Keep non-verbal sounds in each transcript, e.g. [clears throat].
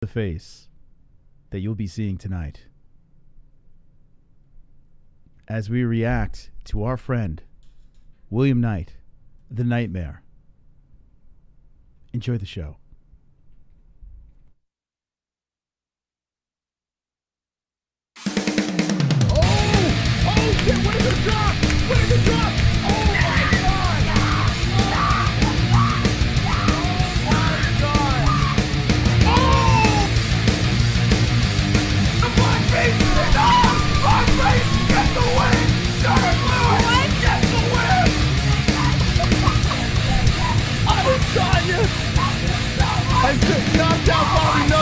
the face that you'll be seeing tonight as we react to our friend William Knight, the Nightmare. Enjoy the show. I just knocked out Bobby Knuckles.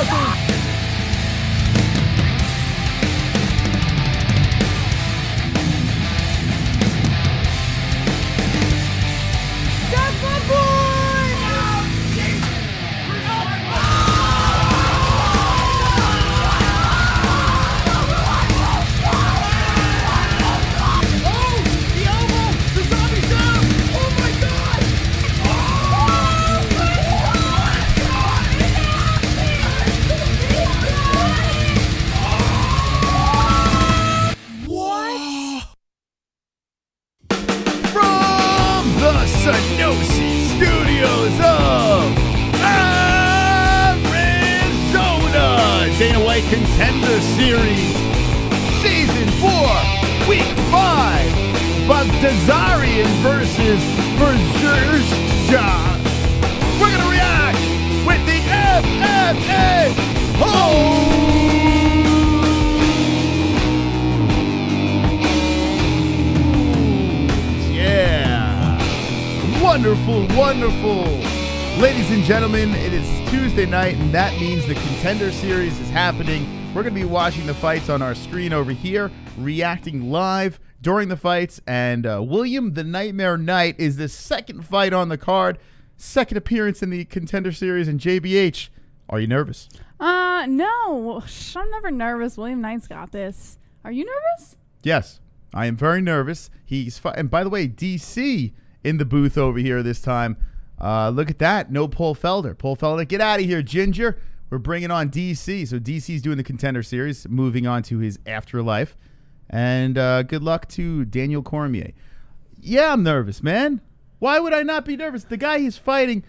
Baghdasaryan versus Buzukja. We're going to react with the FFA Yeah. Wonderful, wonderful. Ladies and gentlemen, it is Tuesday night, and that means the Contender Series is happening. We're going to be watching the fights on our screen over here, reacting live during the fights. And uh, William the Nightmare Knight is the second fight on the card, second appearance in the Contender Series. And JBH, are you nervous? Uh, no. I'm never nervous. William Knight's got this. Are you nervous? Yes, I am very nervous. He's and by the way, DC in the booth over here this time. Uh, look at that, no Paul Felder. Paul Felder, get out of here, Ginger. We're bringing on DC. So DC's doing the contender series, moving on to his afterlife. And uh, good luck to Daniel Cormier. Yeah, I'm nervous, man. Why would I not be nervous? The guy he's fighting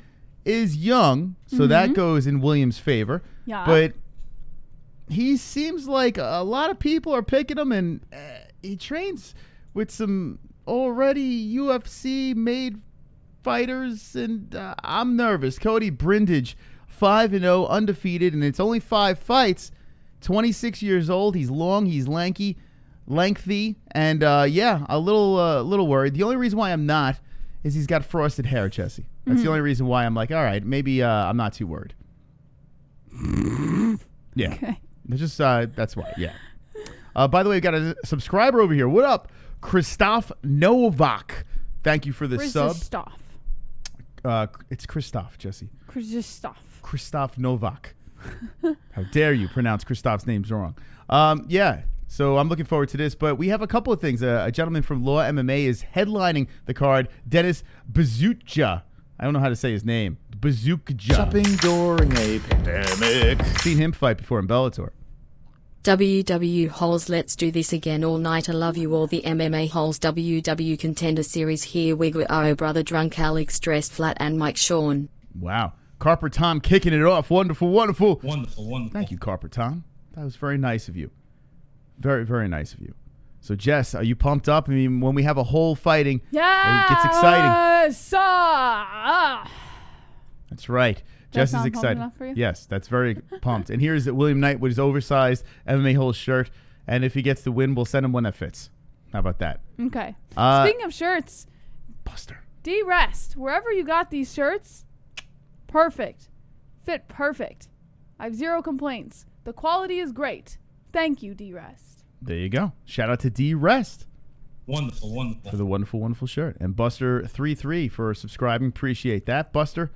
is young, so that goes in Williams' favor. Yeah. But he seems like a lot of people are picking him, and uh, he trains with some already UFC made fighters, and uh, I'm nervous. Cody Brundage, five and zero, undefeated, and it's only five fights. 26 years old. He's long. He's lanky, lengthy, and uh, yeah, a little uh, little worried. The only reason why I'm not is he's got frosted hair, Jesse. That's the only reason why I'm like, all right, maybe uh, I'm not too worried. [laughs] Yeah. Okay. It's just uh, that's why. Yeah. Uh, by the way, we've got a subscriber over here. What up, Christoph Novak? Thank you for the Where's sub. stuff? Uh, it's Christoph, Jesse. This? Christoph Novak. How dare you pronounce Christoph's names wrong? Um, yeah. So I'm looking forward to this, but we have a couple of things. Uh, a gentleman from Law MMA is headlining the card. Dennis Bazooka. I don't know how to say his name. Bazooka. Shopping during a pandemic. Seen him fight before in Bellator. WW Holes Let's do this again all night I love you all the MMA Holes WW Contender Series here we go oh brother drunk Alex dressed flat and Mike Sean. Wow. Carper Tom kicking it off. Wonderful, wonderful. Wonderful, wonderful. Thank you, Carper Tom. That was very nice of you. Very, very nice of you. So, Jess, are you pumped up? I mean, when we have a whole fighting, Yeah. it gets exciting. Yes. ah. That's right. Jess is excited. Yes, that's very [laughs] pumped. And here's William Knight with his oversized MMA whole shirt. And if he gets the win, we'll send him one that fits. How about that? Okay. Uh, Speaking of shirts, Buster. D Rest, wherever you got these shirts, perfect. Fit perfect. I have zero complaints. The quality is great. Thank you, D Rest. There you go. Shout out to D Rest. Wonderful, wonderful. for the wonderful, wonderful shirt. And Buster33 for subscribing. Appreciate that. Buster,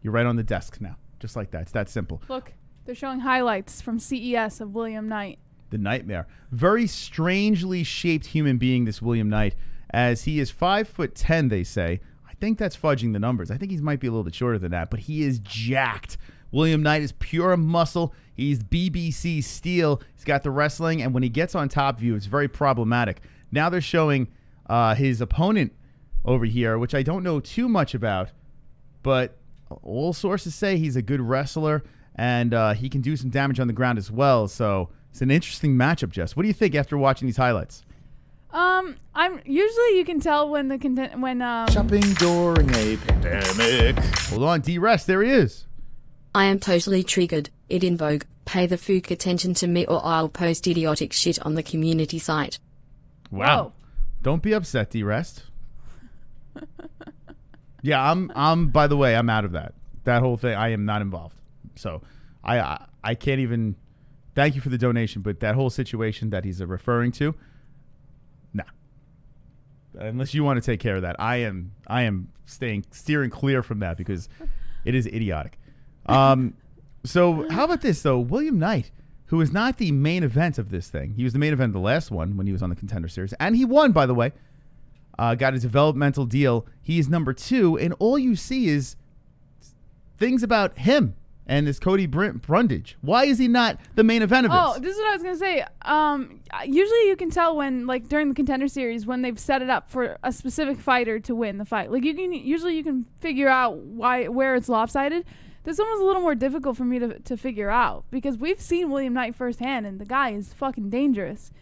you're right on the desk now. Just like that. It's that simple. Look, they're showing highlights from CES of William Knight. The Nightmare. Very strangely shaped human being, this William Knight, as he is five foot ten, they say. I think that's fudging the numbers. I think he might be a little bit shorter than that, but he is jacked William Knight is pure muscle. He's BBC steel. He's got the wrestling, and when he gets on top view, it's very problematic. Now they're showing uh, his opponent over here, which I don't know too much about, but all sources say he's a good wrestler and uh, he can do some damage on the ground as well. So it's an interesting matchup, Jess. What do you think after watching these highlights? Um, I'm usually you can tell when the content when um Shopping during a pandemic. Hold on, D Rest. There he is. I am totally triggered. It in vogue. Pay the fuck attention to me or I'll post idiotic shit on the community site. Wow. Whoa. Don't be upset, D Rest. [laughs] yeah, I'm. I'm. By the way, I'm out of that. That whole thing. I am not involved. So, I. I, I can't even. Thank you for the donation, but that whole situation that he's uh, referring to, nah. Unless you want to take care of that, I am. I am staying steering clear from that because it is idiotic. Um. So how about this though? William Knight, who is not the main event of this thing, he was the main event of the last one when he was on the Contender Series, and he won, by the way. Uh, got a developmental deal. He is number two, and all you see is things about him and this Cody Br- Brundage. Why is he not the main event of Oh, this? this is what I was gonna say. Um, usually you can tell when, like, during the contender series, when they've set it up for a specific fighter to win the fight. Like, you can usually you can figure out why where it's lopsided. This one was a little more difficult for me to to figure out because we've seen William Knight firsthand, and the guy is fucking dangerous.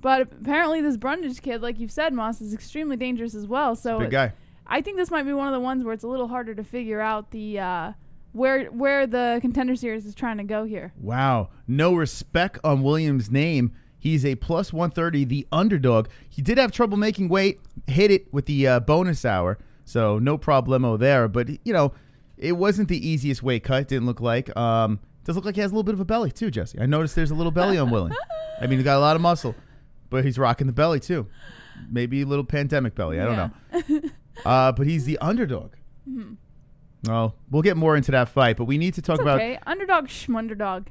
But apparently, this Brundage kid, like you've said, Moss, is extremely dangerous as well. So Big guy. I think this might be one of the ones where it's a little harder to figure out the uh, where where the contender series is trying to go here. Wow. No respect on Williams' name. He's a plus 130, the underdog. He did have trouble making weight, hit it with the uh, bonus hour, so no problemo there. But, you know, it wasn't the easiest weight cut, didn't look like. Um, does look like he has a little bit of a belly, too, Jesse. I noticed there's a little belly on William. I mean, he's got a lot of muscle, but he's rocking the belly, too. Maybe a little pandemic belly. I don't know. Uh, but he's the underdog. Well, we'll get more into that fight, but we need to talk It's about okay. Underdog schmunderdog.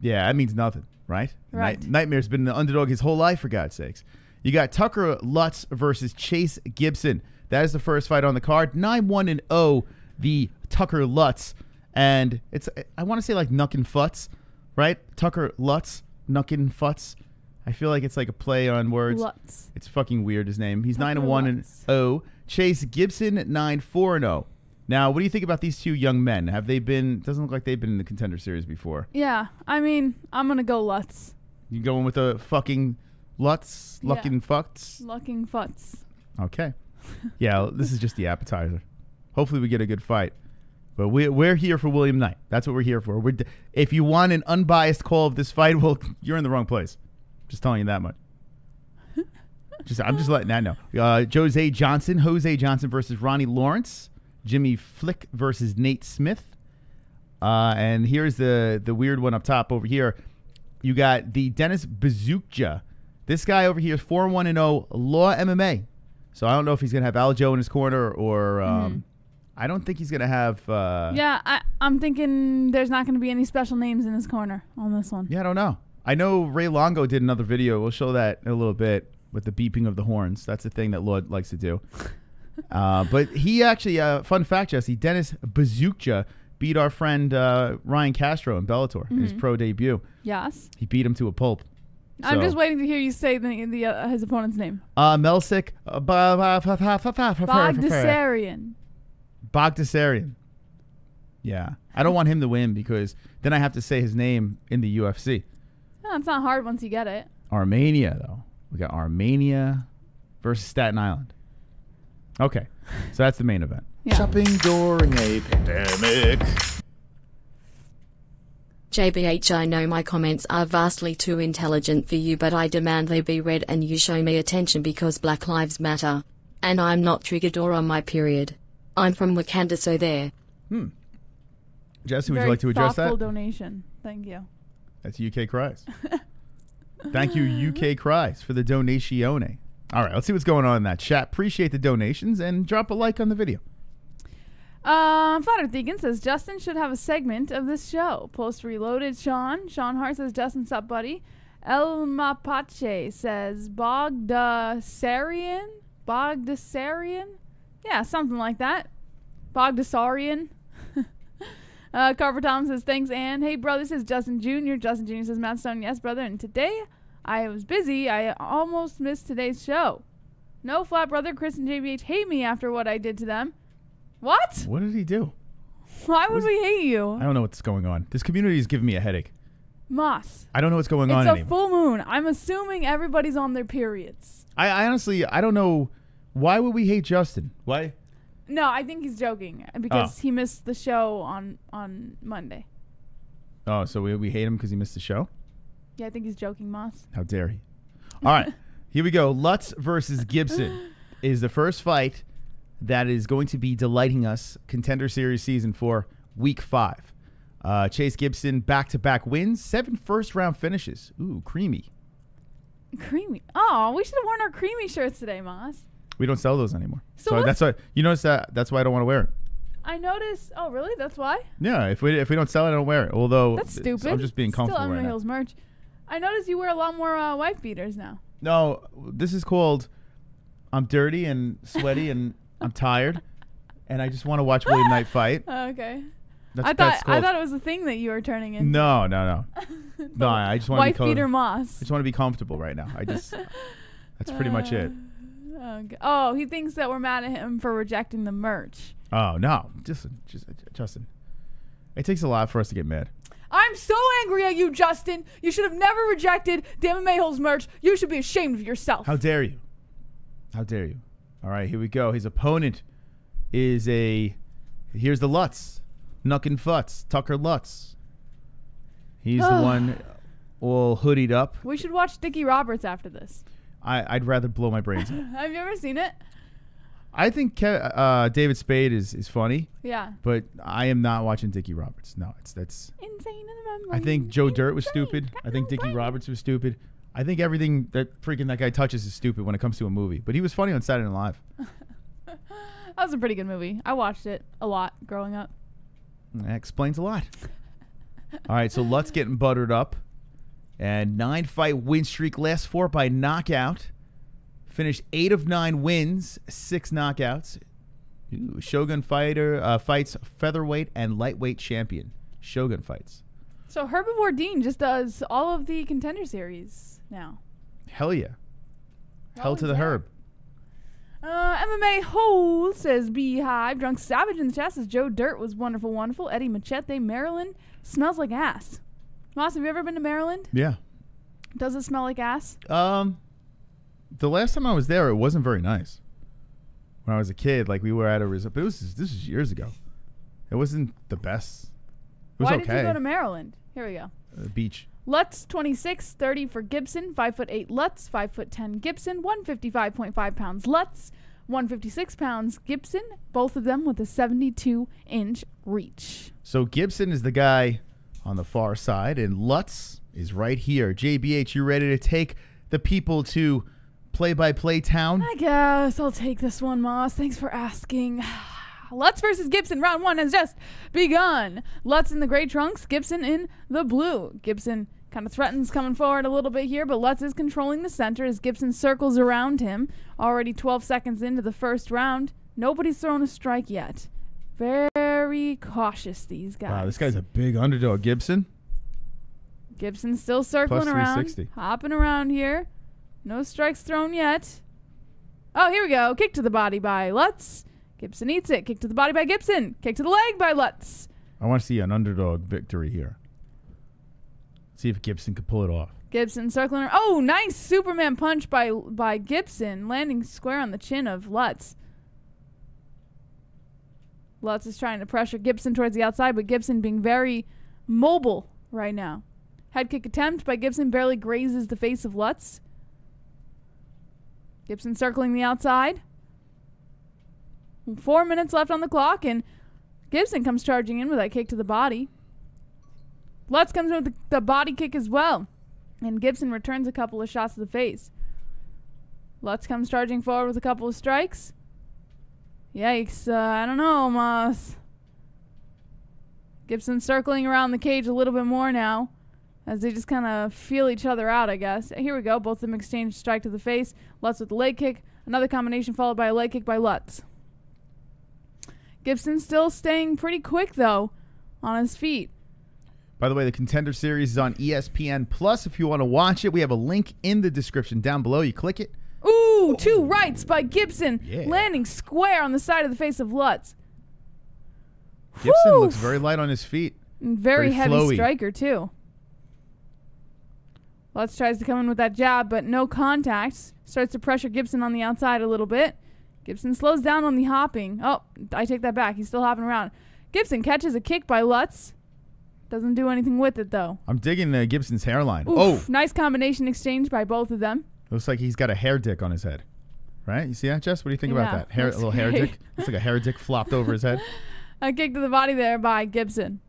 yeah, that means nothing, right? Right. Night- Nightmare's been the underdog his whole life, for God's sakes. You got Tucker Lutz versus Chase Gibson. That is the first fight on the card. 9 1 and 0, the Tucker Lutz. And it's, I want to say like Nuckin Futz, right? Tucker Lutz, Nuckin Futz. I feel like it's like a play on words. Lutz. It's fucking weird, his name. He's 9 Tucker and 1 and Lutz. 0. Chase Gibson, 9 4 and 0. Now, what do you think about these two young men? Have they been, doesn't look like they've been in the contender series before. Yeah, I mean, I'm gonna go Lutz. You going with a fucking Lutz, Yeah. lucking fucks? Lucking Futz. Okay. Yeah, this is just the appetizer. Hopefully, we get a good fight. But we, we're here for William Knight. That's what we're here for. We're if you want an unbiased call of this fight, well, [laughs] you're in the wrong place. Just telling you that much. [laughs] Just I'm just letting that know. Uh, Jose Johnson, Jose Johnson versus Ronnie Lawrence, Jimmy Flick versus Nate Smith. Uh, and here's the the weird one up top over here. You got the Dennis Buzukja. This guy over here is 4 1 and 0 Law MMA. So I don't know if he's going to have Aljo in his corner or um, I don't think he's going to have. Uh, Yeah, I, I'm thinking there's not gonna be any special names in his corner on this one. Yeah, I don't know. I know Ray Longo did another video. We'll show that in a little bit with the beeping of the horns. That's a thing that Lord likes to do. uh, but he actually, uh, fun fact, Jesse, Dennis Buzukja beat our friend uh, Ryan Castro in Bellator in his pro debut. Yes. He beat him to a pulp. I'm just waiting to hear you say the, the uh, his opponent's name. Uh, uh, fa- Baghdasaryan. Baghdasaryan. Yeah. I don't want him to win because then I have to say his name in the UFC. No, it's not hard once you get it. Armenia, though. We got Armenia versus Staten Island. Okay. So that's the main event. [laughs] Yeah. Shopping during a pandemic. JBH, I know my comments are vastly too intelligent for you, but I demand they be read and you show me attention because Black Lives Matter. And I'm not triggered or on my period. I'm from Wakanda, so there. Jesse, would Very you like to address thoughtful that? donation. Thank you. That's UK Cries. Thank you, UK [laughs] Cries, for the donatione. All right, let's see what's going on in that chat. Appreciate the donations and drop a like on the video. Uh, Father Deacon says Justin should have a segment of this show. Post reloaded Sean. Sean Hart says Justin, sup, buddy. El Mapache says Baghdasaryan. Baghdasaryan? Yeah, something like that. Baghdasaryan. [laughs] Uh, Carver Tom says thanks, and hey brother says Justin Jr. Justin Jr. says Matt Stone, yes brother. And today I was busy. I almost missed today's show. No flat brother Chris and JBH hate me after what I did to them. What? What did he do? Why would we hate you? I don't know what's going on. This community is giving me a headache. Moss? I don't know what's going on It's a anymore. full moon. I'm assuming everybody's on their periods. I, I honestly, I don't know. Why would we hate Justin? Why? No, I think he's joking because Oh. he missed the show on on Monday. Oh, so we, we hate him because he missed the show? Yeah, I think he's joking, Moss. How dare he? All right, [laughs] here we go. Lutz versus Gibson [gasps] is the first fight that is going to be delighting us. Contender Series Season 4, Week 5. Uh, Chase Gibson back to back wins, seven first round finishes. Ooh, creamy. Creamy. Oh, we should have worn our creamy shirts today, Moss. We don't sell those anymore. So So, that's why you notice that. That's why I don't want to wear it. I noticed. Oh, really? That's why? Yeah, if we if we don't sell it, I don't wear it. Although That's th- stupid. I'm just being comfortable Emma right now. Hills merch. I noticed you wear a lot more uh, wife beaters now. No, this is called I'm dirty and sweaty and [laughs] I'm tired and I just want to watch William Knight fight. [laughs] Okay. That's, I that's thought I thought it was a thing that you were turning into. No, no, no. [laughs] No, I just want to be wife beater I just want to be comfortable right now. I just That's pretty much it. Oh, he thinks that we're mad at him for rejecting the merch. Oh, no. Just just Justin. It takes a lot for us to get mad. I'm so angry at you, Justin. You should have never rejected Damon Mayhill's merch. You should be ashamed of yourself. How dare you? How dare you? All right, here we go. His opponent is a here's the Lutz. Nuckin Futz. Tucker Lutz. He's the one all hoodied up. we should watch Dickie Roberts after this. I, I'd rather blow my brains out. [laughs] Have you ever seen it? I think Ke- uh, David Spade is, is funny, Yeah. but I am not watching Dickie Roberts. No, it's that's. Insane in the memory. I think Joe Dirt was Insane. stupid. I think Dickie. Roberts was stupid. I think everything that freaking that guy touches is stupid when it comes to a movie. But he was funny on Saturday Night Live. [laughs] That was a pretty good movie. I watched it a lot growing up. That explains a lot. [laughs] All right, so Lutz getting buttered up. And nine fight win streak, last four by knockout. Finished eight of nine wins, six knockouts. Ooh, Shogun fighter uh, fights featherweight and lightweight champion. Shogun fights. So Herbivore Dean just does all of the contender series now. Hell yeah. Hell to the yeah. herb. Uh, MMA Hole says Beehive. Drunk Savage in the chat says Joe Dirt was wonderful, wonderful. Eddie Machete, Maryland. Smells like ass. Moss, have you ever been to Maryland? Yeah. Does it smell like ass? Um, the last time I was there, it wasn't very nice. When I was a kid, like we were at a resort, but it was this was years ago. It wasn't the best. It was Why okay. did you go to Maryland? Here we go. Uh, beach. Lutz 26, 30 for Gibson, 5 foot 8 Lutz, 5 foot 10 Gibson, 155.5 pounds Lutz, 156 pounds Gibson, both of them with a 72 inch reach. So Gibson is the guy on the far side, and Lutz is right here. JBH, you ready to take the people to play-by-play town? I guess I'll take this one, Moss. Thanks for asking. [sighs] Lutz versus Gibson, round one has just begun. Lutz in the gray trunks, Gibson in the blue. Gibson kind of threatens coming forward a little bit here, but Lutz is controlling the center as Gibson circles around him. Already 12 seconds into the first round. Nobody's thrown a strike yet. Very cautious, these guys. Wow, this guy's a big underdog. Gibson. Gibson's still circling Plus around, 360. hopping around here. No strikes thrown yet. Oh, here we go. Kick to the body by Lutz. Gibson eats it. Kick to the body by Gibson. Kick to the leg by Lutz. I want to see an underdog victory here. See if Gibson can pull it off. Gibson circling. around. Oh, nice Superman punch by by Gibson, landing square on the chin of Lutz. Lutz is trying to pressure Gibson towards the outside, but Gibson being very mobile right now. Head kick attempt by Gibson barely grazes the face of Lutz. Gibson circling the outside. Four minutes left on the clock, and Gibson comes charging in with that kick to the body. Lutz comes in with the, body kick as well, and Gibson returns a couple of shots to the face. Lutz comes charging forward with a couple of strikes. Yikes, uh, I don't know, Moss. Gibson circling around the cage a little bit more now as they just kind of feel each other out, I guess. Here we go. Both of them exchange strike to the face. Lutz with the leg kick. Another combination followed by a leg kick by Lutz. Gibson still staying pretty quick, though. on his feet. By the way, the Contender Series is on ESPN Plus. If you want to watch it, we have a link in the description down below. You click it. Ooh, two rights by Gibson, Yeah. landing square on the side of the face of Lutz. Gibson Whew. looks very light on his feet. And very, Very heavy flowy. striker too. Lutz tries to come in with that jab, but no contact. Starts to pressure Gibson on the outside a little bit. Gibson slows down on the hopping. Oh, I take that back. He's still hopping around. Gibson catches a kick by Lutz. Doesn't do anything with it though. I'm digging uh, Gibson's hairline. Oof, Oh, nice combination exchange by both of them. Looks like he's got a hair dick on his head. Right? You see that, Jess? What do you think Yeah, about that? Hair, a little hair dick. It's like a hair dick flopped over his head. [laughs] A kick to the body there by Gibson.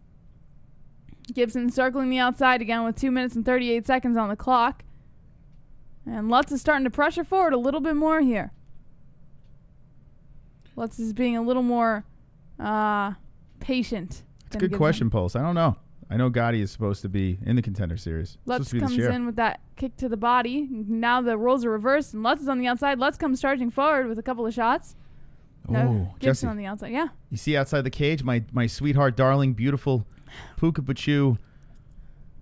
Gibson circling the outside again with 2 minutes and 38 seconds on the clock. And Lutz is starting to pressure forward a little bit more here. Lutz is being a little more uh, patient. It's a good question, Pulse. I don't know. I know Gotti is supposed to be in the Contender Series. Lutz supposed to be comes in with that kick to the body. Now the roles are reversed, and Lutz is on the outside. Lutz comes charging forward with a couple of shots. No, Oh, Gibson Jesse. on the outside. Yeah. You see outside the cage, my my sweetheart, darling, beautiful Puka Pachu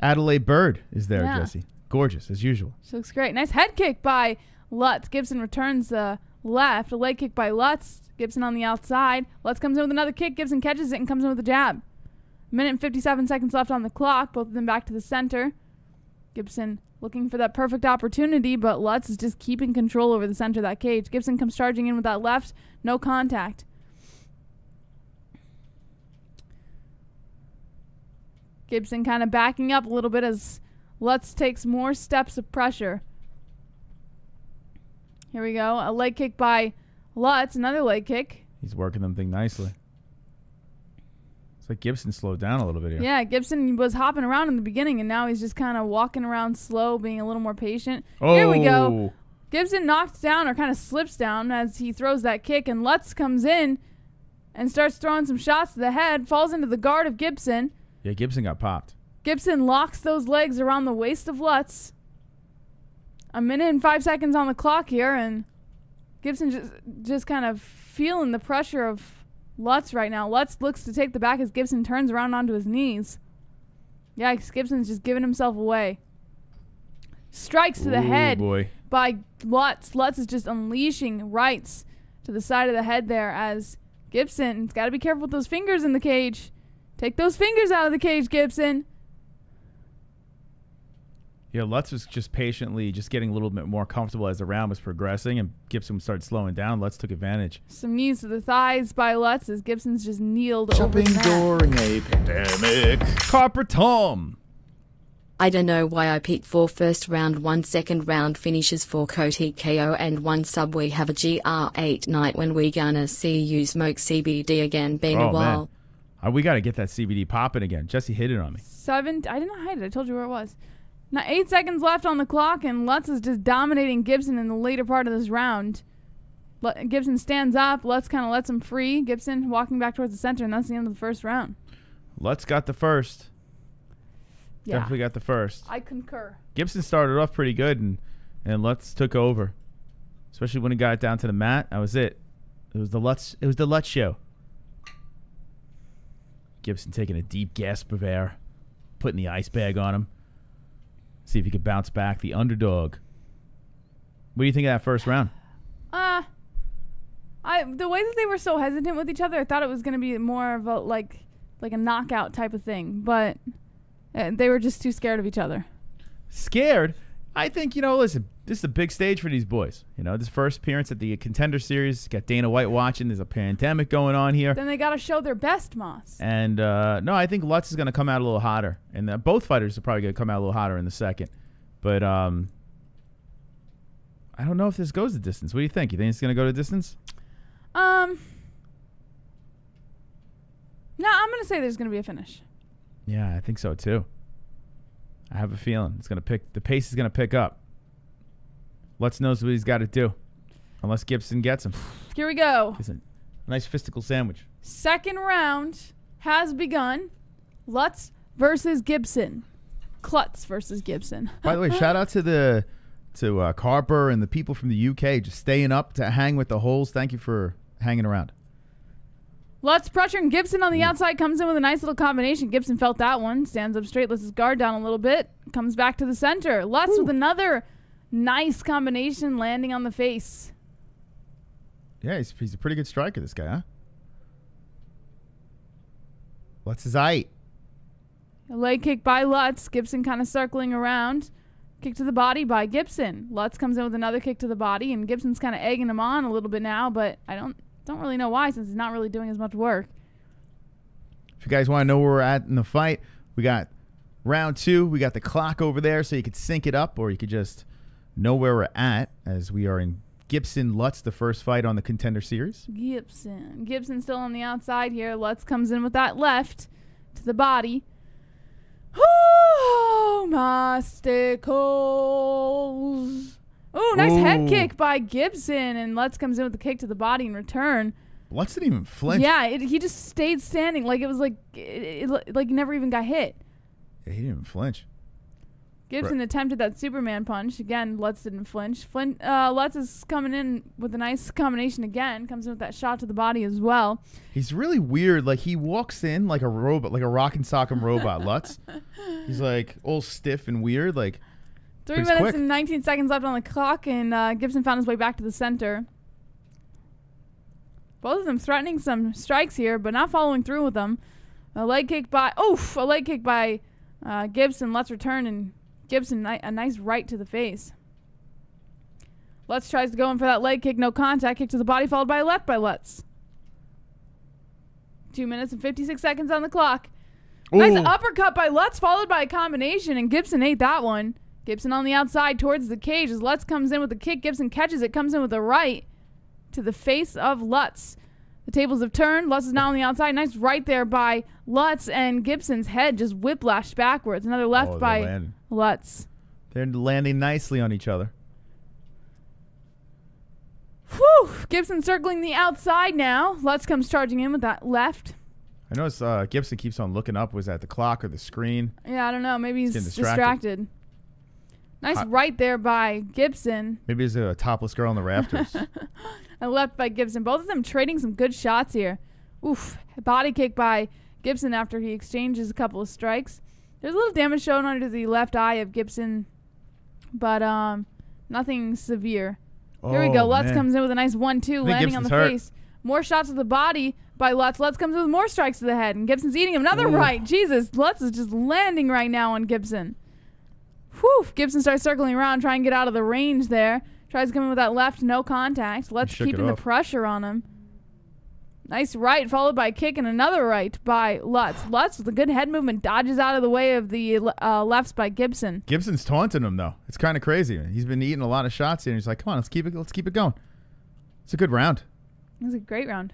Adelaide Bird is there, Yeah. Jesse. Gorgeous as usual. She looks great. Nice head kick by Lutz. Gibson returns the left. A leg kick by Lutz. Gibson on the outside. Lutz comes in with another kick. Gibson catches it and comes in with a jab. Minute and 57 seconds left on the clock. Both of them back to the center. Gibson looking for that perfect opportunity, but Lutz is just keeping control over the center of that cage. Gibson comes charging in with that left. No contact. Gibson kind of backing up a little bit as Lutz takes more steps of pressure. Here we go. A leg kick by Lutz. Another leg kick. He's working them thing nicely. Like Gibson slowed down a little bit here. Yeah, Gibson was hopping around in the beginning, and now he's just kind of walking around slow, being a little more patient. Oh, Here we go. Oh. Gibson knocks down or kind of slips down as he throws that kick, and Lutz comes in and starts throwing some shots to the head, falls into the guard of Gibson. Yeah, Gibson got popped. Gibson locks those legs around the waist of Lutz. A minute and five seconds on the clock here, and Gibson just just kind of feeling the pressure of Lutz right now. Lutz looks to take the back as Gibson turns around onto his knees. Yeah, Gibson's just giving himself away. Strikes to the Ooh, head boy. by Lutz. Lutz is just unleashing rights to the side of the head there as Gibson's got to be careful with those fingers in the cage. Take those fingers out of the cage, Gibson. Yeah, Lutz was just patiently just getting a little bit more comfortable as the round was progressing, and Gibson started slowing down. Lutz took advantage. Some knees to the thighs by Lutz as Gibson's just kneeled over Shopping the mat. during a pandemic. Carper Tom. I don't know why I picked four first round, one second round finishes for Cody KO and one sub. We have a GR8 night when we gonna see you smoke CBD again. Been Oh, a while. man. Uh, we got to get that CBD popping again. Jesse hit it on me. Seven. I didn't hide it. I told you where it was. Now eight seconds left on the clock, and Lutz is just dominating Gibson in the later part of this round. Gibson stands up. Lutz kind of lets him free. Gibson walking back towards the center, and that's the end of the first round. Lutz got the first. Yeah, Definitely got the first. I concur. Gibson started off pretty good, and and Lutz took over, especially when he got it down to the mat. That was it. It was the Lutz. It was the Lutz show. Gibson taking a deep gasp of air, putting the ice bag on him. See if he could bounce back. The underdog. What do you think of that first round? Uh I the way that they were so hesitant with each other, I thought it was gonna be more of a like like a knockout type of thing, but uh, they were just too scared of each other. Scared? I think you know. Listen, this is a big stage for these boys. You know, this first appearance at the Contender Series. Got Dana White watching. There's a pandemic going on here. Then they got to show their best, Moss. And uh, no, I think Lutz is going to come out a little hotter, and uh, both fighters are probably going to come out a little hotter in the second. But um, I don't know if this goes the distance. What do you think? You think it's going to go to distance? Um. No, I'm gonna say there's gonna be a finish. Yeah, I think so too. I have a feeling it's going to pick. The pace is going to pick up. Lutz knows what he's got to do, unless Gibson gets him. Here we go. It's a nice fistical sandwich. Second round has begun. Lutz versus Gibson. Klutz versus Gibson. [laughs] By the way, shout out to the to uh, Carper and the people from the UK just staying up to hang with the holes. Thank you for hanging around. Lutz pressuring Gibson on the outside comes in with a nice little combination. Gibson felt that one. Stands up straight, lets his guard down a little bit. Comes back to the center. Lutz with another nice combination landing on the face. Yeah, he's, he's a pretty good striker, this guy, huh? What's his height? A leg kick by Lutz. Gibson kind of circling around. Kick to the body by Gibson. Lutz comes in with another kick to the body, and Gibson's kind of egging him on a little bit now, but I don't don't really know why since he's not really doing as much work. If you guys want to know where we're at in the fight, we got round two. We got the clock over there, so you could sync it up, or you could just know where we're at as we are in Gibson Lutz, the first fight on the contender series. Gibson. Gibson still on the outside here. Lutz comes in with that left to the body. Oh, Masticles. Oh, nice head kick by Gibson, and Lutz comes in with the kick to the body in return. Lutz didn't even flinch. Yeah, it, he just stayed standing like it was like it, it, like he never even got hit. Yeah, he didn't even flinch. Gibson attempted that Superman punch again. Lutz didn't flinch. Flint, uh, Lutz is coming in with a nice combination again. Comes in with that shot to the body as well. He's really weird. Like he walks in like a robot, like a rock and sock'em robot. Lutz. [laughs] He's like all stiff and weird. Like Three minutes quick. and 19 seconds left on the clock, and uh, Gibson found his way back to the center. Both of them threatening some strikes here, but not following through with them. A leg kick by, oof, a leg kick by uh, Gibson. Let's return, and Gibson a nice right to the face. Lutz tries to go in for that leg kick, no contact. Kick to the body, followed by a left by Lutz. Two minutes and 56 seconds on the clock. Nice uppercut by Lutz, followed by a combination, and Gibson ate that one. Gibson on the outside towards the cage as Lutz comes in with the kick. Gibson catches it, comes in with a right to the face of Lutz. The tables have turned. Lutz is now on the outside. Nice right there by Lutz, and Gibson's head just whiplashed backwards. Another left Oh, by landing. Lutz. They're landing nicely on each other. Whew! Gibson circling the outside now. Lutz comes charging in with that left. I notice uh, Gibson keeps on looking up. Was that the clock or the screen? Yeah, I don't know. Maybe he's distracted. distracted. Nice I- right there by Gibson. Maybe he's a topless girl on the rafters. [laughs] and left by Gibson. Both of them trading some good shots here. Oof. Body kick by Gibson after he exchanges a couple of strikes. There's a little damage shown under the left eye of Gibson, but um, nothing severe. Here we go. Oh, Lutz man. comes in with a nice one-two, landing on the hurt. face. More shots to the body by Lutz. Lutz comes in with more strikes to the head, and Gibson's eating him. Another Ooh. right. Jesus, Lutz is just landing right now on Gibson. Whew. Gibson starts circling around, trying to get out of the range there. Tries to come in with that left, no contact. Shook it keeping the pressure on him. Nice right, followed by a kick and another right by Lutz. Lutz with a good head movement dodges out of the way of the uh, lefts by Gibson. Gibson's taunting him though. It's kind of crazy. He's been eating a lot of shots here. And he's like, "Come on, let's keep it. Let's keep it going." It's a good round. It was a great round.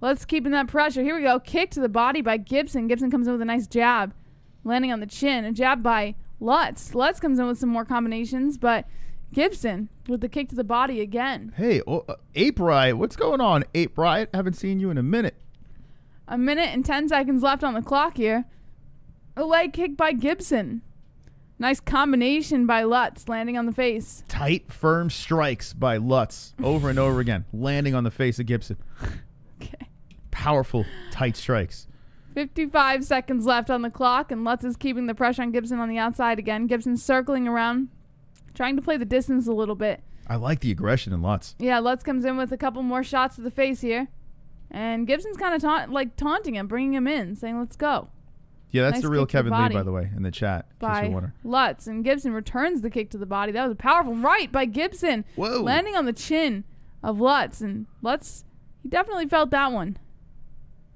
Let's keeping that pressure. Here we go. Kick to the body by Gibson. Gibson comes in with a nice jab, landing on the chin. A jab by Lutz. Lutz comes in with some more combinations, but Gibson with the kick to the body again. Hey, oh, uh, Ape Riot, what's going on? Ape Riot, haven't seen you in a minute. A minute and 10 seconds left on the clock here. A leg kick by Gibson. Nice combination by Lutz, landing on the face. Tight, firm strikes by Lutz over and over again, [laughs] landing on the face of Gibson. Okay. Powerful, tight strikes. 55 seconds left on the clock, and Lutz is keeping the pressure on Gibson on the outside again. Gibson circling around, trying to play the distance a little bit. I like the aggression in Lutz. Yeah, Lutz comes in with a couple more shots to the face here. And Gibson's kind of taunt, like taunting him, bringing him in, saying, let's go. Yeah, that's Nice the real to the Kevin Lee, by the way, in the chat. in case you're By. Lutz. And Gibson returns the kick to the body. That was a powerful right by Gibson. Whoa. Landing on the chin of Lutz. And Lutz, he definitely felt that one.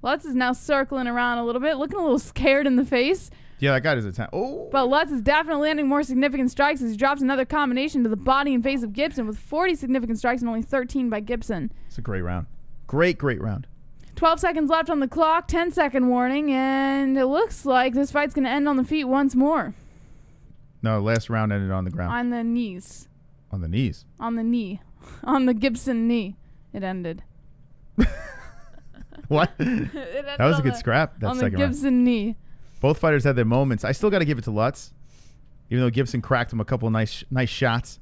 Lutz is now circling around a little bit, looking a little [laughs] scared in the face. Yeah, that got his attack. Oh, But Lutz is definitely landing more significant strikes as he drops another combination to the body and face of Gibson with 40 significant strikes and only 13 by Gibson. it's a great round. Great, great round. 12 seconds left on the clock, 10 second warning, and it looks like this fight's going to end on the feet once more. No, last round ended on the ground. On the knees. on the knees. On the knee. [laughs] On the Gibson knee. It ended. [laughs] What? [laughs] It ended that was a good the- scrap, that on the second round. Gibson knee. Both fighters had their moments. I still got to give it to Lutz, even though Gibson cracked him a couple of nice nice shots.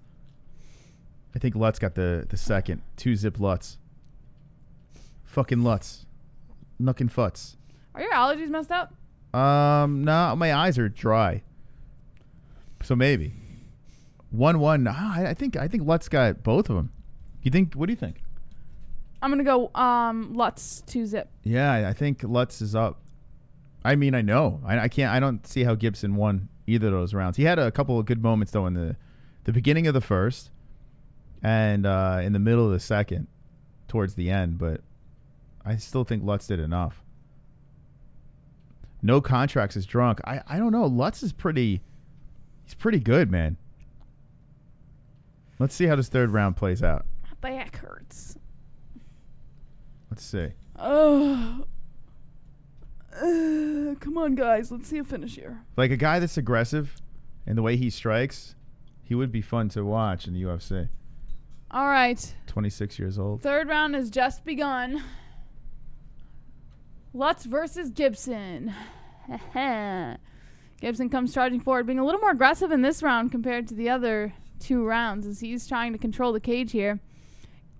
I think Lutz got the the second two zip Lutz. Fucking Lutz. Nook and Futz. Are your allergies messed up? Um, no, my eyes are dry. So maybe one one. ah, I, I think I think Lutz got both of them. You think? What do you think? I'm gonna go um Lutz two zip. Yeah, I think Lutz is up. I mean, I know. I, I can't. I don't see how Gibson won either of those rounds. He had a couple of good moments though in the the beginning of the first and uh, in the middle of the second, towards the end. But I still think Lutz did enough. No contracts is drunk. I I don't know. Lutz is pretty. He's pretty good, man. Let's see how this third round plays out. My back hurts. Let's see. Oh. Uh, [sighs] come on, guys. Let's see a finish here. Like a guy that's aggressive and the way he strikes, he would be fun to watch in the UFC. All right. 26 years old. Third round has just begun. Lutz versus Gibson. [laughs] Gibson comes charging forward, being a little more aggressive in this round compared to the other two rounds as he's trying to control the cage here.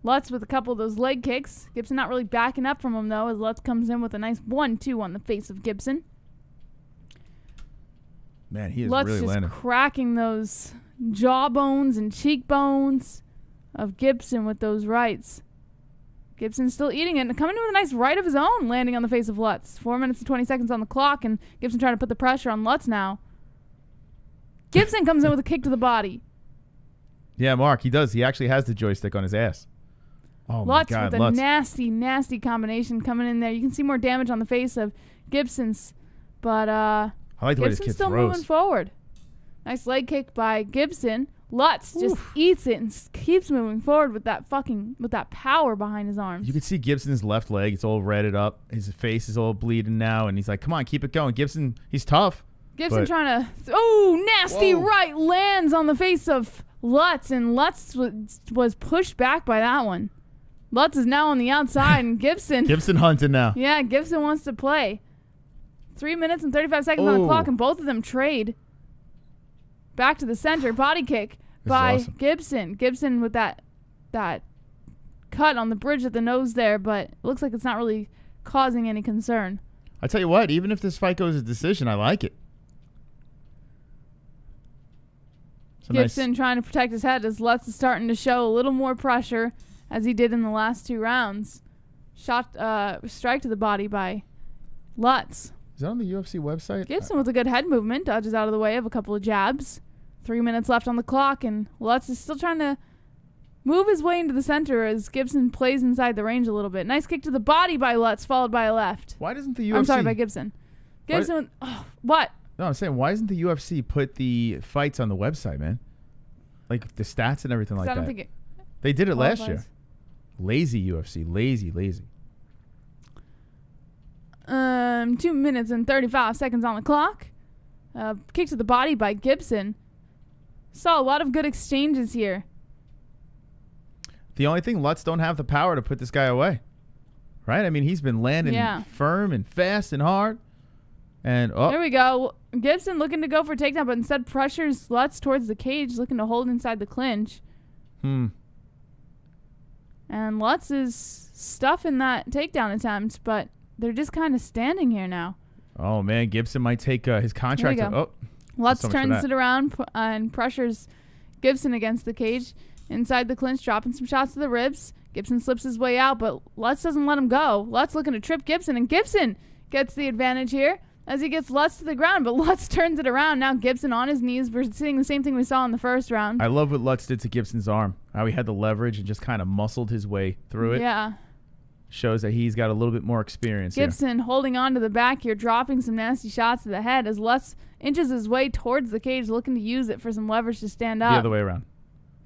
Lutz with a couple of those leg kicks. Gibson not really backing up from him though, as Lutz comes in with a nice one-two on the face of Gibson. Man, he is Lutz really just landing. cracking those jawbones and cheekbones of Gibson with those rights. Gibson's still eating it and coming in with a nice right of his own, landing on the face of Lutz. Four minutes and 20 seconds on the clock, and Gibson trying to put the pressure on Lutz now. Gibson comes in with a kick to the body. Yeah, Mark, he does. He actually has the joystick on his ass. Oh Lutz God, with a Lutz. nasty, nasty combination coming in there. You can see more damage on the face of Gibson's, but uh, I like the way this Gibson's kid still throws. moving forward. Nice leg kick by Gibson. Lutz just eats it and keeps moving forward with that fucking with that power behind his arms. You can see Gibson's left leg. It's all redded up. His face is all bleeding now, and he's like, "Come on, keep it going." Gibson, he's tough. Gibson trying to oh nasty Whoa. right lands on the face of Lutz and Lutz was pushed back by that one. Lutz is now on the outside and Gibson [laughs] Gibson hunting now. yeah Gibson wants to play. Three minutes and thirty five seconds on the clock and both of them trade. Back to the center body kick by awesome. Gibson. Gibson with that that cut on the bridge of the nose there, but it looks like it's not really causing any concern. I tell you what, even if this fight goes to decision, I like it. A nice- Gibson trying to protect his head as Lutz is starting to show a little more pressure as he did in the last two rounds. Shot, uh, strike to the body by Lutz. is that on the UFC website? Gibson with a good head movement dodges out of the way of a couple of jabs. Three minutes left on the clock, and Lutz is still trying to move his way into the center as Gibson plays inside the range a little bit. Nice kick to the body by Lutz, followed by a left. Why doesn't the UFC? I'm sorry, by Gibson. Gibson, oh, what? No, I'm saying why doesn't the UFC put the fights on the website, man? Like the stats and everything like I don't that. think it they did it last year. Lazy UFC, lazy, lazy. Um, two minutes and 35 seconds on the clock. Uh, kick to the body by Gibson. Saw a lot of good exchanges here. The only thing Lutz don't have the power to put this guy away, right? I mean, he's been landing Yeah. firm and fast and hard. And oh, There we go. Gibson looking to go for a takedown, but instead pressures Lutz towards the cage, looking to hold inside the clinch. hmm. And Lutz is stuffing that takedown attempt, but they're just kind of standing here now. Oh man, Gibson might take uh, his contract. Oh, Lutz So turns it around pu- and pressures Gibson against the cage. Inside the clinch, dropping some shots to the ribs. Gibson slips his way out, but Lutz doesn't let him go. Lutz looking to trip Gibson, and Gibson gets the advantage here as he gets Lutz to the ground. But [laughs] Lutz turns it around. Now Gibson on his knees. We're seeing the same thing we saw in the first round. I love what Lutz did to Gibson's arm. How he had the leverage and just kind of muscled his way through it. Yeah. Shows that he's got a little bit more experience here. Gibson holding on to the back here, dropping some nasty shots to the head as Lutz inches his way towards the cage, looking to use it for some leverage to stand up. The other way around.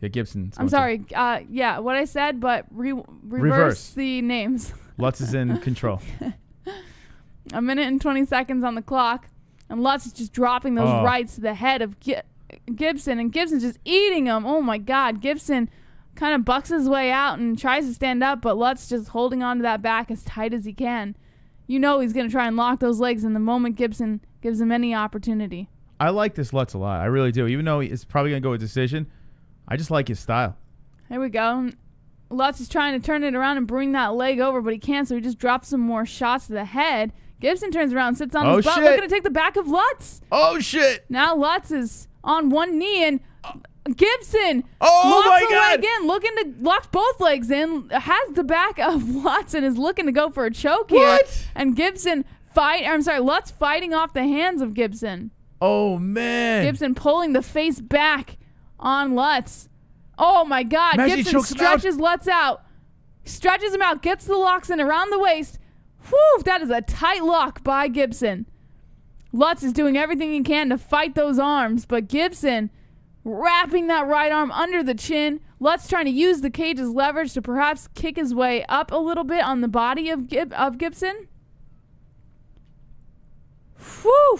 Yeah, Gibson. I'm sorry. Uh, yeah, what I said, but re- reverse, Reverse. the names. Lutz is in control. [laughs] A minute and 20 seconds on the clock, and Lutz is just dropping those Oh. rights to the head of Gi- Gibson, and Gibson's just eating them. Oh my God. Gibson kind of bucks his way out and tries to stand up, but Lutz just holding on to that back as tight as he can. You know he's going to try and lock those legs in the moment Gibson gives him any opportunity. I like this Lutz a lot. I really do. Even though it's probably gonna go with decision, I just like his style. Here we go. Lutz is trying to turn it around and bring that leg over, but he can't, so he just drops some more shots to the head. Gibson turns around, sits on Oh, his butt, shit. looking to take the back of Lutz. Oh shit! Now Lutz is on one knee and Gibson Oh, locks my God. leg in, looking to lock both legs in, has the back of [laughs] Lutz and is looking to go for a choke here. What? And Gibson fight I'm sorry, Lutz fighting off the hands of Gibson. Oh man! Gibson pulling the face back on Lutz. Oh my god, Imagine Gibson him out. stretches Lutz out. Stretches him out, gets the locks in around the waist. Whew, that is a tight lock by Gibson. Lutz is doing everything he can to fight those arms, but Gibson wrapping that right arm under the chin. Lutz trying to use the cage as leverage to perhaps kick his way up a little bit on the body of Gib- of Gibson. Whew.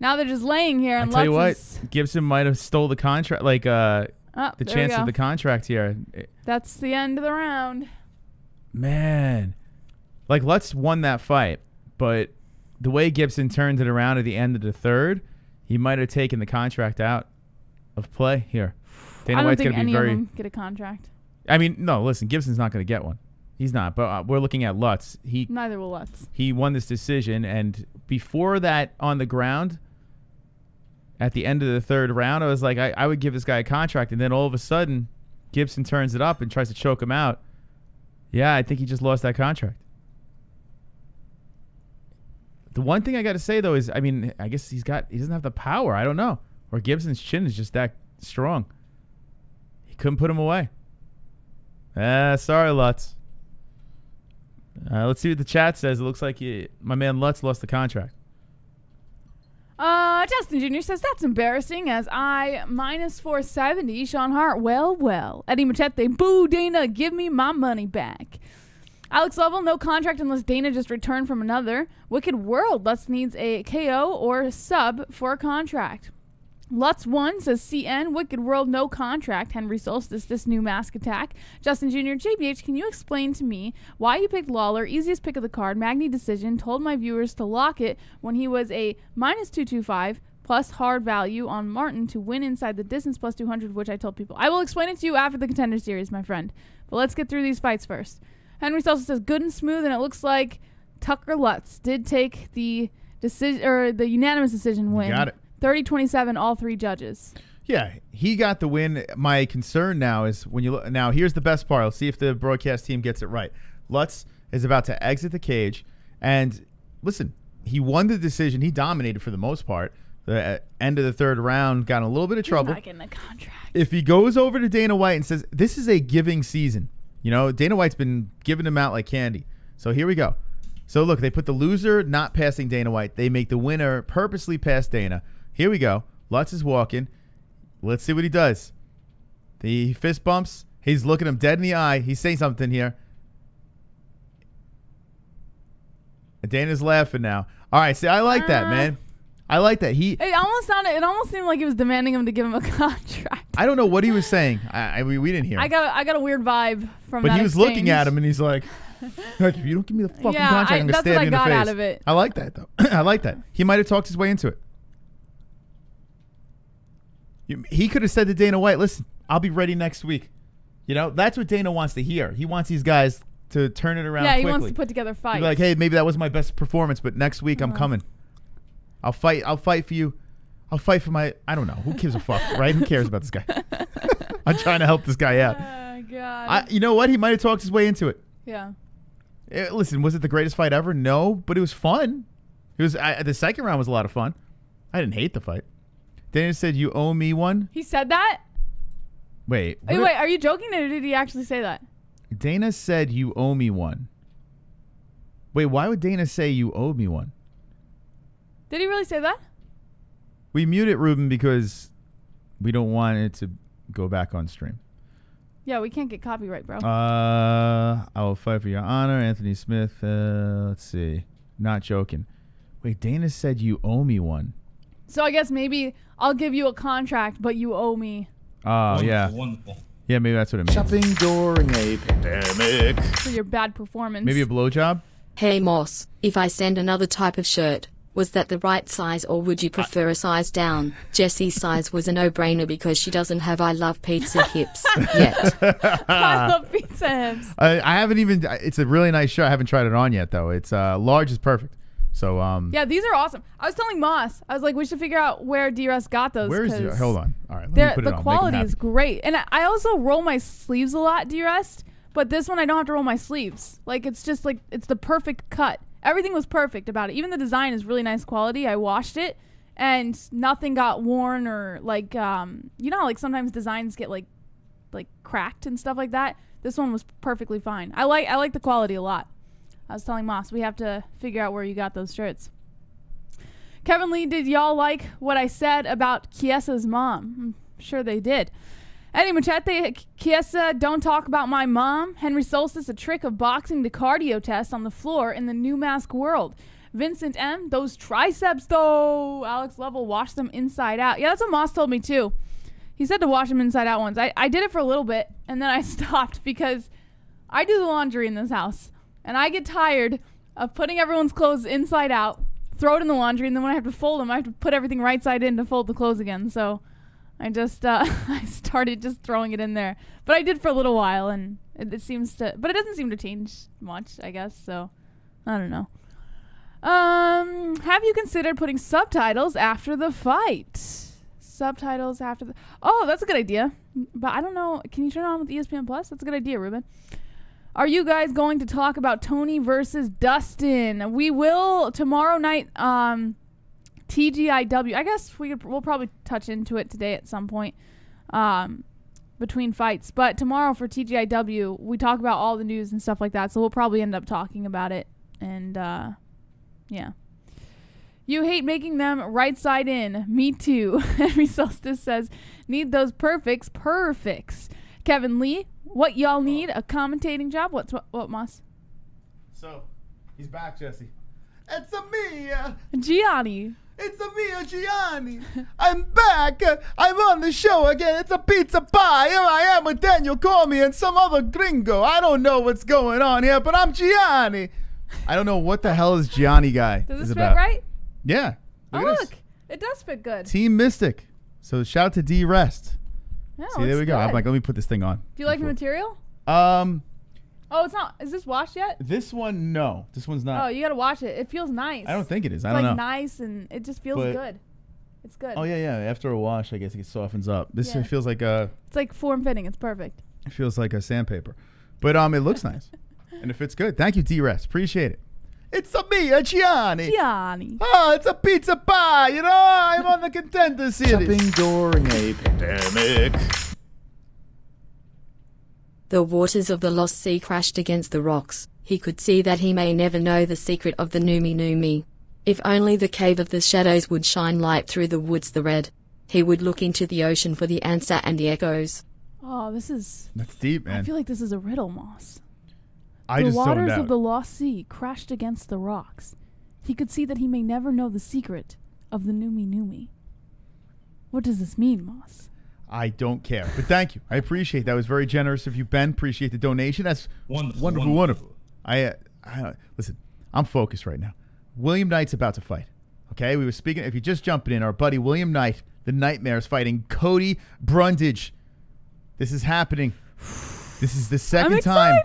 Now they're just laying here, I and tell you what, Gibson might have stole the contract, like uh, Oh, the chance of the contract here. That's the end of the round. Man, like Lutz won that fight, but the way Gibson turned it around at the end of the third, he might have taken the contract out of play here. Dana I don't White's gonna be very. get a contract. I mean, no, listen, Gibson's not going to get one. He's not. But uh, we're looking at Lutz. He Neither will Lutz. he won this decision, and before that, on the ground, at the end of the third round, I was like, I, I would give this guy a contract, and then all of a sudden, Gibson turns it up and tries to choke him out. Yeah, I think he just lost that contract. The one thing I got to say though is, I mean, I guess he's got he doesn't have the power. I don't know, or Gibson's chin is just that strong. He couldn't put him away. Ah, sorry, Lutz. Uh, let's see what the chat says. It looks like he, my man Lutz lost the contract. Uh, Justin Jr. says that's embarrassing as I minus 470. Sean Hart, well, well. Eddie Machete, boo, Dana, give me my money back. Alex Lovell, no contract unless Dana just returned from another. Wicked World, Lutz needs a KO or sub for a contract. Lutz 1 says CN, Wicked World, no contract. Henry Solstice, this new mask attack. Justin Jr., JBH, can you explain to me why you picked Lawler, easiest pick of the card, Magny decision, told my viewers to lock it when he was a minus 225 plus hard value on Martin to win inside the distance plus 200, which I told people. I will explain it to you after the contender series, my friend. But let's get through these fights first. Henry Solstice says good and smooth, and it looks like Tucker Lutz did take the decision or the unanimous decision win. got it. 30 27, all three judges. Yeah, he got the win. My concern now is when you look. Now, here's the best part. I'll see if the broadcast team gets it right. Lutz is about to exit the cage, and listen, he won the decision. He dominated for the most part. The uh, end of the third round got in a little bit of trouble. He's not getting a contract. if he goes over to Dana White and says, "This is a giving season," you know, Dana White's been giving him out like candy. So here we go. So look, they put the loser not passing Dana White. They make the winner purposely pass Dana. Here we go. Lutz is walking. Let's see what he does. The fist bumps. He's looking him dead in the eye. He's saying something here. And Dana's laughing now. All right, see, I like that, Uh. man. I like that. He It almost sounded. It almost seemed like he was demanding him to give him a [laughs] contract. I don't know what he was saying. I, I we, we didn't hear. I got. I got a weird vibe from But he was looking at him and he's like, [laughs] like, if you don't give me the fucking Yeah, contract, I- I'm gonna that's stab what I you in the got face. out of it. I like that though. [clears throat] I like that. He might have talked his way into it. He could have said to Dana White, "Listen, I'll be ready next week." You know, that's what Dana wants to hear. He wants these guys to turn it around Yeah, he quickly. wants to put together fights. like, "Hey, maybe that was my best performance, but next week I'm Uh-huh. coming. I'll fight. I'll fight for you. I'll fight for my. I don't know. Who gives a fuck, right? Who cares about this guy? [laughs] I'm trying to help this guy out. Oh God. I, you know what? He might have talked his way into it. yeah. Eh, listen, was it the greatest fight ever? No, but it was fun. It was. I, the second round was a lot of fun. I didn't hate the fight. Dana said, "You owe me one." He said that. Wait, Wait, what wait. Are you joking or did he actually say that? Dana said, "You owe me one." Wait, why would Dana say you owe me one? Did he really say that? We mute it, Ruben, because we don't want it to go back on stream. Yeah, we can't get copyright, bro. Uh, I will fight for your honor, Anthony Smith. Uh, let's see. Not joking. Wait, Dana said you owe me one. so I guess maybe I'll give you a contract, but you owe me Oh yeah, Wonderful. yeah. Maybe that's what it means. Shopping during a pandemic. for your bad performance. Maybe a blowjob. Hey Moss, if I send another type of shirt, Was that the right size or would you prefer a size down? Jessie's size was a no-brainer because she doesn't have I love pizza hips [laughs] yet. I love pizza hips. I, I haven't even. It's a really nice shirt. I haven't tried it on yet though. It's uh, large is perfect. So um, Yeah, these are awesome. I was telling Moss, I was like, we should figure out where DRS got those. where is it? 'cause Hold on. All right, let me they're- put it The on. Quality is great, and I, I also roll my sleeves a lot, DRS. But this one, I don't have to roll my sleeves. Like it's just like it's the perfect cut. Everything was perfect about it. Even the design is really nice quality. I washed it, and nothing got worn or like um you know like sometimes designs get like like cracked and stuff like that. This one was perfectly fine. I like I like the quality a lot. I was telling Moss we have to figure out where you got those shirts. Kevin Lee, did y'all like what I said about Kiesa's mom? I'm sure they did. Eddie Machete, Kiesa, don't talk about my mom. Henry Solstice, a trick of boxing The cardio test on the floor in the new mask world. Vincent M, those triceps though. Alex Level, wash them inside out. Yeah, that's what Moss told me too. He said to wash them inside out once. I, I did it for a little bit and then I [laughs] stopped because I do the laundry in this house and I get tired of putting everyone's clothes inside out, throw it in the laundry, and then when I have to fold them, I have to put everything right side in to fold the clothes again. So I just uh, [laughs] I started just throwing it in there, but I did for a little while, and it, it seems to, but it doesn't seem to change much, I guess. So I don't know. Um, have you considered putting subtitles after the fight? Subtitles after the. Oh, that's a good idea. But I don't know. Can you turn it on with ESPN Plus? That's a good idea, Ruben. Are you guys going to talk about Tony versus Dustin? We will tomorrow night. Um, TGIW. I guess we could, we'll probably touch into it today at some point. Um, between fights, but tomorrow for TGIW, we talk about all the news and stuff like that. So we'll probably end up talking about it. And uh, yeah. You hate making them right side in. Me too. [laughs] Henry Solstice says, need those perfects. Perfects. Kevin Lee, what y'all need? A commentating job? What's what, what Moss? So he's back, Jesse. It's a me. Gianni. It's a me, Gianni. I'm back. I'm on the show again. It's a pizza pie. Here I am with Daniel Cormier and some other gringo. I don't know what's going on here, but I'm Gianni. I don't know what the hell is Gianni guy Does is this fit about. right? Yeah. Oh, Look this. It does fit good. Team Mystic. So shout out to D Rest. Yeah, See, there we go. I'm like, let me put this thing on. Do you like the material? Um, Oh, it's not. Is this washed yet? this one, no. This one's not. Oh, you gotta wash it. It feels nice. I don't think it is. I don't like know. nice and it just feels But- good. It's good. Oh yeah, yeah. After a wash, I guess it softens up. This Yeah. feels like a It's like form fitting. It's perfect. it feels like a sandpaper, but um, it looks nice, [laughs] and it fits good. Thank you, D Rest. Appreciate it. It's a me, a Gianni. Gianni. Oh, it's a pizza pie. You know, I'm on the contender series. Shopping during a pandemic. The waters of the lost sea crashed against the rocks. He could see that he may never know the secret of the Numi Numi. If only the cave of the shadows would shine light through the woods the red. He would look into the ocean for the answer and the echoes. Oh, this is. That's deep, man. I feel like this is a riddle, Moss. I the just zoned waters out. of the lost sea crashed against the rocks. He could see that he may never know the secret of the Numi Numi. What does this mean, Moss? I don't care, but thank you. I appreciate that. It was very generous of you, Ben. Appreciate the donation. That's Wonderful, wonderful, wonderful. wonderful. I, uh, I listen. I'm focused right now. William Knight's about to fight. Okay, we were speaking. If you're just jumping in, our buddy William Knight, the Nightmare, is fighting Cody Brundage. This is happening. This is the 2nd time!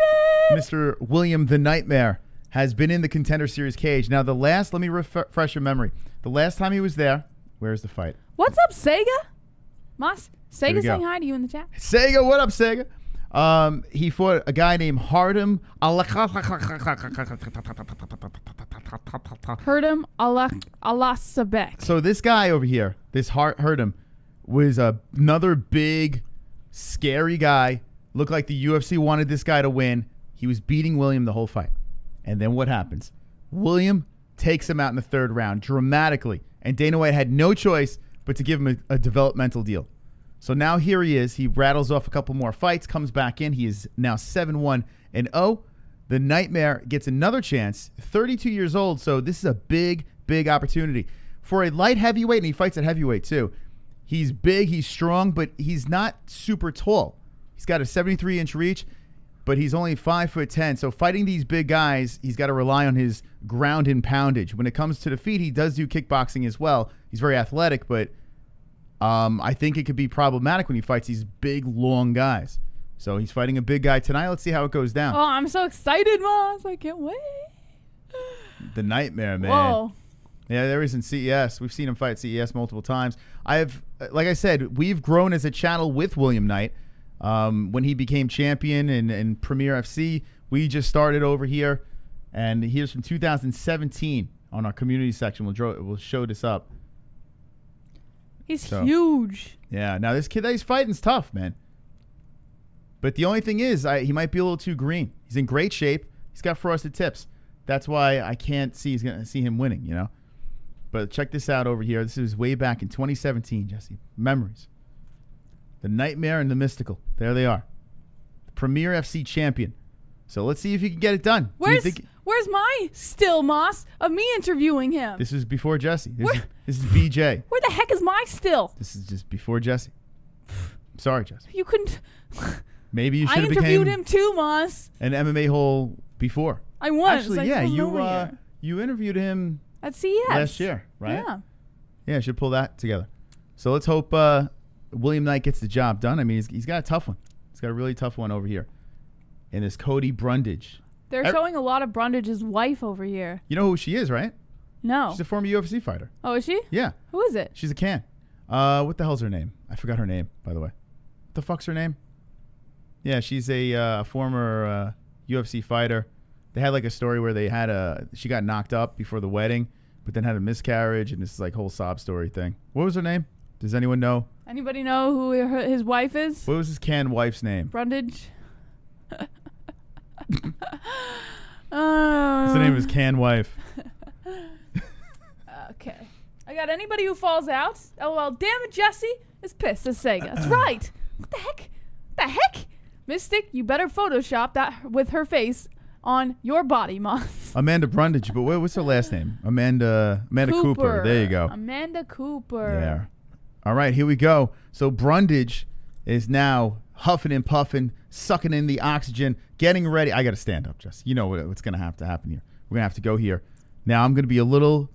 Mr. William the Nightmare has been in the Contender Series cage. Now, the last, let me refresh your memory. The last time he was there, where's the fight? What's up, Sega? Moss, There we Sega saying hi to you in the chat. Sega, what up, Sega? Um, he fought a guy named Herdem. Heard him, Allah, Allah Sabek. So this guy over here, this Har- Herdem, was a, another big, scary guy. Looked like the UFC wanted this guy to win. He was beating William the whole fight. And then what happens? William takes him out in the third round dramatically. And Dana White had no choice but to give him a, a developmental deal. So now here he is. He rattles off a couple more fights, comes back in. He is now 7 1 and 0. The Nightmare gets another chance, 32 years old. So this is a big, big opportunity for a light heavyweight, and he fights at heavyweight too. He's big, he's strong, but he's not super tall. He's got a 73 inch reach. but he's only five foot ten. So fighting these big guys, he's got to rely on his ground and poundage. When it comes to the feet, he does do kickboxing as well. He's very athletic, but um, I think it could be problematic when he fights these big, long guys. So he's fighting a big guy tonight. Let's see how it goes down. Oh, I'm so excited, Moss. I can't wait. The nightmare, man. Whoa. Yeah, there is in CES. We've seen him fight CES multiple times. I have, like I said, we've grown as a channel with William Knight. Um, when he became champion in, in Premier FC, we just started over here, and here's from 2017 on our community section. We'll draw, we'll show this up. He's So- huge. Yeah, now this kid that he's fighting's tough, man. But the only thing is, I, he might be a little too green. He's in great shape. He's got frosted tips. That's why I can't see he's gonna see him winning. You know. But check this out over here. This is way back in 2017, Jesse. Memories. The nightmare and the mystical. There they are. The Premier FC champion. So let's see if you can get it done. Do you Where's think- Where's my still Moss of me interviewing him? this is before Jesse. This, is, this is BJ. Where the heck is my still? This is just before Jesse. [sighs] Sorry, Jesse. You couldn't. [laughs] Maybe you [laughs] I should have interviewed him too, Moss. an MMA hole before. I was. Actually, I yeah, you uh, you interviewed him at CES last year, right? Yeah. Yeah, I should pull that together. So let's hope uh, William Knight gets the job done. I mean, he's, he's got a tough one. He's got a really tough one over here. And this Cody Brundage. They're Ev- showing a lot of Brundage's wife over here. You know who she is, right? No. She's a former UFC fighter. oh, is she? Yeah, Who is it? she's a can. Uh, what the hell's her name? I forgot her name, by the way. What the fuck's her name? Yeah, she's a uh, former uh, UFC fighter. They had like a story where they had a she got knocked up before the wedding, but then had a miscarriage, and this is like whole sob story thing. What was her name? Does anyone know? Anybody know who her, his wife is? What was his can wife's name? Brundage. [laughs] uh, His name is Can Wife. [laughs] Okay. I got anybody who falls out. LOL. Damn it, Jesse is pissed at Sega. That's [clears throat] right. What the heck? What the heck? Mystic, you better Photoshop that with her face on your body, Moss. [laughs] Amanda Brundage, but what, what's her last name? Amanda Amanda Cooper. There you go. Amanda Cooper. Yeah. All right, here we go. So Brundage is now huffing and puffing, sucking in the oxygen, getting ready. I got to stand up, Jess. You know what, what's going to have to happen here. We're going to have to go here. Now I'm going to be a little,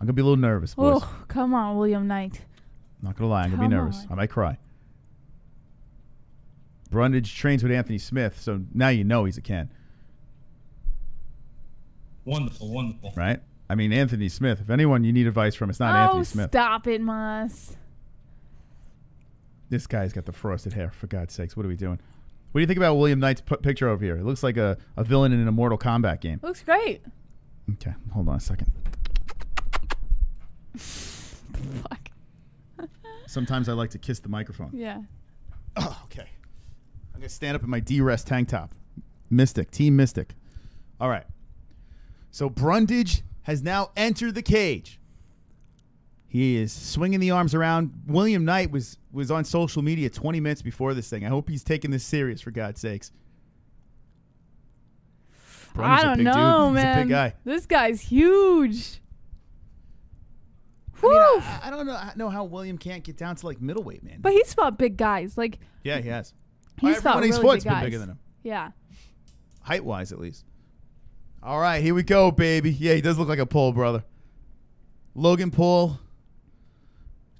I'm going to be a little nervous, boys. Oh, come on, William Knight. Not going to lie, I'm going to be nervous. on. I might cry. Brundage trains with Anthony Smith, so now you know he's a can, Wonderful, wonderful. right? I mean, Anthony Smith. If anyone you need advice from, it's not oh, Anthony Smith. stop it, Moss. This guy's got the frosted hair. For God's sakes, what are we doing? What do you think about William Knight's p- picture over here? It looks like a, a villain in a Mortal Kombat game. Looks great. Okay, hold on a second. [laughs] Fuck. [laughs] Sometimes I like to kiss the microphone. Yeah. Oh, okay. I'm gonna stand up in my D-rest tank top. Mystic, Team Mystic. All right. So Brundage has now entered the cage. He is swinging the arms around. William Knight was was on social media 20 minutes before this thing. I hope he's taking this serious for God's sakes. Brundage's I a don't know, He's man. a big guy. This guy's huge. I, mean, I, I don't know, I know how William can't get down to like middleweight, man. but he's fought big guys. Like yeah, he has. he's fought he's really fought's big guys. bigger than him. Yeah. height wise at least. All right, here we go, baby. Yeah, he does look like a pole brother. Logan Paul,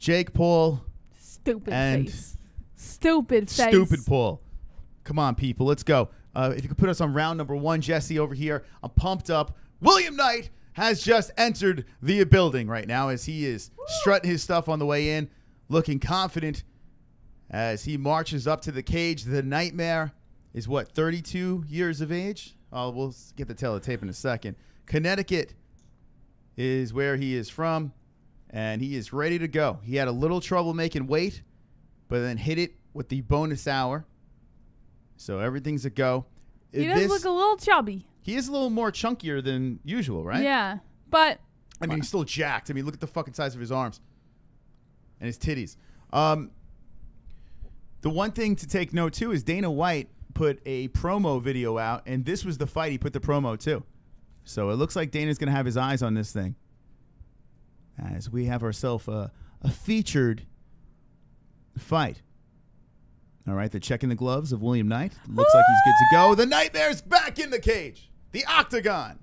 Jake Paul, Stupid And- face. Stupid face. stupid Paul. Come on, people, let's go. Uh, if you could put us on round number one, Jesse over here. I'm pumped up. William Knight has just entered the building right now as he is strutting his stuff on the way in, looking confident as he marches up to the cage. The Nightmare is what, 32 years of age? Oh, we'll get s- get the tape in a second. Connecticut is where he is from, and he is ready to go. He had a little trouble making weight, but then hit it with the bonus hour. So everything's a go. He does This- look a little chubby. he is a little more chunkier than usual, right? Yeah. But I mean, he's still jacked. I mean, look at the fucking size of his arms and his titties. Um, the one thing to take note too is Dana White put a promo video out, and this was the fight he put the promo to. So it looks like Dana's going to have his eyes on this thing as we have ourselves a, a featured fight. All right, they're checking the gloves of William Knight. Looks like he's good to go. The Nightmare's back in the cage. The octagon.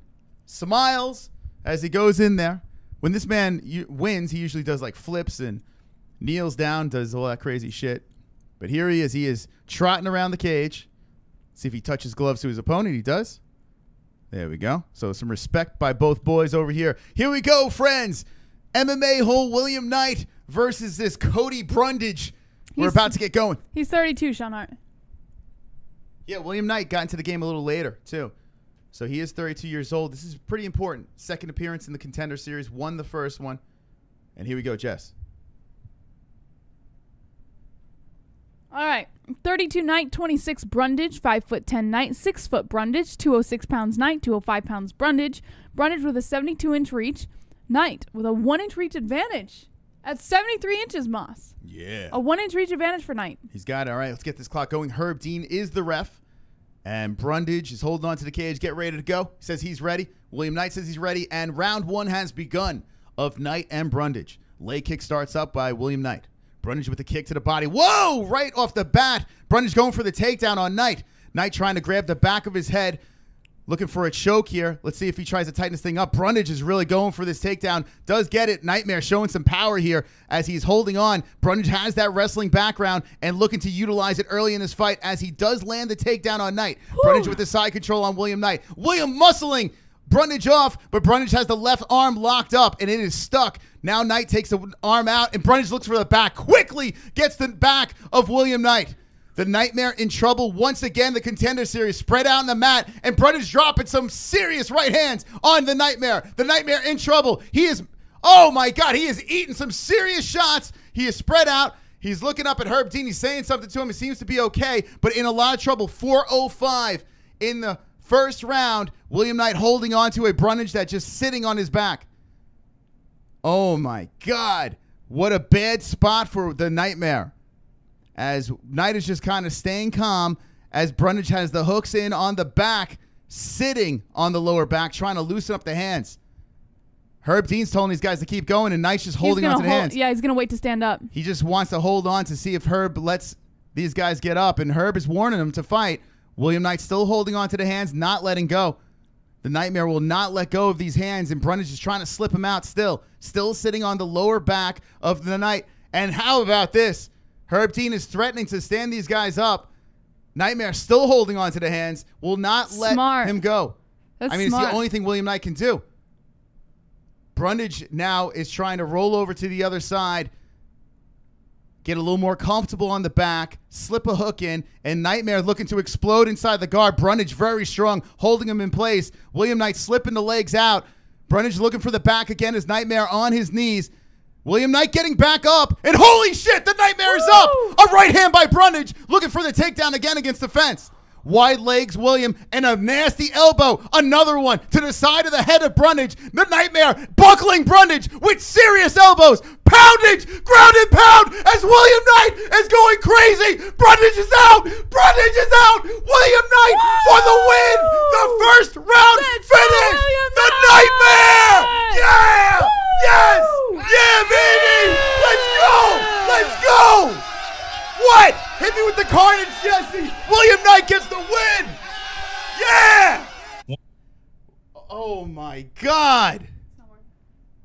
Smiles as he goes in there. When this man wins, he usually does like flips and kneels down, does all that crazy shit. But here he is. He is trotting around the cage. See if he touches gloves to his opponent. He does. There we go. So some respect by both boys over here. Here we go, friends. MMA hole William Knight versus this Cody Brundage. We're He's- about to get going. He's 32, Sean Hart. Yeah, William Knight got into the game a little later, too. So he is 32 years old. This is pretty important. Second appearance in the contender series, won the first one. And here we go, Jess. All right. 32 Knight, 26 Brundage, 5 foot 10 Knight, 6 foot Brundage, 206 pounds Knight, 205 pounds Brundage. Brundage with a 72 inch reach. Knight with a 1 inch reach advantage. At 73 inches, Moss. Yeah. A 1 inch reach advantage for Knight. He's got it. All right, let's get this clock going. Herb Dean is the ref. And Brundage is holding on to the cage. Get ready to go. He says he's ready. William Knight says he's ready. And round one has begun of Knight and Brundage. Leg kick starts up by William Knight. Brundage with a kick to the body. Whoa! Right off the bat. Brundage going for the takedown on Knight. Knight trying to grab the back of his head. Looking for a choke here. Let's see if he tries to tighten this thing up. Brundage is really going for this takedown. Does get it. Nightmare showing some power here as he's holding on. Brundage has that wrestling background and looking to utilize it early in this fight as he does land the takedown on Knight. Brundage with the side control on William Knight. William muscling Brundage off, but Brundage has the left arm locked up and it is stuck. Now Knight takes the arm out and Brundage looks for the back. Quickly gets the back of William Knight. The Nightmare in trouble once again. The contender series spread out on the mat, and Brundage dropping some serious right hands on the Nightmare. The Nightmare in trouble. He is, oh my God, he is eating some serious shots. He is spread out. He's looking up at Herb Dean. He's saying something to him. It seems to be okay, but in a lot of trouble. 405 in the first round. William Knight holding on to a Brundage that just sitting on his back. Oh my God. What a bad spot for the Nightmare as Knight is just kind of staying calm as Brundage has the hooks in on the back, sitting on the lower back, trying to loosen up the hands. Herb Dean's telling these guys to keep going, and Knight's just holding on to the hold- hands. Yeah, he's going to wait to stand up. He just wants to hold on to see if Herb lets these guys get up, and Herb is warning them to fight. William Knight still holding on to the hands, not letting go. The Nightmare will not let go of these hands, and Brundage is trying to slip him out still. Still sitting on the lower back of the Knight. And how about this? Herb Dean is threatening to stand these guys up. Nightmare still holding on to the hands, will not let Smart. him go. That's I mean, smart. it's the only thing William Knight can do. Brundage now is trying to roll over to the other side, get a little more comfortable on the back, slip a hook in, and Nightmare looking to explode inside the guard. Brundage very strong, holding him in place. William Knight slipping the legs out. Brundage looking for the back again as Nightmare on his knees. William Knight getting back up, and holy shit, the Nightmare is up! A right hand by Brundage, looking for the takedown again against the fence. Wide legs, William, and a nasty elbow. Another one to the side of the head of Brundage. The Nightmare buckling Brundage with serious elbows. Poundage, ground and pound as William Knight is going crazy. Brundage is out. Brundage is out. William Knight for the win. The first round Let's finish. The! Nightmare. Yeah. Yes. Yeah, baby. Let's go. Let's go. What? Hit me with the carnage, Jesse. William Knight gets the win. Yeah. Oh my God.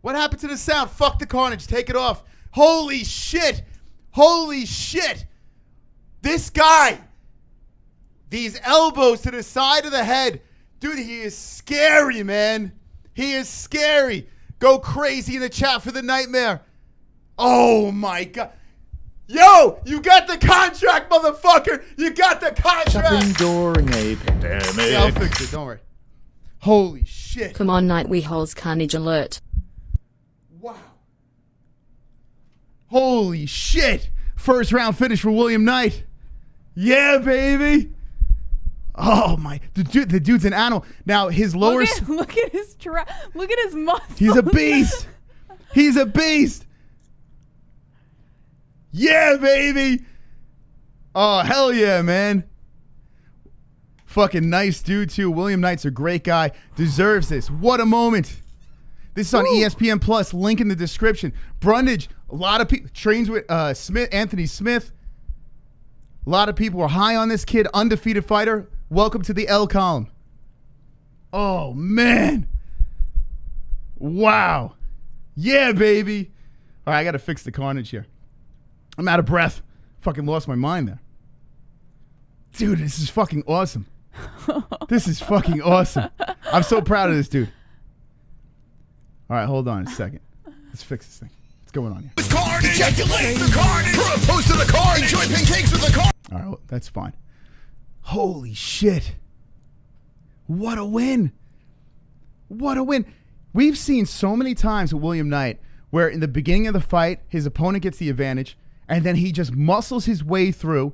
What happened to the sound? Fuck the carnage. Take it off. Holy shit. Holy shit. This guy. These elbows to the side of the head. Dude, he is scary, man. He is scary. Go crazy in the chat for the nightmare. Oh my god. Yo, you got the contract, motherfucker. You got the Shutting contract. during a pandemic. Yeah, I'll fix it. Don't worry. Holy shit. Come on, night we holds carnage alert. Wow. Holy shit. First round finish for William Knight. Yeah, baby. Oh my, the dude, the dude's an animal. Now his lower, Look at, [laughs] look at his tra- look at his muscles. he's a [laughs] beast. He's a beast. Yeah, baby. Oh hell yeah, man. Fucking nice dude too. William Knight's a great guy. Deserves this. What a moment. This is on E ESPN Plus. Link in the description. Brundage, a lot of people trains with uh, Smith, Anthony Smith. A lot of people are high on this kid, undefeated fighter. Welcome to the L column. Oh man. Wow. Yeah, baby. All right, I got to fix the carnage here. I'm out of breath. Fucking lost my mind there. Dude, this is fucking awesome. [laughs] this is fucking awesome. I'm so proud of this dude. All right, hold on a second. Let's fix this thing. What's going on here? Carnage! Ejaculate the carnage! Propose to the carnage! Enjoy pancakes with the carnage! All right, well, that's fine. Holy shit. What a win. What a win. We've seen so many times with William Knight where in the beginning of the fight, his opponent gets the advantage, and then he just muscles his way through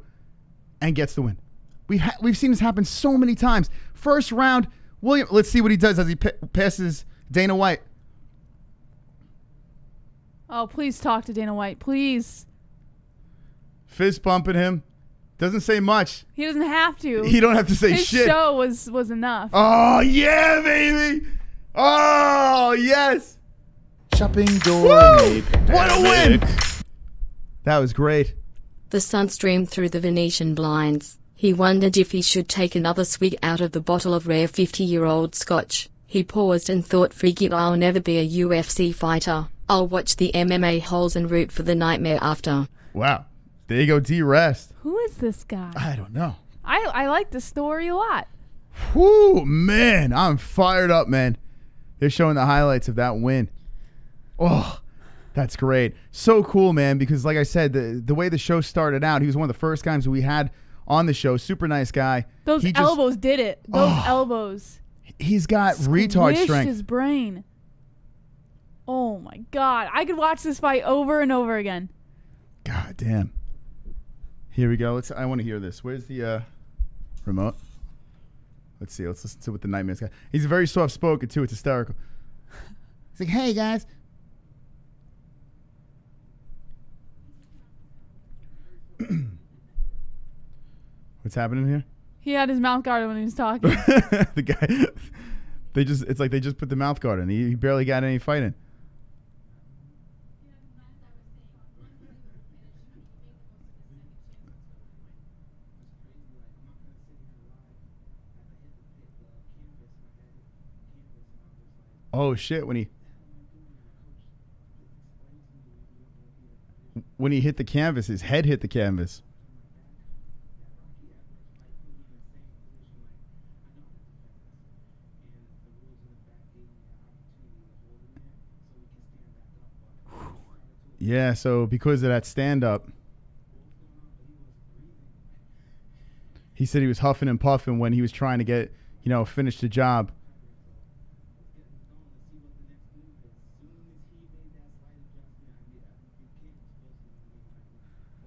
and gets the win. We've, ha- we've seen this happen so many times. First round, William, let's see what he does as he pa- passes Dana White. Oh, please talk to Dana White, please. Fist bumping him. Doesn't say much. He doesn't have to. He don't have to say His shit. show was was enough. Oh yeah, baby! Oh yes! Shopping Woo! gourmet What a win! That was great. The sun streamed through the Venetian blinds. He wondered if he should take another swig out of the bottle of rare 50 year old scotch. He paused and thought, Frigid, I'll never be a UFC fighter. I'll watch the MMA holes and root for the nightmare after. Wow. There you go, D rest. Who is this guy? I don't know. I I like the story a lot. Whoo, man, I'm fired up, man. They're showing the highlights of that win. Oh, that's great. So cool, man, because like I said, the the way the show started out, he was one of the first guys we had on the show. Super nice guy. Those He just- elbows did it. Those Oh. elbows. He's got retard strength. his brain. Oh my god. I could watch this fight over and over again. God damn. Here we go. Let's. I want to hear this. Where's the uh, remote? Let's see. Let's listen to what the nightmares guy. He's very soft spoken too. It's hysterical. He's like, "Hey guys." [clears throat] What's happening here? He had his mouth guard when he was [laughs] talking. the guy. [laughs] They just. It's like they just put the mouth guard in. He, he barely got any fight Oh shit! When he when he hit the canvas, his head hit the canvas. Yeah, so because of that stand up, he said he was huffing and puffing when he was trying to get, you know, finish the job.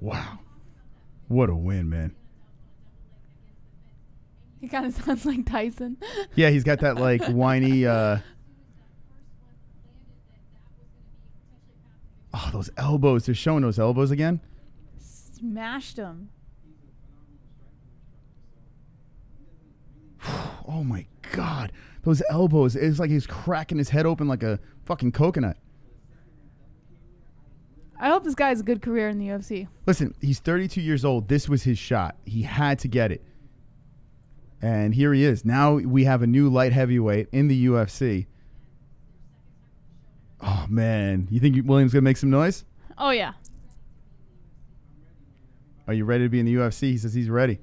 Wow. What a win, man. he kind of sounds like Tyson. [laughs] Yeah, he's got that like whiny uh Oh, those elbows. They're showing those elbows again. Smashed him. [sighs] Oh my god. Those elbows. It's like he's cracking his head open like a fucking coconut. I hope this guy has a good career in the UFC. Listen, he's 32 years old. This was his shot. He had to get it. And here he is. Now we have a new light heavyweight in the UFC. Oh man, you think Williams gonna make some noise? Oh yeah. Are you ready to be in the UFC? He says he's ready.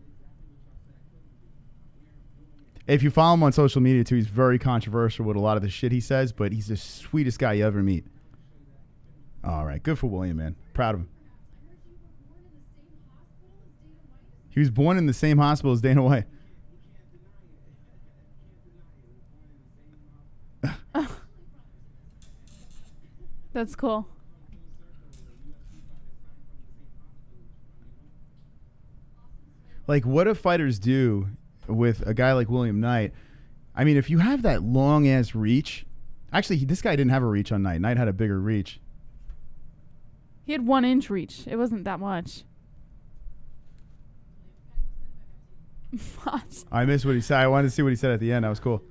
If you follow him on social media too, he's very controversial with a lot of the shit he says, but he's the sweetest guy you ever meet. All right, good for William, man. Proud of him. He was born in the same hospital as Dana White. [laughs] That's cool. Like, what do fighters do with a guy like William Knight? I mean, if you have that long ass reach, actually, he- this guy didn't have a reach on Knight. Knight had a bigger reach. He had one inch reach. It wasn't that much. What? [laughs] I missed what he said. I wanted to see what he said at the end. That was cool.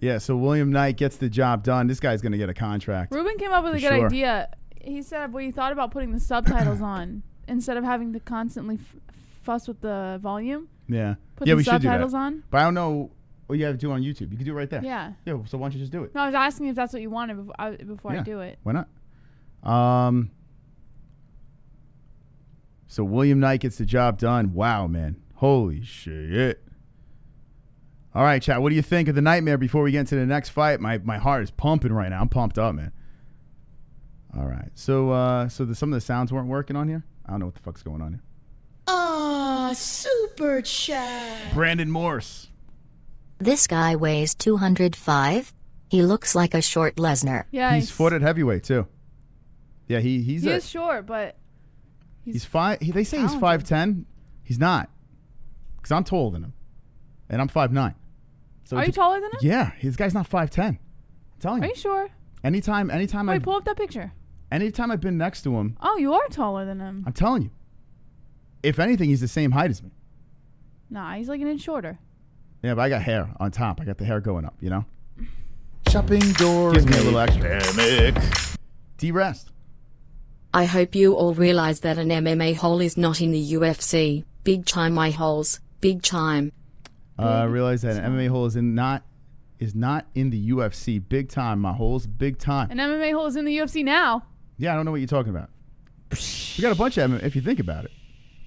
Yeah, so William Knight gets the job done. This guy's going to get a contract. Ruben came up with a good sure. idea. He said we thought about putting the subtitles on [coughs] instead of having to constantly f- fuss with the volume. Yeah. Put yeah, the we should do subtitles that. on. But I don't know what you have to do on YouTube. You can do it right there. Yeah. Yeah. So why don't you just do it? No, I was asking if that's what you wanted before I, before Yeah. I do it. Why not? Um. So William Knight gets the job done. Wow, man. Holy shit. All right, chat. What do you think of the nightmare before we get into the next fight? My my heart is pumping right now. I'm pumped up, man. All right. So uh so the, some of the sounds weren't working on here. I don't know what the fuck's going on here. Ah, super chat. Brandon Morse. This guy weighs 205. He looks like a short Lesnar. Yeah. He's fought at heavyweight too. Yeah, he he's He a, is short, but he's five. He, they say he's five ten. He's not, because I'm taller than him, and I'm five nine. So are you de- taller than him? Yeah, his guy's not five ten. I'm telling Are you. Are you sure? Anytime, anytime I, Wait, pull up that picture. anytime I've been next to him, Oh, you are taller than him. I'm telling you. If anything, he's the same height as me. Nah, he's like an inch shorter. Yeah, but I got hair on top. I got the hair going up. You know, Shopping door. gives me a little extra. Pandemic. D-rest. I hope you all realize that an MMA hole is not in the UFC. Big time my holes. Big time. Uh, I realize that an MMA hole is in not is not in the UFC. Big time, my holes. Big time. An MMA hole is in the UFC now. Yeah, I don't know what you're talking about. We got a bunch of them if you think about it.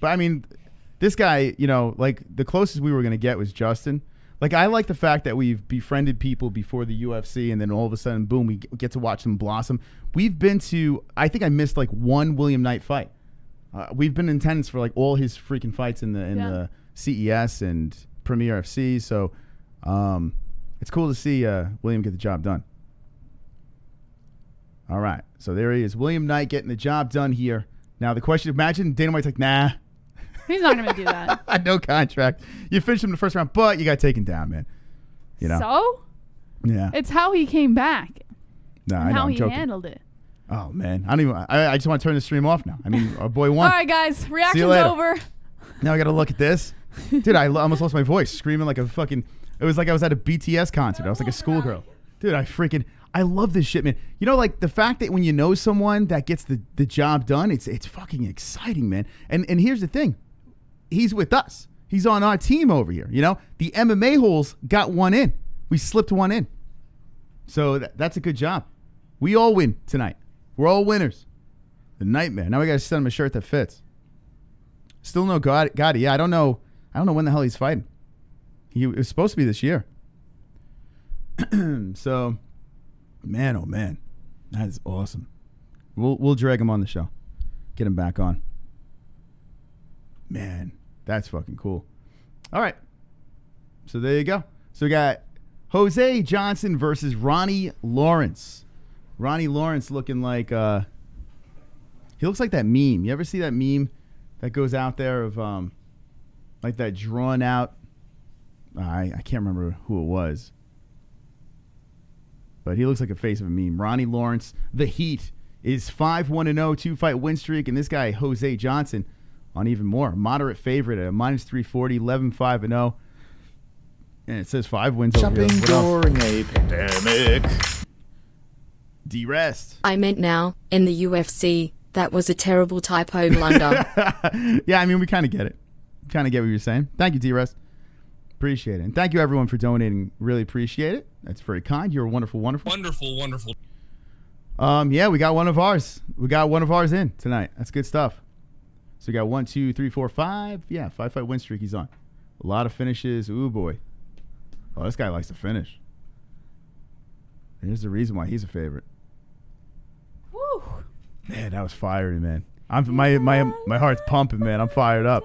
But I mean, this guy, you know, like the closest we were going to get was Justin. Like I like the fact that we've befriended people before the UFC and then all of a sudden boom, we get to watch them blossom. We've been to I think I missed like one William Knight fight. Uh, we've been in attendance for like all his freaking fights in the in Yeah. the CES and Premier FC, so um it's cool to see uh, William get the job done. All right. So there he is. William Knight getting the job done here. Now the question, imagine Dana White's like, nah, He's not gonna do that. I [laughs] no contract. You finished him in the first round, but you got taken down, man. You know? So yeah. it's how he came back No, I know. how I'm he joking. handled it. Oh man, I don't even. I, I just want to turn the stream off now. I mean, our boy won. All right, guys, reaction's over. Now I got to look at this, [laughs] dude. I almost lost my voice, screaming like a fucking. It was like I was at a BTS concert. I was like a schoolgirl, dude. I freaking. I love this shit, man. You know, like the fact that when you know someone that gets the, the job done, it's it's fucking exciting, man. And and here's the thing, he's with us. He's on our team over here. You know, the MMA holes got one in. We slipped one in. So that, that's a good job. We all win tonight. We're all winners. The nightmare. Now we got to send him a shirt that fits. Still no God, Gotti. Yeah, I don't know. I don't know when the hell he's fighting. He was supposed to be this year. [clears throat] so, man, oh man, that is awesome. We'll we'll drag him on the show, get him back on. Man, that's fucking cool. All right, so there you go. So we got Jose Johnson versus Ronnie Lawrence. Ronnie Lawrence looking like uh, he looks like that meme. You ever see that meme that goes out there of um, like that drawn out? I I can't remember who it was, but he looks like a face of a meme. Ronnie Lawrence, the Heat is five one and zero, two fight win streak, and this guy Jose Johnson on even more moderate favorite at a minus 340, 11 5 and zero. And it says five wins over Shopping here. What else? during a pandemic. D-rest. I meant now, in the UFC. That was a terrible typo blunder. [laughs] yeah, I mean, we kind of get it. Kind of get what you're saying. Thank you, D-Rest. Appreciate it. And thank you, everyone, for donating. Really appreciate it. That's very kind. You're wonderful, wonderful. Wonderful, wonderful. Um, yeah, we got one of ours. We got one of ours in tonight. That's good stuff. So we got one, two, three, four, five. Yeah, five fight win streak he's on. A lot of finishes. Ooh, boy. Oh, this guy likes to finish. Here's the reason why he's a favorite. Woo. Man, that was fiery, man. I'm my my my heart's pumping, man. I'm fired up.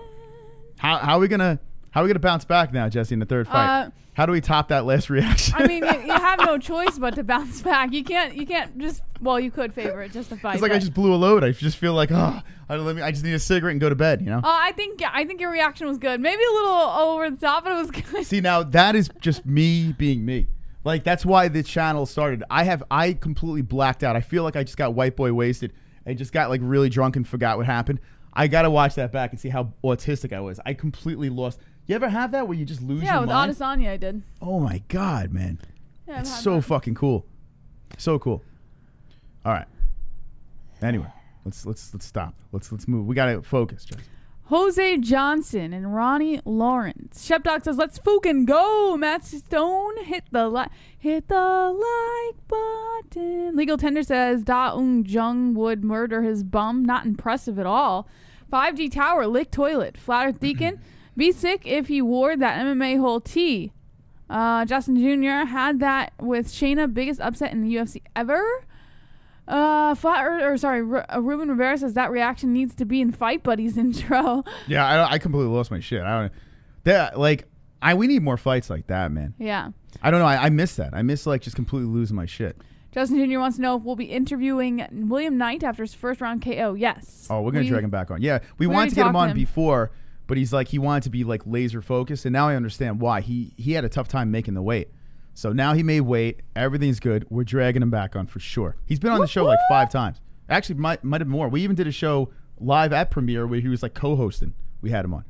How how are we gonna how are we gonna bounce back now, Jesse, in the third fight? Uh, how do we top that last [laughs] reaction? I mean, you, you have no choice but to bounce back. You can't. You can't just. Well, you could favor it just to fight. it's like I just blew a load. I just feel like oh, I, let me, I just need a cigarette and go to bed. You know. Uh, I think I think your reaction was good. Maybe a little over the top, but it was good. See now that is just me being me. Like that's why the channel started. I have I completely blacked out. I feel like I just got white boy wasted I just got like really drunk and forgot what happened. I gotta watch that back and see how autistic I was. I completely lost. You ever have that where you just lose yeah, with mind? Adesanya, I did. Oh my god, man. Yeah, It's so that. fucking cool. So cool. All right. Anyway, let's let's let's stop. Let's let's move. We gotta focus, Jesse. Jose Johnson and Ronnie Lawrence. Shep Dog says, "Let's fucking go." Matt Stone hit the li- hit the like button. Legal Tender says, "Da Woon Jung would murder his bum. Not impressive at all." 5G Tower lick toilet. Flat Earth Deacon, [clears throat] be sick if he wore that MMA whole tee. Uh, Justin Jr. had that with Shayna, biggest upset in the UFC ever. Uh, Flat Earth, or sorry, Ru- uh, Ruben Rivera says that reaction needs to be in Fight Buddies [laughs] intro. Yeah, I, I completely lost my shit. I don't. That like I we need more fights like that, man. yeah. I don't know. I, I miss that. I miss like just completely losing my shit. Justin Jr. wants to know if we'll be interviewing William Knight after his first round KO. Yes. Oh, we're gonna We- drag him back on. Yeah, we we wanted to get him on him. before, but he's like he wanted to be like laser focused, and now I understand why. He he had a tough time making the weight, so now he made weight. Everything's good. We're dragging him back on for sure. He's been on the show like five times. Actually, might might have more. We even did a show live at premiere where he was like co-hosting. We had him on.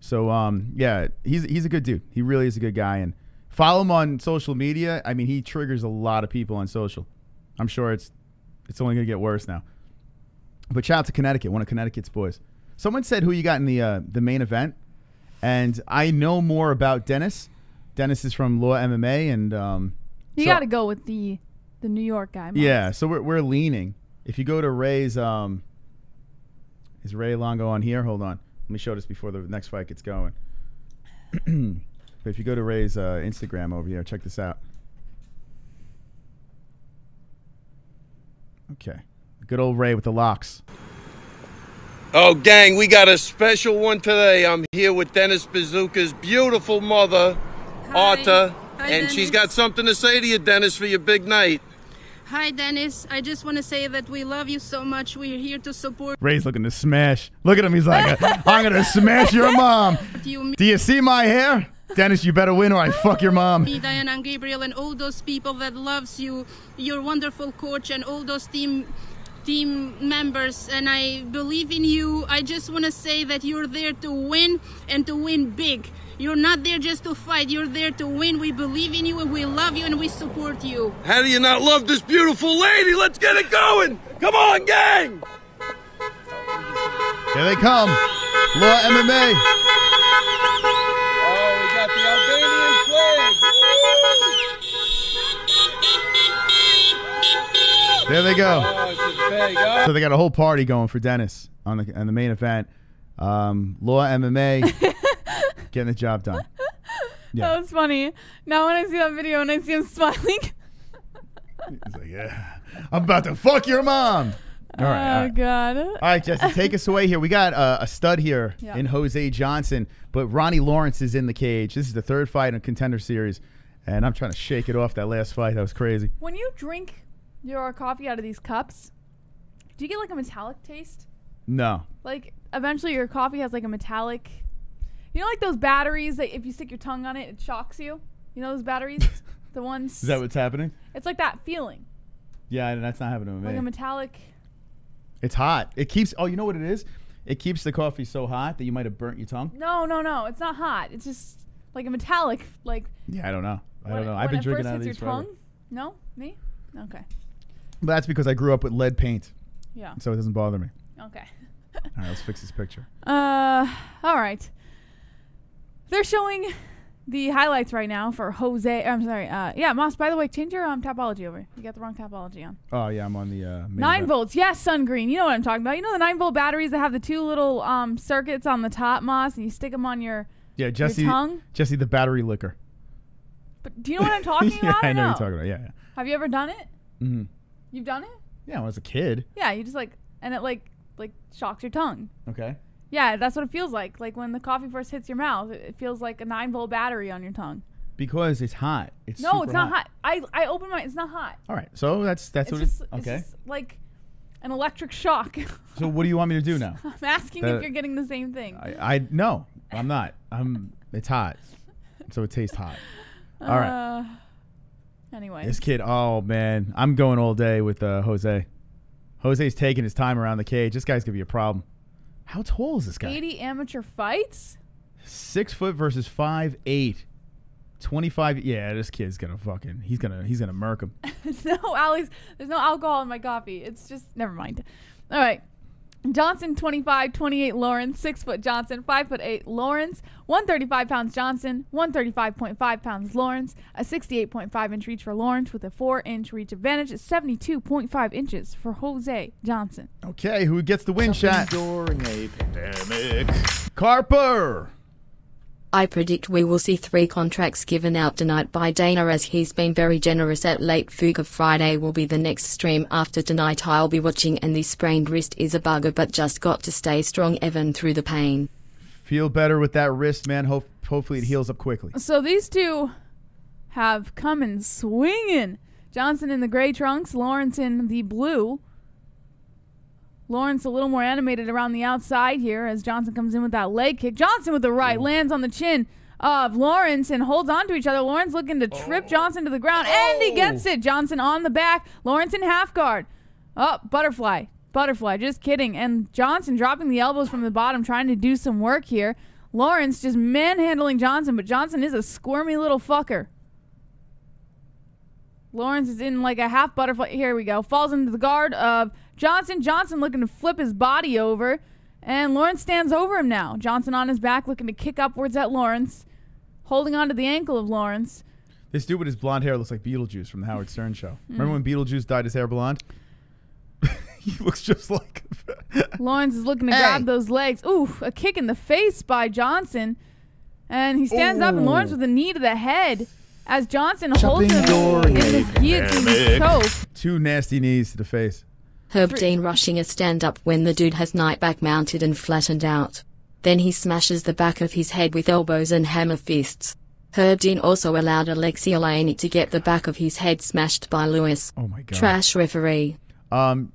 So um yeah, he's he's a good dude. He really is a good guy, and follow him on social media. I mean, he triggers a lot of people on social. I'm sure it's it's only gonna get worse now. But shout out to Connecticut, one of Connecticut's boys. Someone said who you got in the uh, the main event, and I know more about Dennis. Dennis is from Law MMA, and um, You so- got to go with the the New York guy. Miles. yeah. So we're we're leaning. If you go to Ray's, um, is Ray Longo on here? Hold on, let me show this before the next fight gets going. but [clears throat] if you go to Ray's uh, Instagram over here, check this out. Okay, good old Ray with the locks. Oh, gang, we got a special one today. I'm here with Dennis Buzukja's beautiful mother, Arta, Hi, and she's got something to say to you, Dennis, for your big night. Hi, Dennis. I just want to say that we love you so much. We're here to support Ray's looking to smash. Look at him. He's like, I'm gonna [laughs] smash your mom. you, Do you see my hair, Dennis? You better win or I [laughs] fuck your mom. me, Diana, and Gabriel, and all those people that loves you, your wonderful coach, and all those team team members. And I believe in you. I just want to say that you're there to win and to win big. You're not there just to fight. You're there to win. We believe in you and we love you and we support you. How do you not love this beautiful lady? Let's get it going. Come on, gang. Here they come. Law MMA. Oh, we got the Albanian flag. There they go. Oh. So they got a whole party going for Dennis on the on the main event. Um, Law MMA [laughs] getting the job done. Yeah. That was funny. Now when I see that video and I see him smiling, He's like, yeah, I'm about to fuck your mom. All right. all oh right. god. All right, Jesse, take us away here. We got uh, a stud here Yeah. in Jose Johnson, but Ronnie Lawrence is in the cage. This is the third fight in a contender series, and I'm trying to shake it off that last fight. That was crazy. When you drink your coffee out of these cups, do you get like a metallic taste? No. Like eventually your coffee has like a metallic You know like those batteries that if you stick your tongue on it it shocks you? You know those batteries? [laughs] the ones Is that what's happening? It's like that feeling. Yeah, that's not happening with Like a metallic It's hot. It keeps. Oh, you know what it is? It keeps the coffee so hot that you might have burnt your tongue. No, no, no. It's not hot. It's just like a metallic like Yeah, I don't know. I don't know. it- I've been drinking out of hits these your forever. tongue? No? Me? Okay. But that's because I grew up with lead paint, Yeah. so it doesn't bother me. Okay. [laughs] All right, let's fix this picture. Uh, all right. They're showing the highlights right now for Jose. I'm sorry. Uh, yeah, Moss. By the way, change your um topology over. You got the wrong topology on. Oh yeah, I'm on the uh, Nine volts. Yes, sun green. You know what I'm talking about. You know the nine volt batteries that have the two little um circuits on the top, Moss, and you stick them on your. Yeah, Jesse. tongue? Jesse, the battery liquor. But do you know what I'm talking [laughs] yeah, about? I know no? you're talking about. Yeah, yeah. Have you ever done it? hmm You've done it? Yeah, when I was a kid. Yeah. You just like and it like like shocks your tongue. Okay. Yeah, that's what it feels like. Like when the coffee first hits your mouth, it it feels like a nine volt battery on your tongue. Because it's hot. It's no, it's not hot. I I open my. It's not hot. All right, so that's that's it's what just, it's it's okay. just like an electric shock. [laughs] so what do you want me to do now? [laughs] I'm asking That- if you're getting the same thing. I, I no, I'm not. I'm. It's hot, so it tastes hot. All right. Uh, anyway, This kid, oh man, I'm going all day with uh, Jose. Jose's taking his time around the cage. This guy's gonna be a problem. How tall is this guy? 80 amateur fights. Six foot versus five eight. 25 yeah this kid's gonna fucking he's gonna he's gonna murk him [laughs] no, Alex. There's no alcohol in my coffee. It's just never mind. All right. Johnson 25, 28 Lawrence, 6 foot Johnson, 5 foot 8 Lawrence, 135 pounds Johnson, 135.5 pounds Lawrence, a 68.5 inch reach for Lawrence with a 4 inch reach advantage at 72.5 inches for Jose Johnson. Okay, who gets the win shot? During a pandemic. Carper. I predict we will see three contracts given out tonight by Dana as he's been very generous at late Fuga Friday will be the next stream after tonight I'll be watching and the sprained wrist is a bugger but just got to stay strong Evan through the pain. Feel better with that wrist, man. Hope hopefully it heals up quickly. So these two have come in swinging. Johnson in the gray trunks, Lawrence in the blue. Lawrence a little more animated around the outside here as Johnson comes in with that leg kick. Johnson with the right mm. lands on the chin of Lawrence and holds on to each other. Lawrence looking to trip oh. Johnson to the ground and he gets oh. it. Johnson on the back. Lawrence in half guard. Oh, butterfly. Butterfly. Just kidding. And Johnson dropping the elbows from the bottom trying to do some work here. Lawrence just manhandling Johnson, but Johnson is a squirmy little fucker. Lawrence is in like a half butterfly. Here we go. Falls into the guard of Johnson. Johnson looking to flip his body over. And Lawrence stands over him now. Johnson on his back looking to kick upwards at Lawrence. Holding onto the ankle of Lawrence. This dude with his blonde hair looks like Beetlejuice from the Howard Stern show. Mm. Remember when Beetlejuice dyed his hair blonde? [laughs] he looks just like. [laughs] Lawrence is looking to Hey. grab those legs. Ooh, a kick in the face by Johnson. And he stands up and Lawrence with a knee to the head as Johnson holds Shopping him during in a this guillotine choke. Two nasty knees to the face. Herb Dean rushing a stand up when the dude has Knight back mounted and flattened out. Then he smashes the back of his head with elbows and hammer fists. Herb Dean also allowed Aleksei Oleinik to get the back of his head smashed by Lewis. Oh my god. Trash referee. Um,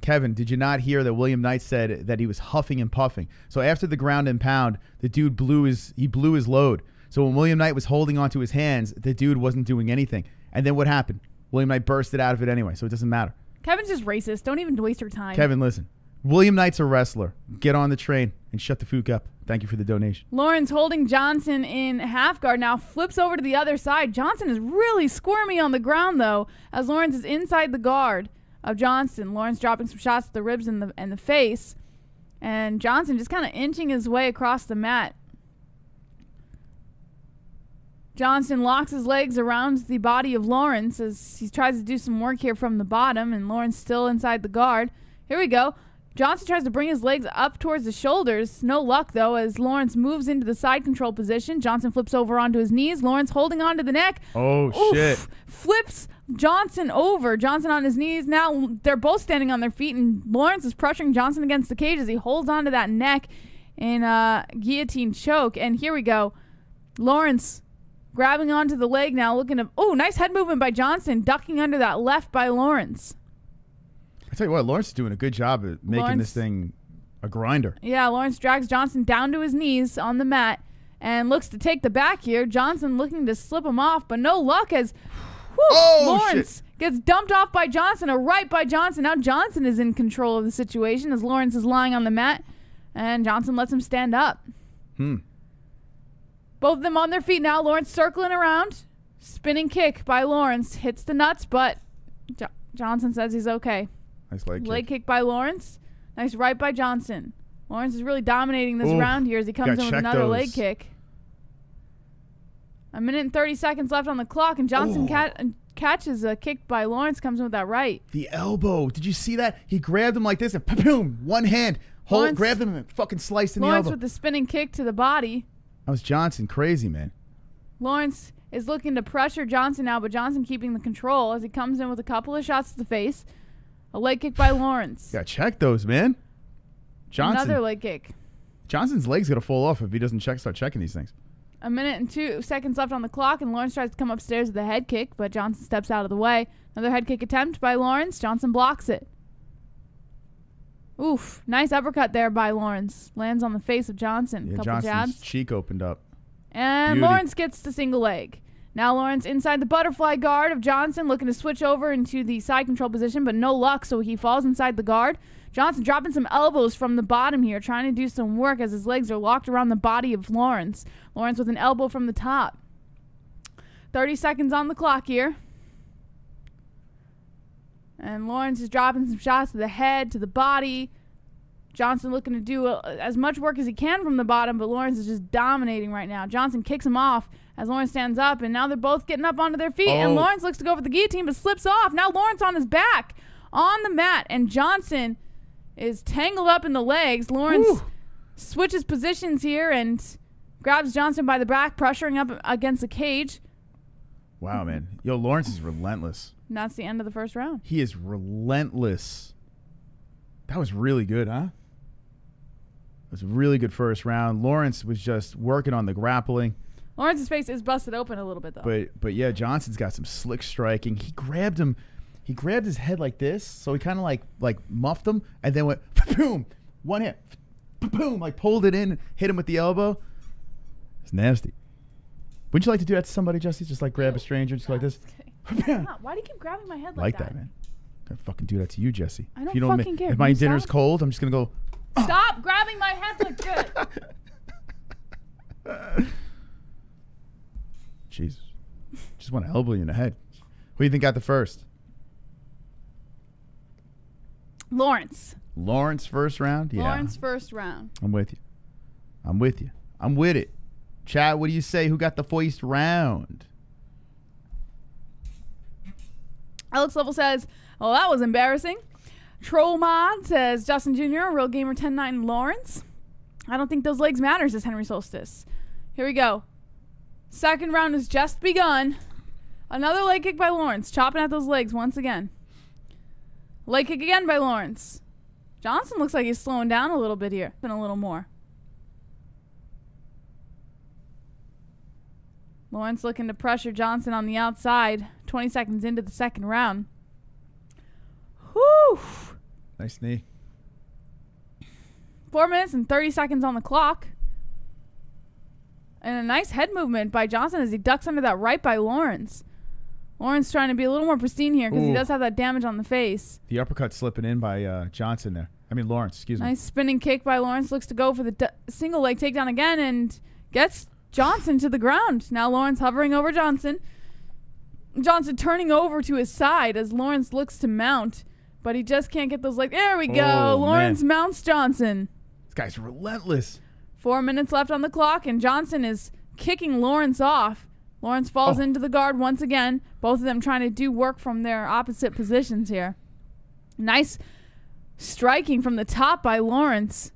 Kevin, did you not hear that William Knight said that he was huffing and puffing? So after the ground and pound, the dude blew his he blew his load. So when William Knight was holding onto his hands, the dude wasn't doing anything. And then what happened? William Knight bursted out of it anyway, so it doesn't matter. Kevin's just racist. Don't even waste your time. Kevin, listen. William Knight's a wrestler. Get on the train and shut the fuck up. Thank you for the donation. Lawrence holding Johnson in half guard now flips over to the other side. Johnson is really squirmy on the ground though, as Lawrence is inside the guard of Johnson. Lawrence dropping some shots to the ribs and the and the face, and Johnson just kind of inching his way across the mat. Johnson locks his legs around the body of Lawrence as he tries to do some work here from the bottom, and Lawrence still inside the guard. Here we go. Johnson tries to bring his legs up towards the shoulders. No luck, though, as Lawrence moves into the side control position. Johnson flips over onto his knees. Lawrence holding onto the neck. Oh Oof. shit. Flips Johnson over. Johnson on his knees. Now they're both standing on their feet, and Lawrence is pressuring Johnson against the cage as he holds onto that neck in a guillotine choke. And here we go. Lawrence grabbing onto the leg now, looking to. Oh, nice head movement by Johnson, ducking under that left by Lawrence. I tell you what, Lawrence is doing a good job at making Lawrence- this thing a grinder. Yeah, Lawrence drags Johnson down to his knees on the mat and looks to take the back here. Johnson looking to slip him off, but no luck as whew, Oh, Lawrence gets dumped off by Johnson, a right by Johnson. Now Johnson is in control of the situation as Lawrence is lying on the mat, and Johnson lets him stand up. Hmm. Both of them on their feet now. Lawrence circling around. Spinning kick by Lawrence hits the nuts, but jo- Johnson says he's okay. Nice leg kick. Leg kick by Lawrence. Nice right by Johnson. Lawrence is really dominating this round here as he comes in with another leg kick. A minute and 30 seconds left on the clock, and Johnson cat- catches a kick by Lawrence, comes in with that right. The elbow. Did you see that? He grabbed him like this and boom, one hand. Hold, Lawrence- grabbed him and fucking sliced in the Lawrence with the spinning kick to the body. That was Johnson. Crazy, man. Lawrence is looking to pressure Johnson now, but Johnson keeping the control as he comes in with a couple of shots to the face. A leg kick by Lawrence. Gotta check those, man. Johnson. Another leg kick. Johnson's leg's gonna fall off if he doesn't check start checking these things. A minute and two seconds left on the clock, and Lawrence tries to come upstairs with a head kick, but Johnson steps out of the way. Another head kick attempt by Lawrence. Johnson blocks it. Oof. Nice uppercut there by Lawrence. Lands on the face of Johnson. Yeah, Couple Johnson's jabs. cheek opened up. And Beauty. Lawrence gets the single leg. Now Lawrence inside the butterfly guard of Johnson, looking to switch over into the side control position, but no luck, so he falls inside the guard. Johnson dropping some elbows from the bottom here, trying to do some work as his legs are locked around the body of Lawrence. Lawrence with an elbow from the top. 30 seconds on the clock here. And Lawrence is dropping some shots to the head, to the body. Johnson looking to do uh, as much work as he can from the bottom, but Lawrence is just dominating right now. Johnson kicks him off as Lawrence stands up, and now they're both getting up onto their feet. And Oh. Lawrence looks to go for the guillotine, but slips off. Now Lawrence on his back on the mat, and Johnson is tangled up in the legs. Lawrence Whew. switches positions here and grabs Johnson by the back, pressuring up against the cage. Wow, man. Yo, Lawrence is relentless. And that's the end of the first round. He is relentless. That was really good, huh? It was a really good first round. Lawrence was just working on the grappling, Lawrence's face is busted open a little bit though. but but yeah, Johnson's got some slick striking. He grabbed him, he grabbed his head like this, so he kind of like like muffed him, and then went boom, one hit, boom, like pulled it in, hit him with the elbow. It's nasty. Wouldn't you like to do that to somebody, Jesse? Just like grab a stranger, just like this, [laughs] Why do you keep grabbing my head like, like that, man. Gonna fucking do that to you, Jesse. I don't if you don't ma- fucking care. If my dinner's stop? cold, I'm just gonna go. Ah. Stop grabbing my head like [laughs] that. [laughs] Jesus. Just want to elbow you in the head. Who do you think got the first? Lawrence. Lawrence first round? Yeah. Lawrence first round. I'm with you. I'm with you. I'm with it. Chad, what do you say? Who got the first round? Alex Level says, well, that was embarrassing." Troll Mod says, "Justin Jr. Real Gamer 109 Lawrence." I don't think those legs matter, says Henry Solstice. Here we go. Second round has just begun. Another leg kick by Lawrence, chopping at those legs once again. Leg kick again by Lawrence. Johnson looks like he's slowing down a little bit here, and a little more. Lawrence looking to pressure Johnson on the outside. 20 seconds into the second round. Whew. Nice knee. Four minutes and 30 seconds on the clock. And a nice head movement by Johnson as he ducks under that right by Lawrence. Lawrence trying to be a little more pristine here because he does have that damage on the face. The uppercut slipping in by uh, Johnson there. I mean Lawrence, excuse me. Nice spinning kick by Lawrence. Looks to go for the d- single leg takedown again and gets Johnson to the ground. Now Lawrence hovering over Johnson. Johnson turning over to his side as Lawrence looks to mount, but he just can't get those legs. There we go. Oh, Lawrence man. mounts Johnson. This guy's relentless. Four minutes left on the clock, and Johnson is kicking Lawrence off. Lawrence falls Oh. into the guard once again. Both of them trying to do work from their opposite positions here. Nice striking from the top by Lawrence.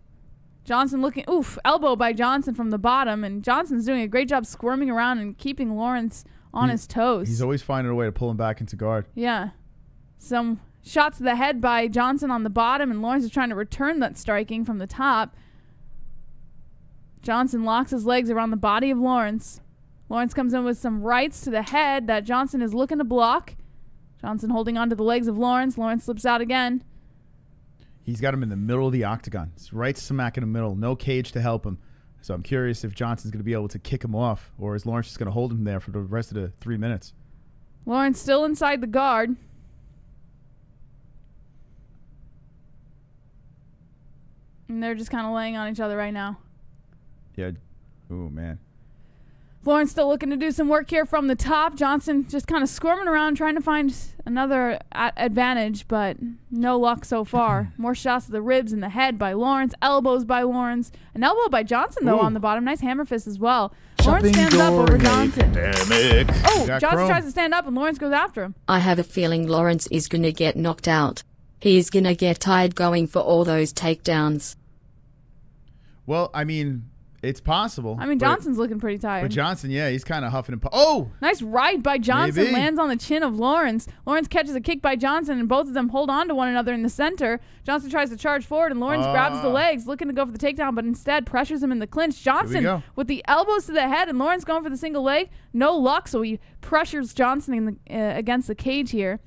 Johnson looking, oof, elbow by Johnson from the bottom, and Johnson's doing a great job squirming around and keeping Lawrence on He- his toes. He's always finding a way to pull him back into guard. Yeah. Some shots to the head by Johnson on the bottom, and Lawrence is trying to return that striking from the top. Johnson locks his legs around the body of Lawrence. Lawrence comes in with some rights to the head that Johnson is looking to block. Johnson holding onto the legs of Lawrence. Lawrence slips out again. He's got him in the middle of the octagon. It's right smack in the middle. No cage to help him. So I'm curious if Johnson's going to be able to kick him off, or is Lawrence just going to hold him there for the rest of the three minutes? Lawrence still inside the guard. And they're just kind of laying on each other right now. Yeah. Oh man. Lawrence still looking to do some work here from the top. Johnson just kind of squirming around trying to find another a- advantage, but no luck so far. [clears throat] More shots to the ribs and the head by Lawrence, elbows by Lawrence, an elbow by Johnson though Ooh. on the bottom. Nice hammer fist as well. Lawrence stands up over door, Johnson. Pandemic. Oh, Got Johnson Chrome. tries to stand up and Lawrence goes after him. I have a feeling Lawrence is gonna get knocked out. He is gonna get tired going for all those takedowns. Well, I mean, it's possible. I mean, but- Johnson's looking pretty tired. But Johnson, yeah, he's kind of huffing and pu- Oh, Nice right by Johnson Maybe. lands on the chin of Lawrence. Lawrence catches a kick by Johnson, and both of them hold on to one another in the center. Johnson tries to charge forward, and Lawrence grabs the Ah. legs, looking to go for the takedown, but instead pressures him in the clinch. Johnson with the elbows to the head, and Lawrence going for the single leg. No luck, so he pressures Johnson in the, uh, against the cage here.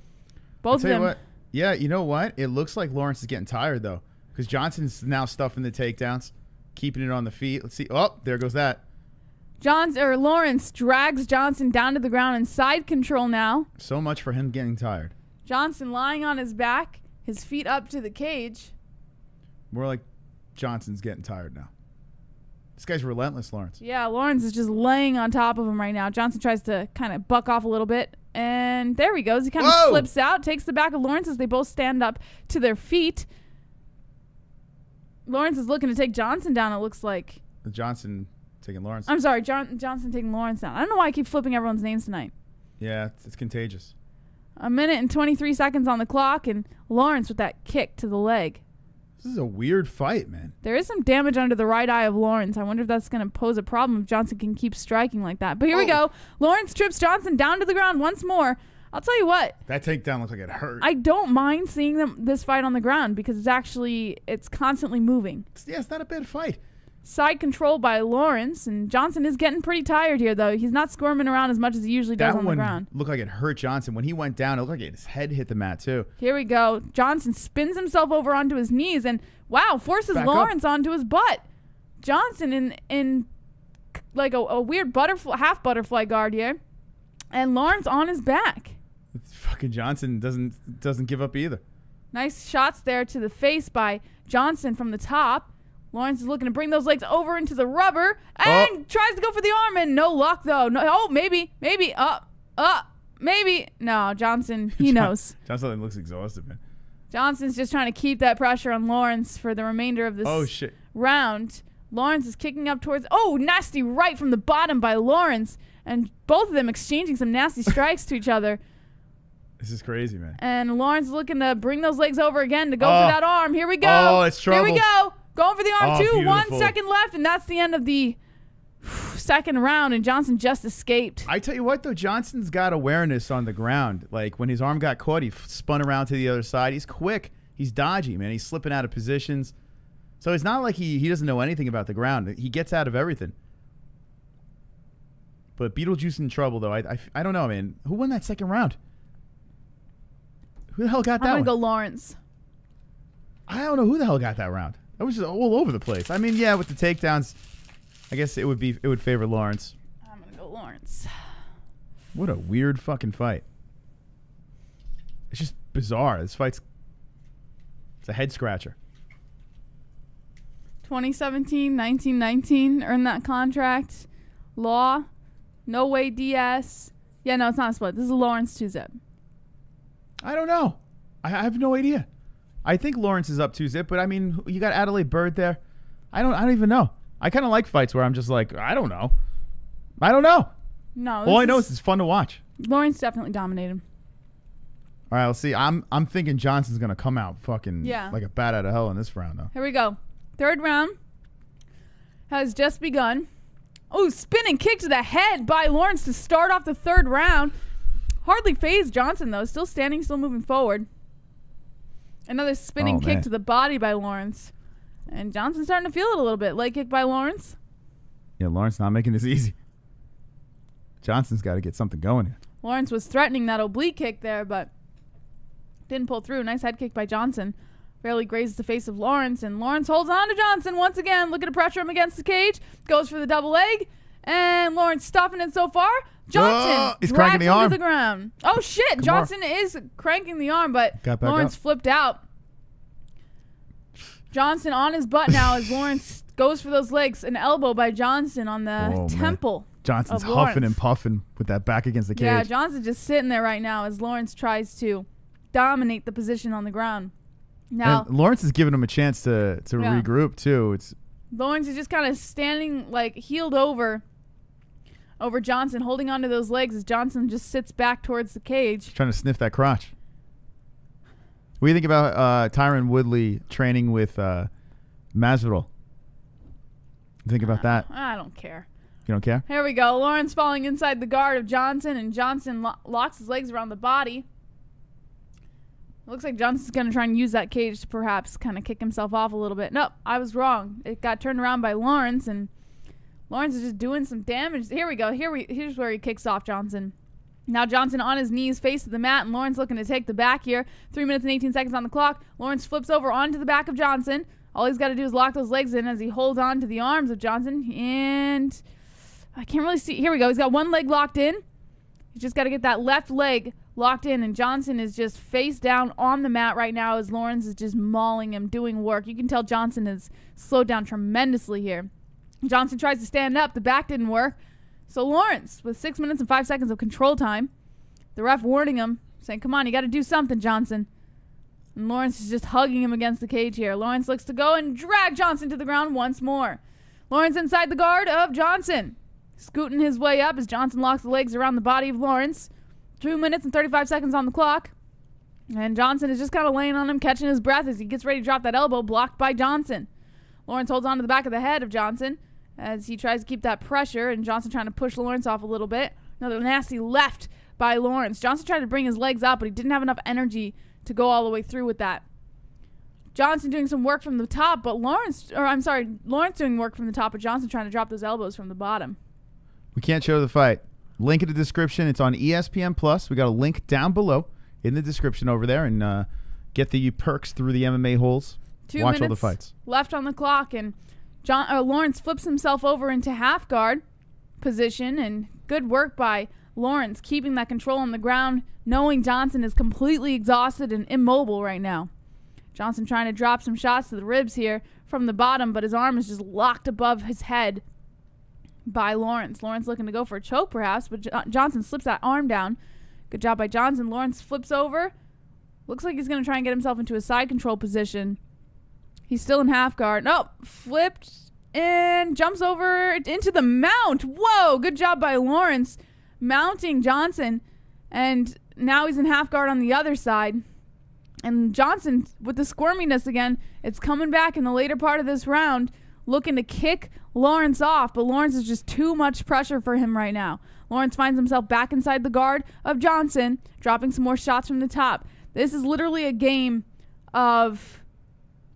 I'll Both of tell you them. what. Yeah, you know what? It looks like Lawrence is getting tired though, because Johnson's now stuffing the takedowns, keeping it on the feet. Let's see. Oh, there goes that. Johns or Lawrence drags Johnson down to the ground in side control now. So much for him getting tired. Johnson lying on his back, his feet up to the cage. More like Johnson's getting tired now. This guy's relentless, Lawrence. Yeah, Lawrence is just laying on top of him right now. Johnson tries to kind of buck off a little bit. And there he goes. He kind of slips out, takes the back of Lawrence as they both stand up to their feet. Lawrence is looking to take Johnson down. It looks like. Johnson taking Lawrence. I'm sorry, John, Johnson taking Lawrence down. I don't know why I keep flipping everyone's names tonight. yeah, it's, it's contagious. A minute and 23 seconds on the clock, and Lawrence with that kick to the leg. This is a weird fight, man. There is some damage under the right eye of Lawrence. I wonder if that's going to pose a problem if Johnson can keep striking like that. But here we Oh. go. Lawrence trips Johnson down to the ground once more. I'll tell you what. That takedown looks like it hurt. I don't mind seeing them this fight on the ground because it's actually it's constantly moving. yeah, it's not a bad fight. Side control by Lawrence and Johnson is getting pretty tired here though. He's not squirming around as much as he usually does that on the ground. looked like it hurt Johnson. When he went down, it looked like his head hit the mat too. Here we go. Johnson spins himself over onto his knees and wow, forces Back up. Lawrence onto his butt. Johnson in in like a, a weird butterfly half butterfly guard here. And Lawrence on his back. Fucking Johnson doesn't doesn't give up either. Nice shots there to the face by Johnson from the top. Lawrence is looking to bring those legs over into the rubber oh. and Oh. tries to go for the arm and no luck though. No, oh, maybe, maybe, up, up, maybe. No, Johnson, [laughs] he John- knows. Johnson looks exhausted, man. Johnson's just trying to keep that pressure on Lawrence for the remainder of this Oh shit. round. Lawrence is kicking up towards. Oh, nasty right from the bottom by Lawrence, and both of them exchanging some nasty [laughs] strikes to each other. This is crazy, man. And Lawrence is looking to bring those legs over again to go Oh. for that arm. Here we go. Oh, it's trouble. Here we go. Going for the arm Oh, too. One beautiful. second left, and that's the end of the second round. And Johnson just escaped. I tell you what, though, Johnson's got awareness on the ground. Like when his arm got caught, he f- spun around to the other side. He's quick. He's dodgy, man. He's slipping out of positions. So it's not like he, he doesn't know anything about the ground. He gets out of everything. But Beetlejuice in trouble, though. I, I, I don't know, man. Who won that second round? Who the hell got that? I'm gonna one? go Lawrence. I don't know who the hell got that round. That was just all over the place. I mean, yeah, with the takedowns, I guess it would be it would favor Lawrence. I'm gonna go Lawrence. What a weird fucking fight. It's just bizarre. This fight's it's a head scratcher. 2017, 1919 earned that contract. Law, no way DS. Yeah, no, it's not a split. This is Lawrence two zip. I don't know. I, I have no idea. I think Lawrence is up two zip, but I mean, you got Adelaide Bird there. I don't. I don't even know. I kind of like fights where I'm just like, I don't know. I don't know. No, All I know is it's fun to watch. Lawrence definitely dominated. All right, let's see. I'm I'm thinking Johnson's gonna come out fucking Yeah. like a bat out of hell in this round though. Here we go. Third round has just begun. Oh, spinning kick to the head by Lawrence to start off the third round. Hardly phased Johnson though, still standing, still moving forward. Another spinning Oh, kick man. to the body by Lawrence. And Johnson's starting to feel it a little bit. Leg kick by Lawrence. Yeah, Lawrence not making this [laughs] easy. Johnson's got to get something going here. Lawrence was threatening that oblique kick there, but didn't pull through. Nice head kick by Johnson. Barely grazes the face of Lawrence, and Lawrence holds on to Johnson once again, looking to pressure him against the cage. Goes for the double leg, and Lawrence stuffing it so far. Johnson Oh, he's cranking the arm. to the ground. Oh shit! Johnson is cranking the arm, but Lawrence up. flipped out. Johnson on his butt now as Lawrence [laughs] goes for those legs. An elbow by Johnson on the Oh, man. temple. Johnson's of huffing Lawrence. and puffing with that back against the cage. Yeah, Johnson's just sitting there right now as Lawrence tries to dominate the position on the ground. Now, and Lawrence is giving him a chance to to Yeah. regroup too. It's Lawrence is just kind of standing like heeled over over Johnson, holding onto those legs as Johnson just sits back towards the cage. trying to sniff that crotch. What do you think about uh, Tyron Woodley training with uh, Masvidal? Think about that? I don't care. You don't care? Here we go. Lawrence falling inside the guard of Johnson, and Johnson lo- locks his legs around the body. Looks like Johnson's going to try and use that cage to perhaps kind of kick himself off a little bit. Nope, I was wrong. It got turned around by Lawrence, and Lawrence is just doing some damage. Here we go. Here we here's where he kicks off Johnson. Now Johnson on his knees, face to the mat, and Lawrence looking to take the back here. Three minutes and 18 seconds on the clock. Lawrence flips over onto the back of Johnson. All he's got to do is lock those legs in as he holds on to the arms of Johnson. And I can't really see. Here we go. He's got one leg locked in. He's just got to get that left leg locked in, and Johnson is just face down on the mat right now as Lawrence is just mauling him, doing work. You can tell Johnson has slowed down tremendously here. Johnson tries to stand up. The back didn't work. So Lawrence, with six minutes and five seconds of control time, the ref warning him, saying, Come on, you got to do something, Johnson. And Lawrence is just hugging him against the cage here. Lawrence looks to go and drag Johnson to the ground once more. Lawrence inside the guard of Johnson. Scooting his way up as Johnson locks the legs around the body of Lawrence. Two minutes and 35 seconds on the clock. And Johnson is just kind of laying on him, catching his breath as he gets ready to drop that elbow, blocked by Johnson. Lawrence holds on to the back of the head of Johnson as he tries to keep that pressure, and Johnson trying to push Lawrence off a little bit. Another nasty left by Lawrence. Johnson tried to bring his legs up, but he didn't have enough energy to go all the way through with that. Johnson doing some work from the top, but Lawrence, or I'm sorry, Lawrence doing work from the top, but Johnson trying to drop those elbows from the bottom. We can't show the fight. Link in the description. It's on ESPN Plus. We got a link down below in the description over there, and uh, get the perks through the MMA holes. Two Watch minutes all the fights. left on the clock, and John uh, Lawrence flips himself over into half guard position, and good work by Lawrence keeping that control on the ground, knowing Johnson is completely exhausted and immobile right now. Johnson trying to drop some shots to the ribs here from the bottom, but his arm is just locked above his head by Lawrence. Lawrence looking to go for a choke, perhaps, but Jo- Johnson slips that arm down. Good job by Johnson. Lawrence flips over. Looks like he's going to try and get himself into a side control position. He's still in half guard. Nope. Flipped and jumps over into the mount. Whoa. Good job by Lawrence mounting Johnson. And now he's in half guard on the other side. And Johnson, with the squirminess again, it's coming back in the later part of this round, looking to kick Lawrence off. But Lawrence is just too much pressure for him right now. Lawrence finds himself back inside the guard of Johnson, dropping some more shots from the top. This is literally a game of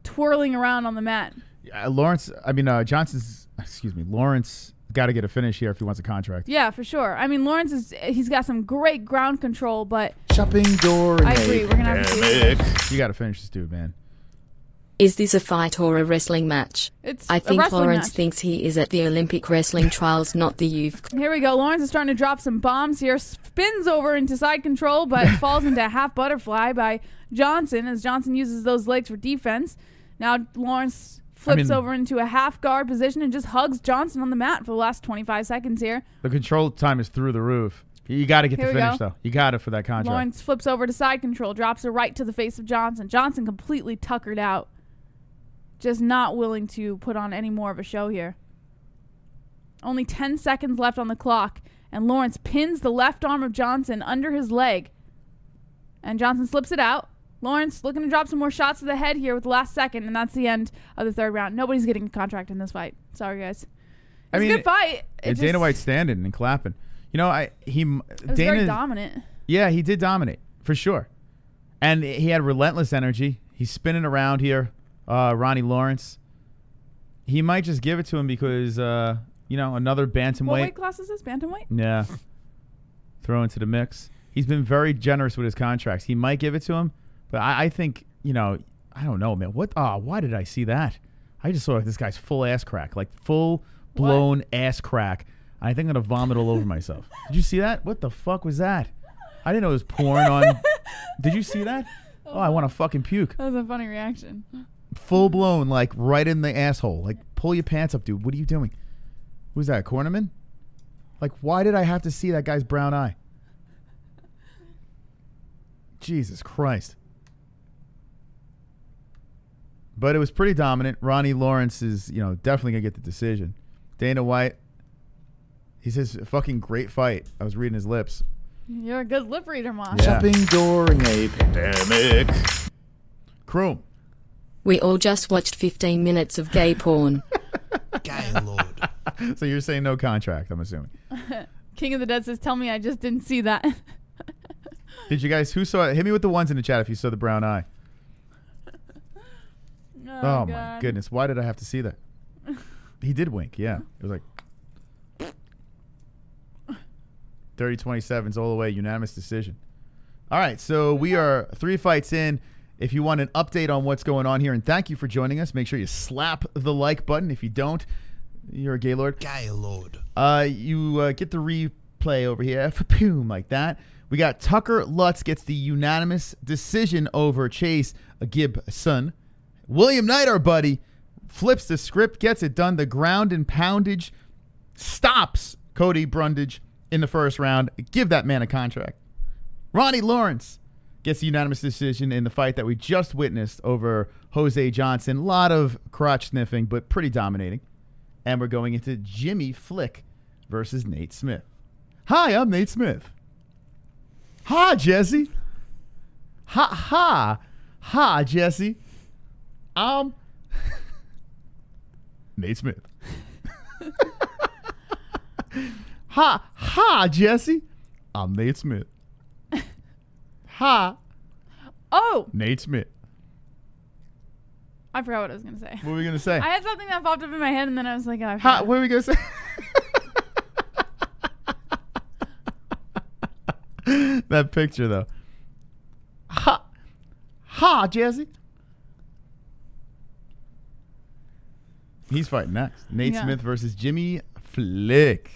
twirling around on the mat. Uh, Lawrence, I mean uh, Johnson's. Excuse me, Lawrence got to get a finish here if he wants a contract. Yeah, for sure. I mean, Lawrence is he's got some great ground control, but Shopping during I agree. We're gonna have to see pandemic. You got to finish this dude, man. Is this a fight or a wrestling match? it's I a think wrestling Lawrence match. thinks he is at the Olympic wrestling trials, not the youth. Here we go. Lawrence is starting to drop some bombs here. Spins over into side control, but [laughs] falls into a half butterfly by Johnson as Johnson uses those legs for defense. Now Lawrence flips mean- over into a half guard position and just hugs Johnson on the mat for the last 25 seconds here. The control time is through the roof. You got to get Here the finish though. You got it for that contract. Lawrence flips over to side control, drops a right to the face of Johnson. Johnson completely tuckered out. Just not willing to put on any more of a show here. Only 10 seconds left on the clock, and Lawrence pins the left arm of Johnson under his leg. And Johnson slips it out. Lawrence looking to drop some more shots to the head here with the last second, and that's the end of the third round. Nobody's getting a contract in this fight. Sorry, guys. It's I mean, a good fight. It And Dana White standing and clapping. You know, I he It was Dana very dominant. Yeah, he did dominate for sure, and he had relentless energy. He's spinning around here, uh, Ronnie Lawrence. He might just give it to him because uh, you know another bantamweight. What weight class is this? Bantamweight? Yeah, throw into the mix. He's been very generous with his contracts. He might give it to him, but I, I think you know I don't know, man. What? Ah, why did I see that? I just saw this guy's full ass crack, like full blown ass crack. I think I'm gonna vomit all over [laughs] myself. Did you see that? What the fuck was that? I didn't know it was porn on. [laughs] Did you see that? Oh, I want to fucking puke. That was a funny reaction. Full blown, like right in the asshole. Like pull your pants up, dude. What are you doing? Who's that? Cornerman? Like, why did I have to see that guy's brown eye? Jesus Christ. But it was pretty dominant. Ronnie Lawrence is, you know, definitely gonna get the decision. Dana White, he says, "Fucking great fight." I was reading his lips. You're a good lip reader, Mosh. Yeah. Shopping during a pandemic. Chrome. We all just watched 15 minutes of gay porn. [laughs] Gay lord. So you're saying no contract? I'm assuming. [laughs] King of the Dead says, "Tell me, I just didn't see that." Did you guys? Who saw it? Hit me with the ones in the chat if you saw the brown eye. Oh, Oh, my goodness! Why did I have to see that? [laughs] He did wink. Yeah, it was like 30-27s all the way, unanimous decision. All right, so we are three fights in. If you want an update on what's going on here, and thank you for joining us, make sure you slap the like button. If you don't, you're a gay gaylord. Gaylord. Uh, you uh, get the replay over here, boom, like that. We got Tucker Lutz gets the unanimous decision over Chase Gibson. William Knight, our buddy, flips the script, gets it done. The ground and poundage stops Cody Brundage in the first round. Give that man a contract. Ronnie Lawrence gets a unanimous decision in the fight that we just witnessed over Jose Johnson. A lot of crotch sniffing, but pretty dominating. And we're going into Jimmy Flick versus Nate Smith. Hi, I'm Nate Smith. Hi, Jesse. Ha, ha. Ha, Jesse. I'm Nate Smith. ha, ha, Jesse. I'm Nate Smith. Ha, Oh, Nate Smith. I forgot what I was gonna say. What were we gonna say? I had something that popped up in my head, and then I was like, oh, I Ha, what are we gonna say? [laughs] that picture though. Ha, ha, Jesse. He's fighting next. Nate Yeah. Smith versus Jimmy Flick.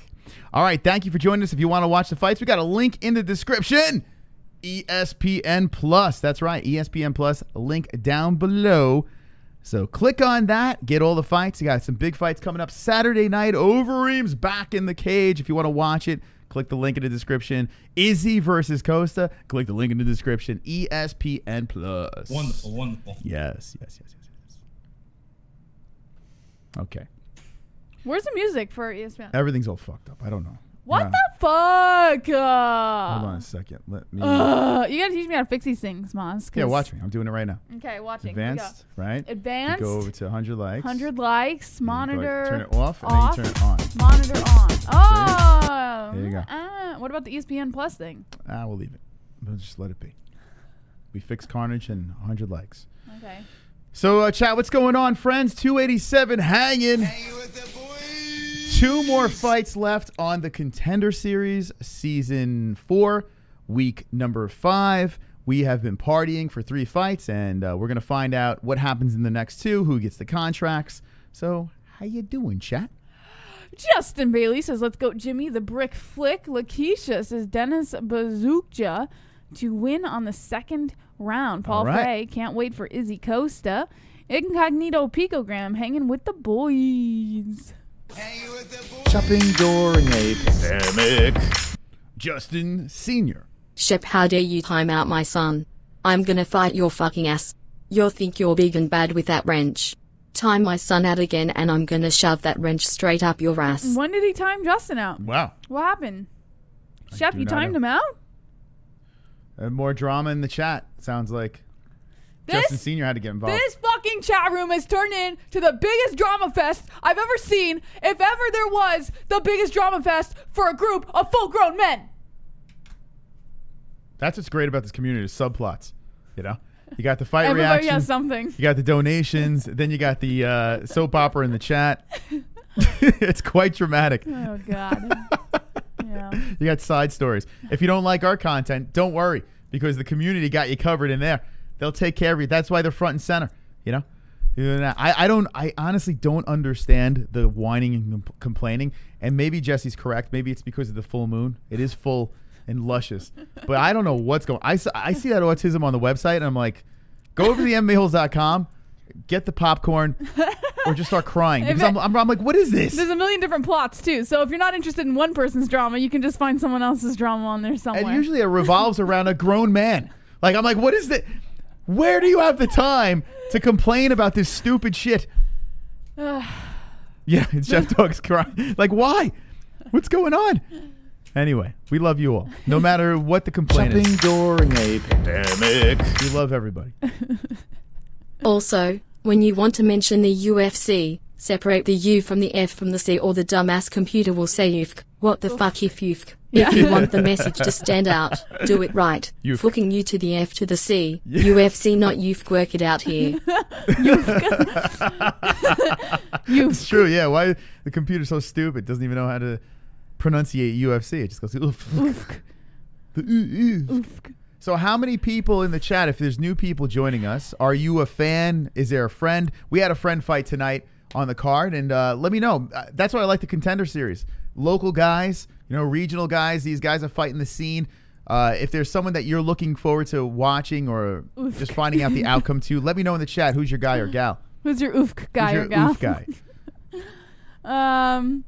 All right, thank you for joining us. If you want to watch the fights, we got a link in the description. ESPN Plus. That's right, E ESPN Plus. Link down below. So click on that, get all the fights. You got some big fights coming up Saturday night. Overeem's back in the cage. If you want to watch it, click the link in the description. Izzy versus Costa. Click the link in the description. E ESPN Plus. Wonderful, wonderful. Yes, yes, yes, yes, yes. Okay. Where's the music for ESPN? Everything's all fucked up. I don't know. What Yeah. the fuck? Uh, Hold on a second. Let me. uh, you gotta teach me how to fix these things, Moz. 'cause- yeah, watch me. I'm doing it right now. Okay, watching. Here we. Advanced, right? Advanced. You go over to 100 likes. 100 likes. and go Monitor. Turn it off, and off, then you turn it on. Monitor on. Oh. There you go. Ah, what about the ESPN Plus thing? Ah, we'll leave it. We'll just let it be. We fixed Carnage and 100 likes. Okay. So, uh, chat, what's going on, friends? 287 hanging. Two more fights left on the Contender Series, Season 4, week number 5. We have been partying for three fights, and uh, we're going to find out what happens in the next two, who gets the contracts. So, how you doing, chat? Justin Bailey says, "Let's go, Jimmy the Brick Flick." Lakeisha says, "Dennis Buzukja to win on the second round." Paul All right. Frey can't wait for Izzy Costa. Incognito Picogram hanging with the boys. Shop during a pandemic. Justin Sr. Shep, how dare you time out my son? I'm gonna fight your fucking ass. You'll think you're big and bad with that wrench. Time my son out again and I'm gonna shove that wrench straight up your ass. When did he time Justin out? Wow. What happened? Shep, you timed know. him out? Uh, more drama in the chat, sounds like. This Justin Sr. had to get involved. This fucking chat room has turned into the biggest drama fest I've ever seen. If ever there was the biggest drama fest for a group of full grown men. That's what's great about this community is subplots. You know, you got the fight Everybody reaction, has something. you got the donations, then you got the uh, soap opera in the chat. [laughs] [laughs] it's quite dramatic. Oh God. [laughs] You got side stories. If you don't like our content, don't worry because the community got you covered in there. They'll take care of you. That's why they're front and center. You know. I, I don't I honestly don't understand the whining and complaining and maybe Jesse's correct maybe it's because of the full moon it is full and luscious [laughs] but I don't know what's going I, I see that autism on the website and I'm like go over to the mmaholes.com get the popcorn [laughs] or just start crying because I'm, I'm, I'm like what is this There's a million different plots too. So if you're not interested in one person's drama, you can just find someone else's drama on there somewhere. And usually it revolves [laughs] around a grown man. Like I'm like, what is that? Where do you have the time to complain about this stupid shit? [sighs] Yeah, it's [laughs] Jeff Dog's crying. Like, why? What's going on? Anyway, we love you all. No matter what the complaint Shopping is. during a pandemic. We love everybody. Also, when you want to mention the UFC, separate the U from the F from the C or the dumbass computer will say UFK. What the fuck if UFK? If you want the message to stand out, do it right. You've- Fucking you to the F to the C. UFC not UFK work it out here. [laughs] [laughs] It's true, yeah. Why the computer's so stupid? Doesn't even know how to pronunciate UFC. It just goes oof. The ooh, oof. So, how many people in the chat? If there's new people joining us, are you a fan? Is there a friend? We had a friend fight tonight on the card, and uh, let me know. Uh, That's why I like the contender series. Local guys, you know, regional guys. These guys are fighting the scene. Uh, if there's someone that you're looking forward to watching or Oof. just finding out the outcome to, let me know in the chat who's your guy or gal. [laughs] Who's your oof guy Who's or gal? oof guy? [laughs] Um,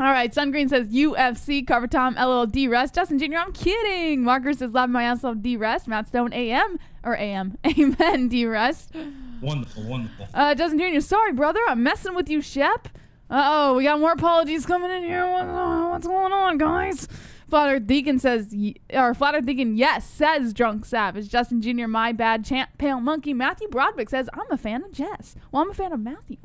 All right, Sun Green says UFC cover time LLD rest. Justin Jr. I'm kidding. Marker says Love my ass off D rest. Matt Stone AM or AM [laughs] Amen D rest. Wonderful, wonderful. Uh, Justin Jr. Sorry, brother. I'm messing with you, Shep. Uh oh, we got more apologies coming in here. What, uh, what's going on, guys? Flat Earth Deacon says, or Flat Earth Deacon, yes, says Drunk Savage. Justin Jr., my bad. Chant Pale Monkey. Matthew Broadwick says, I'm a fan of Jess. Well, I'm a fan of Matthew.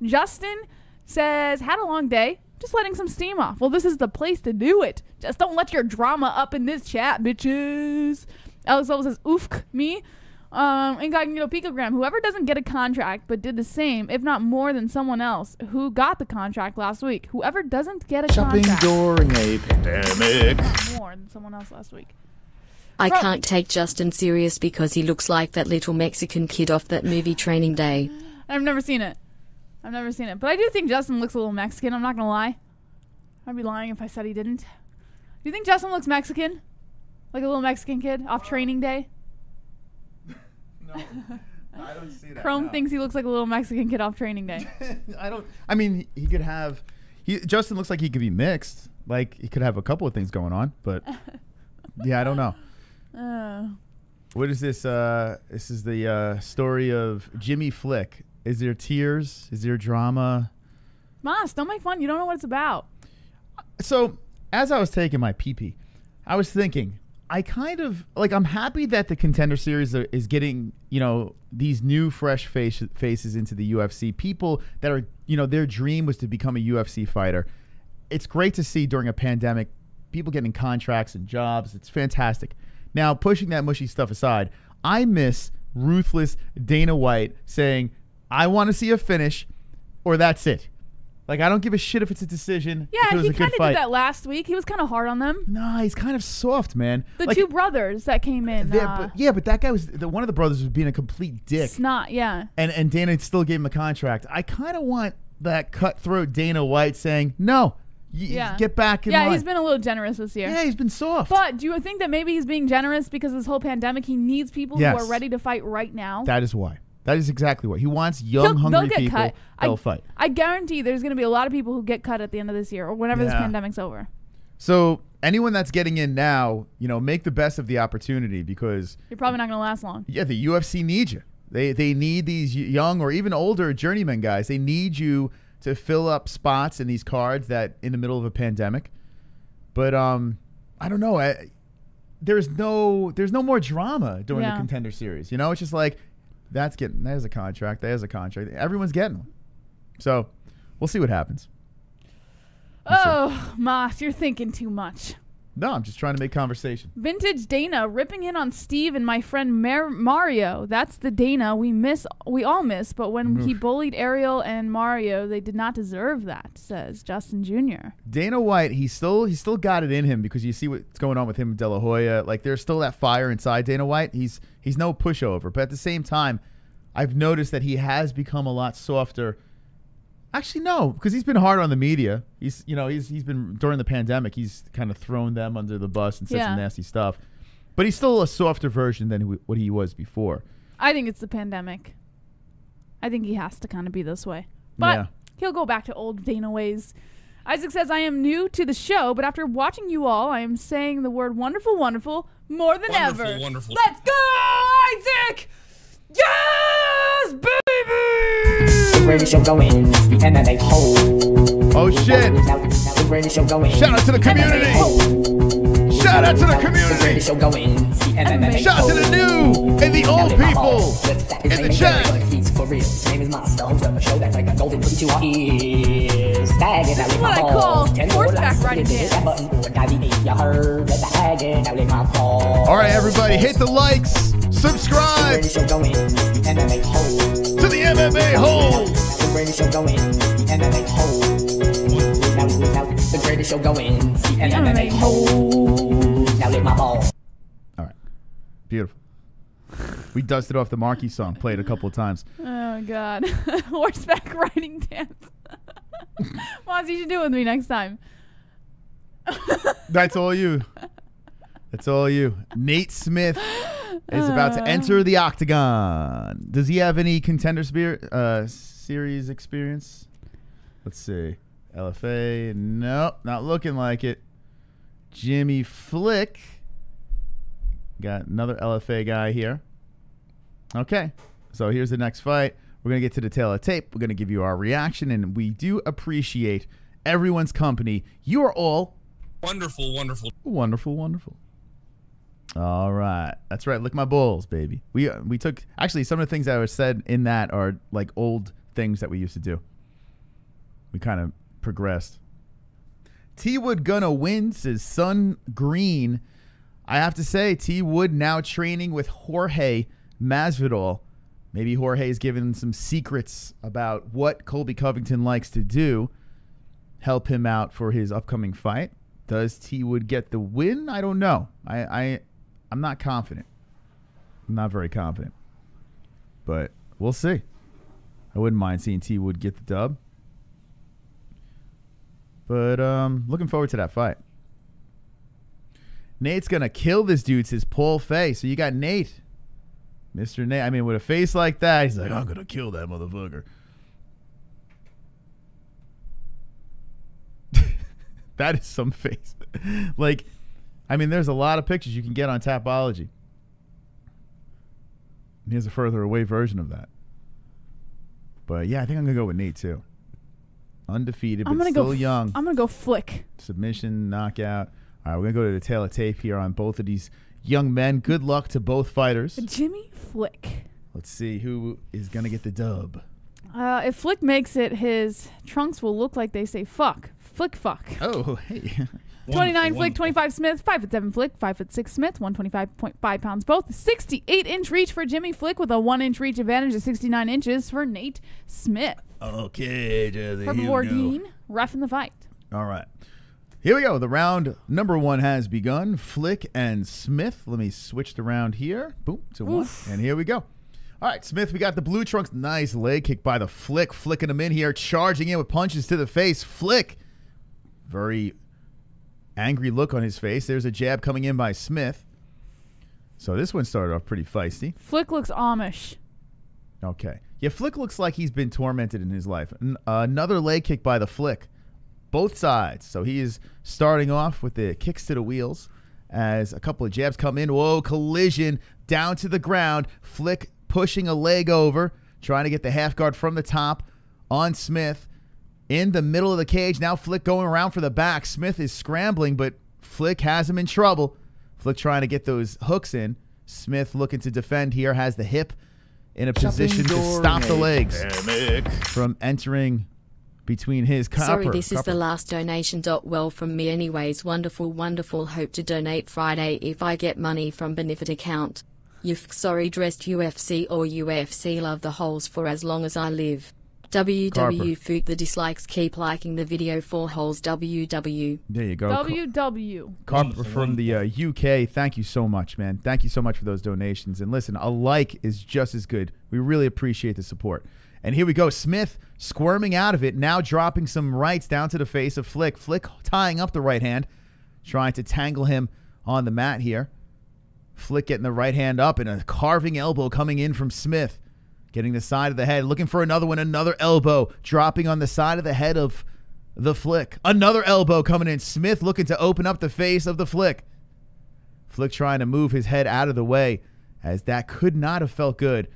Justin says, had a long day. Just letting some steam off. Well, this is the place to do it. Just don't let your drama up in this chat, bitches. Alex Level says, oofk me. Um, Incognito Picogram, whoever doesn't get a contract but did the same, if not more than someone else who got the contract last week. Whoever doesn't get a Shopping contract during a pandemic. more than someone else last week. I Bro- can't take Justin serious because he looks like that little Mexican kid off that movie Training Day. I've never seen it. I've never seen it. But I do think Justin looks a little Mexican. I'm not going to lie. I'd be lying if I said he didn't. Do you think Justin looks Mexican? Like a little Mexican kid off training day? [laughs] No, I don't see that. Chrome no. thinks he looks like a little Mexican kid off training day. [laughs] I don't. I mean, he could have. He Justin looks like he could be mixed. Like he could have a couple of things going on, but [laughs] yeah, I don't know. Uh, What is this? Uh, this is the uh, story of Jimmy Flick. Is there tears? Is there drama? Moss, don't make fun. You don't know what it's about. So as I was taking my pee pee, I was thinking. I kind of like. I'm happy that the contender series are- is getting you know these new fresh face, faces into the UFC. People that are you know their dream was to become a UFC fighter. It's great to see during a pandemic people getting contracts and jobs. It's fantastic. Now pushing that mushy stuff aside, I miss ruthless Dana White saying, "I want to see a finish, or that's it." Like I don't give a shit if it's a decision. Yeah, he kind of did that last week. He was kind of hard on them. Nah, he's kind of soft, man. The Like, two brothers that came in. Uh, but, yeah, but that guy was the, one of the brothers was being a complete dick, Snot, yeah. and and Dana still gave him a contract. I kind of want that cutthroat Dana White saying, "No, y- Yeah. get back in Yeah, line." he's been a little generous this year. yeah, he's been soft. But do you think that maybe he's being generous because this whole pandemic, he needs people who are ready to fight right now? that is why. That is exactly what he wants. Young, He'll- hungry they'll get people. cut. They'll I, fight. I guarantee there's going to be a lot of people who get cut at the end of this year or whenever this Yeah. pandemic's over. So anyone that's getting in now, you know, make the best of the opportunity because You're probably not going to last long. Yeah, the UFC needs you. They they need these y- young or even older journeyman guys. They need you to fill up spots in these cards that in the middle of a pandemic. But um, I don't know. I, there's no there's no more drama during Yeah. the contender series. You know, it's just like that's getting there's a contract. There's a contract. Everyone's getting one. So we'll see what happens. Oh, Moss, you're thinking too much. No, I'm just trying to make conversation. Vintage Dana ripping in on Steve and my friend Mar- Mario. That's the Dana we miss. We all miss. But when he bullied Ariel and Mario, they did not deserve that. Says Justin Jr. Dana White, he still he still got it in him because you see what's going on with him and De La Hoya. Like there's still that fire inside Dana White. He's he's no pushover, but at the same time, I've noticed that he has become a lot softer. Actually, no, because he's been hard on the media. He's you know he's he's been during the pandemic. He's kind of thrown them under the bus and said some nasty stuff. But he's still a softer version than who- what he was before. I think it's the pandemic. I think he has to kind of be this way. But Yeah. he'll go back to old Dana ways. Isaac says, I am new to the show, but after watching you all, I am saying the word wonderful, wonderful more than Wonderful, ever. wonderful. Let's go, Isaac! Yes, baby! greatest show going. It's the MMA hole. Oh shit! The greatest show going. Shout out to the community! Shout out to the The community! greatest show going. It's Shout out to the new and the old people in the chat. For real. His name is Monster. Host a show that's like a golden pussy to our ears. Stagging out with what my I call balls. Ten more horseback likes. riding Hit that dance. button or dive in. You heard the stagging out with my balls. All right, everybody, hit the likes, subscribe greatest show going. The MMA hole. to the MMA hole. The greatest show going. The MMA hole. Now, now, the greatest show going. The MMA hole. Now lick my balls. All right, beautiful. We dusted off the Marquee song, played a couple of times. Oh, God. [laughs] Horseback riding dance. [laughs] Moz, you should do it with me next time. That's all you. That's all you. Nate Smith is about to enter the octagon. Does he have any contender spirit uh, series experience? Let's see. LFA, nope, not looking like it. Jimmy Flick. Got another LFA guy here. Okay, so here's the next fight. We're going to get to the tail of tape. We're going to give you our reaction, and we do appreciate everyone's company. You are all Wonderful, wonderful. wonderful, wonderful. All right, that's right. Lick my balls, baby. We uh, we took actually some of the things that were said in that are like old things that we used to do. We kind of progressed. T Wood gonna win, says Sun Green. I have to say, T Wood now training with Jorge Masvidal. Maybe Jorge is giving some secrets about what Colby Covington likes to do. Help him out for his upcoming fight. Does T Wood get the win? I don't know. I, I I'm not confident. I'm not very confident. But we'll see. I wouldn't mind seeing T Wood get the dub. But um looking forward to that fight. Nate's gonna kill this dude, says Paul Fay. So you got Nate. Mr. Nate. I mean, with a face like that, he's like, I'm gonna kill that motherfucker. [laughs] that is some face. [laughs] like, I mean, there's a lot of pictures you can get on Tapology. Here's a further away version of that. But yeah, I think I'm gonna go with Nate too. Undefeated, but I'm gonna still go. young. I'm gonna go flick. Submission, knockout. All right, we're gonna go to the tail of tape here on both of these young men. Good luck to both fighters. Jimmy Flick. Let's see who is gonna get the dub. Uh, if Flick makes it, his trunks will look like they say fuck. Flick fuck. Oh, [laughs] hey. 29 Flick, 25 Smith, 5 foot 7 Flick, 5 foot 6 Smith, 125.5 pounds both. 68 inch reach for Jimmy Flick with a 1 inch reach advantage of 69 inches for Nate Smith. Okay, Jesse. We ref in the fight. All right. Here we go. The round number one has begun. Flick and Smith. Let me switch the round here. Boom to Oof. one. And here we go. All right, Smith, we got the blue trunks. Nice leg kick by the Flick. Flicking him in here, charging in with punches to the face. Flick. Very angry look on his face. There's a jab coming in by Smith. So this one started off pretty feisty. Flick looks Amish. Okay. Yeah, Flick looks like he's been tormented in his life. N- another leg kick by the Flick. Both sides. So he is starting off with the kicks to the wheels as a couple of jabs come in. Whoa, collision down to the ground. Flick pushing a leg over, trying to get the half guard from the top on Smith in the middle of the cage. Now Flick going around for the back. Smith is scrambling, but Flick has him in trouble. Flick trying to get those hooks in. Smith looking to defend here, has the hip in a position to stop the legs from entering between his copper. Sorry, this is the last donation. Dot well from me, anyways. Wonderful, wonderful. Hope to donate Friday if I get money from benefit account. You've sorry dressed UFC or UFC love the holes for as long as I live. WW Carper. Foot the dislikes keep liking the video for holes WW. There you go. WW. Carper from the uh, UK. Thank you so much, man. Thank you so much for those donations. And listen, a like is just as good. We really appreciate the support. And here we go. Smith squirming out of it, now dropping some rights down to the face of Flick. Flick tying up the right hand, trying to tangle him on the mat here. Flick getting the right hand up and a carving elbow coming in from Smith. Getting the side of the head, looking for another one, another elbow, dropping on the side of the head of the Flick. Another elbow coming in. Smith looking to open up the face of the Flick. Flick trying to move his head out of the way, as that could not have felt good.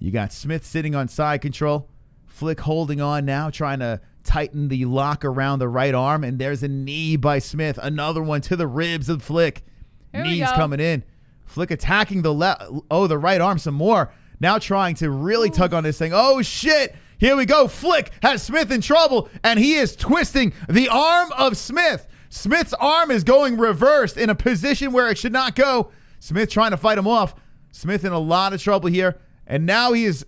You got Smith sitting on side control. Flick holding on now, trying to tighten the lock around the right arm. And there's a knee by Smith. Another one to the ribs of Flick. Here Knees coming in. Flick attacking the left. Oh, the right arm some more. Now trying to really tug on this thing. Oh, shit. Here we go. Flick has Smith in trouble, and he is twisting the arm of Smith. Smith's arm is going reversed in a position where it should not go. Smith trying to fight him off. Smith in a lot of trouble here. And now he is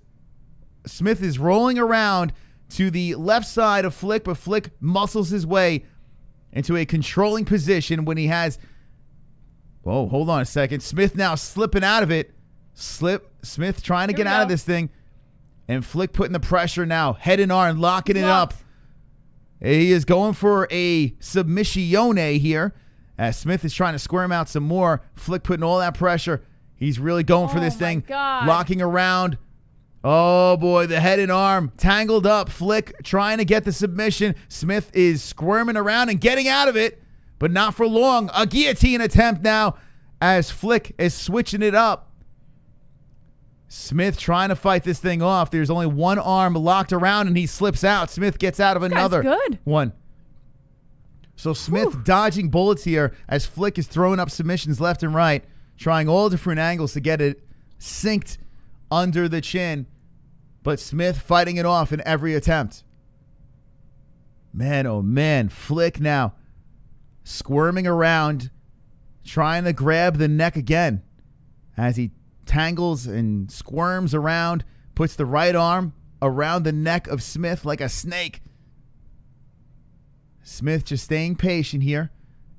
Smith is rolling around to the left side of Flick, but Flick muscles his way into a controlling position when he has. Whoa, hold on a second. Smith now slipping out of it. Slip. Smith trying to Here get out of this thing. And Flick putting the pressure now. Head and arm, locking it up. He is going for a submissione here. As Smith is trying to square him out some more. Flick putting all that pressure. He's really going for Oh this thing. God. Locking around. Oh boy, the head and arm tangled up. Flick trying to get the submission. Smith is squirming around and getting out of it, but not for long. A guillotine attempt now as Flick is switching it up. Smith trying to fight this thing off. There's only one arm locked around and he slips out. Smith gets out of another good. one. So Smith dodging bullets here as Flick is throwing up submissions left and right, trying all different angles to get it synced under the chin. But Smith fighting it off in every attempt. Man, oh man, Flick now squirming around, trying to grab the neck again as he tangles and squirms around, puts the right arm around the neck of Smith like a snake. Smith just staying patient here.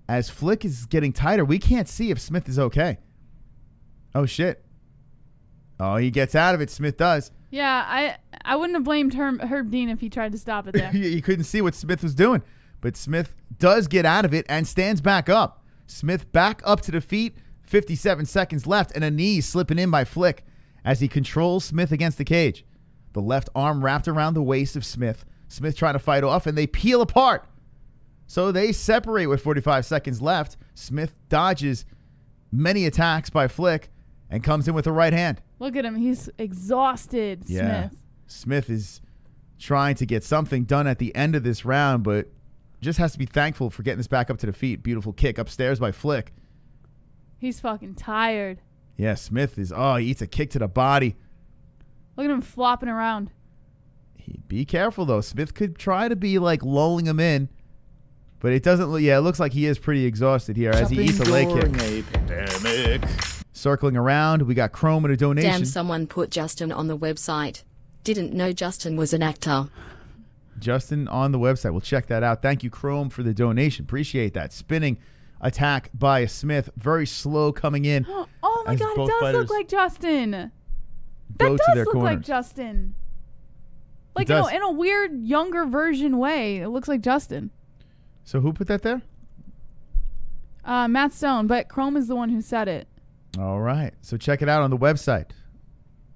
As Flick is getting tighter, we can't see if Smith is okay. Oh shit. Oh, he gets out of it. Smith does. Yeah, I I wouldn't have blamed Herb, Herb Dean if he tried to stop it there. [laughs] you couldn't see what Smith was doing. But Smith does get out of it and stands back up. Smith back up to the feet. 57 seconds left, and a knee slipping in by Flick as he controls Smith against the cage. The left arm wrapped around the waist of Smith. Smith trying to fight off, and they peel apart. So they separate with 45 seconds left. Smith dodges many attacks by Flick and comes in with a right hand. Look at him. He's exhausted, Smith. Smith is trying to get something done at the end of this round, but just has to be thankful for getting this back up to the feet. Beautiful kick upstairs by Flick. He's fucking tired. Yeah, Smith is, oh, he eats a kick to the body. Look at him flopping around. He, be careful, though. Smith could try to be like lulling him in, but it doesn't look, yeah, it looks like he is pretty exhausted here as he eats a leg kick. During a pandemic. Circling around, we got Chrome with a donation. Damn, someone put Justin on the website. Didn't know Justin was an actor. Justin on the website. We'll check that out. Thank you, Chrome, for the donation. Appreciate that. Spinning attack by Smith. Very slow coming in. [gasps] Oh my god, it does look like Justin. That does look like. Justin. Like does. a, in a weird younger version way, it looks like Justin. So who put that there? Uh, Matt Stone, but Chrome is the one who said it. All right. So check it out on the website.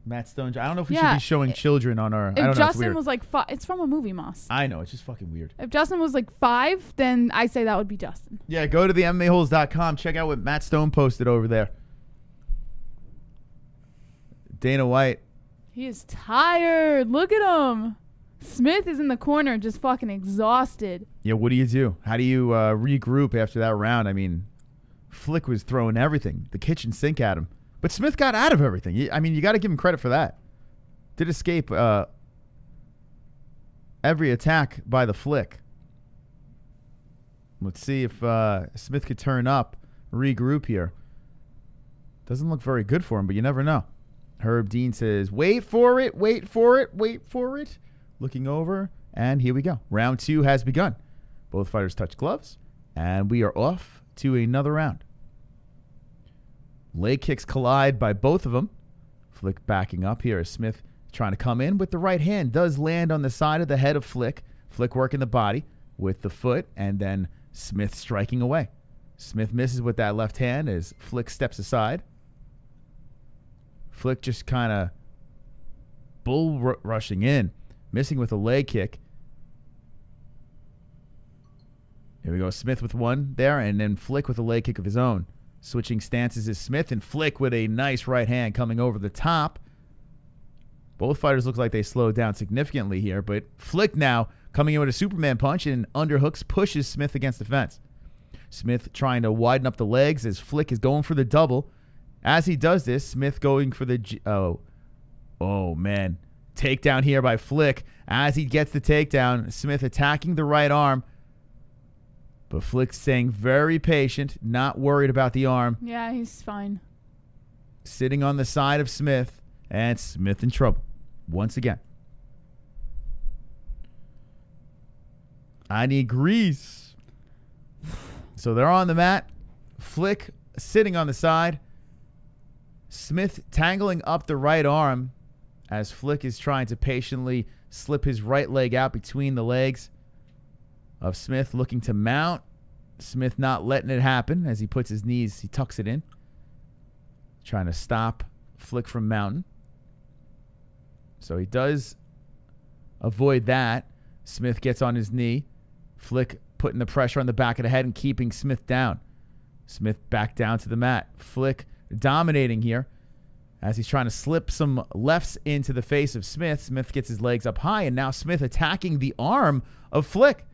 Matt Stone. I don't know if we Yeah, should be showing children on our. I If know. It's Justin was like five, it's from a movie, Moss. I know. It's just fucking weird. If Justin was like five, then I say that would be Justin. Yeah, go to the MMAholes.com. Check out what Matt Stone posted over there. Dana White. He is tired. Look at him. Smith is in the corner, just fucking exhausted. Yeah, what do you do? How do you uh, regroup after that round? I mean, Flick was throwing everything, the kitchen sink at him. But Smith got out of everything. I mean, you got to give him credit for that. Did escape uh, every attack by the Flick. Let's see if uh, Smith could turn up, regroup here. Doesn't look very good for him, but you never know. Herb Dean says, wait for it, wait for it, wait for it. Looking over, and here we go. Round two has begun. Both fighters touch gloves, and we are off to another round. Leg kicks collide by both of them. Flick backing up here as Smith trying to come in with the right hand. Does land on the side of the head of Flick. Flick working the body with the foot, and then Smith striking away. Smith misses with that left hand as Flick steps aside. Flick just kind of bull ru- rushing in, missing with a leg kick. Here we go. Smith with one there, and then Flick with a leg kick of his own. Switching stances is Smith and Flick with a nice right hand coming over the top. Both fighters look like they slowed down significantly here, but Flick now coming in with a Superman punch and underhooks pushes Smith against the fence. Smith trying to widen up the legs as Flick is going for the double. As he does this, Smith going for the G- oh, oh man, takedown here by Flick. As he gets the takedown, Smith attacking the right arm, but Flick staying very patient, not worried about the arm, Yeah, he's fine. sitting on the side of Smith, and Smith in trouble once again. I need grease. So they're on the mat. Flick sitting on the side. Smith tangling up the right arm as Flick is trying to patiently slip his right leg out between the legs of Smith, looking to mount. Smith not letting it happen as he puts his knees, he tucks it in, trying to stop Flick from mounting. So he does avoid that. Smith gets on his knee. Flick putting the pressure on the back of the head and keeping Smith down. Smith back down to the mat. Flick dominating here as he's trying to slip some lefts into the face of Smith. Smith gets his legs up high, and now Smith attacking the arm of Flick.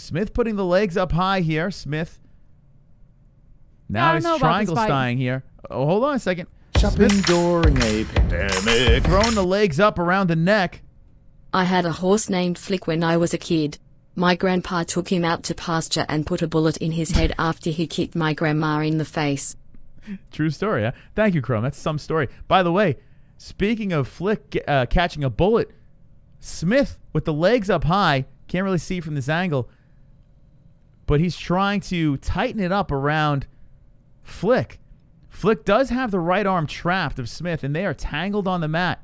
Smith putting the legs up high here. Smith now don't he's know about this triangle fight. stying here. Oh, hold on a second. Shopping Smith during a pandemic. throwing the legs up around the neck. I had a horse named Flick when I was a kid. My grandpa took him out to pasture and put a bullet in his head [laughs] after he kicked my grandma in the face. True story. Huh? Thank you, Chrome. That's some story. By the way, speaking of Flick uh, catching a bullet, Smith with the legs up high, can't really see from this angle, but he's trying to tighten it up around Flick. Flick does have the right arm trapped of Smith, and they are tangled on the mat.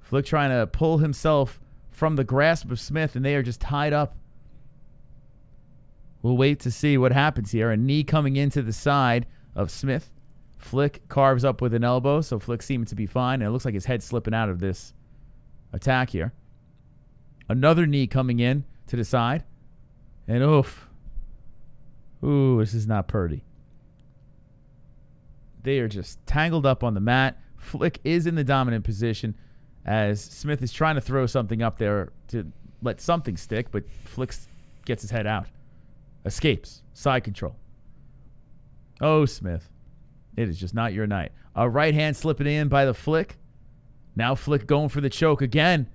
Flick trying to pull himself from the grasp of Smith, and they are just tied up. We'll wait to see what happens here. A knee coming into the side of Smith. Flick carves up with an elbow, so Flick seems to be fine. And it looks like his head's slipping out of this attack here. Another knee coming in to the side. And oof. Ooh, this is not purdy. They are just tangled up on the mat. Flick is in the dominant position as Smith is trying to throw something up there to let something stick, but Flick gets his head out. Escapes. Side control. Oh, Smith. It is just not your night. A right hand slipping in by the Flick. Now Flick going for the choke again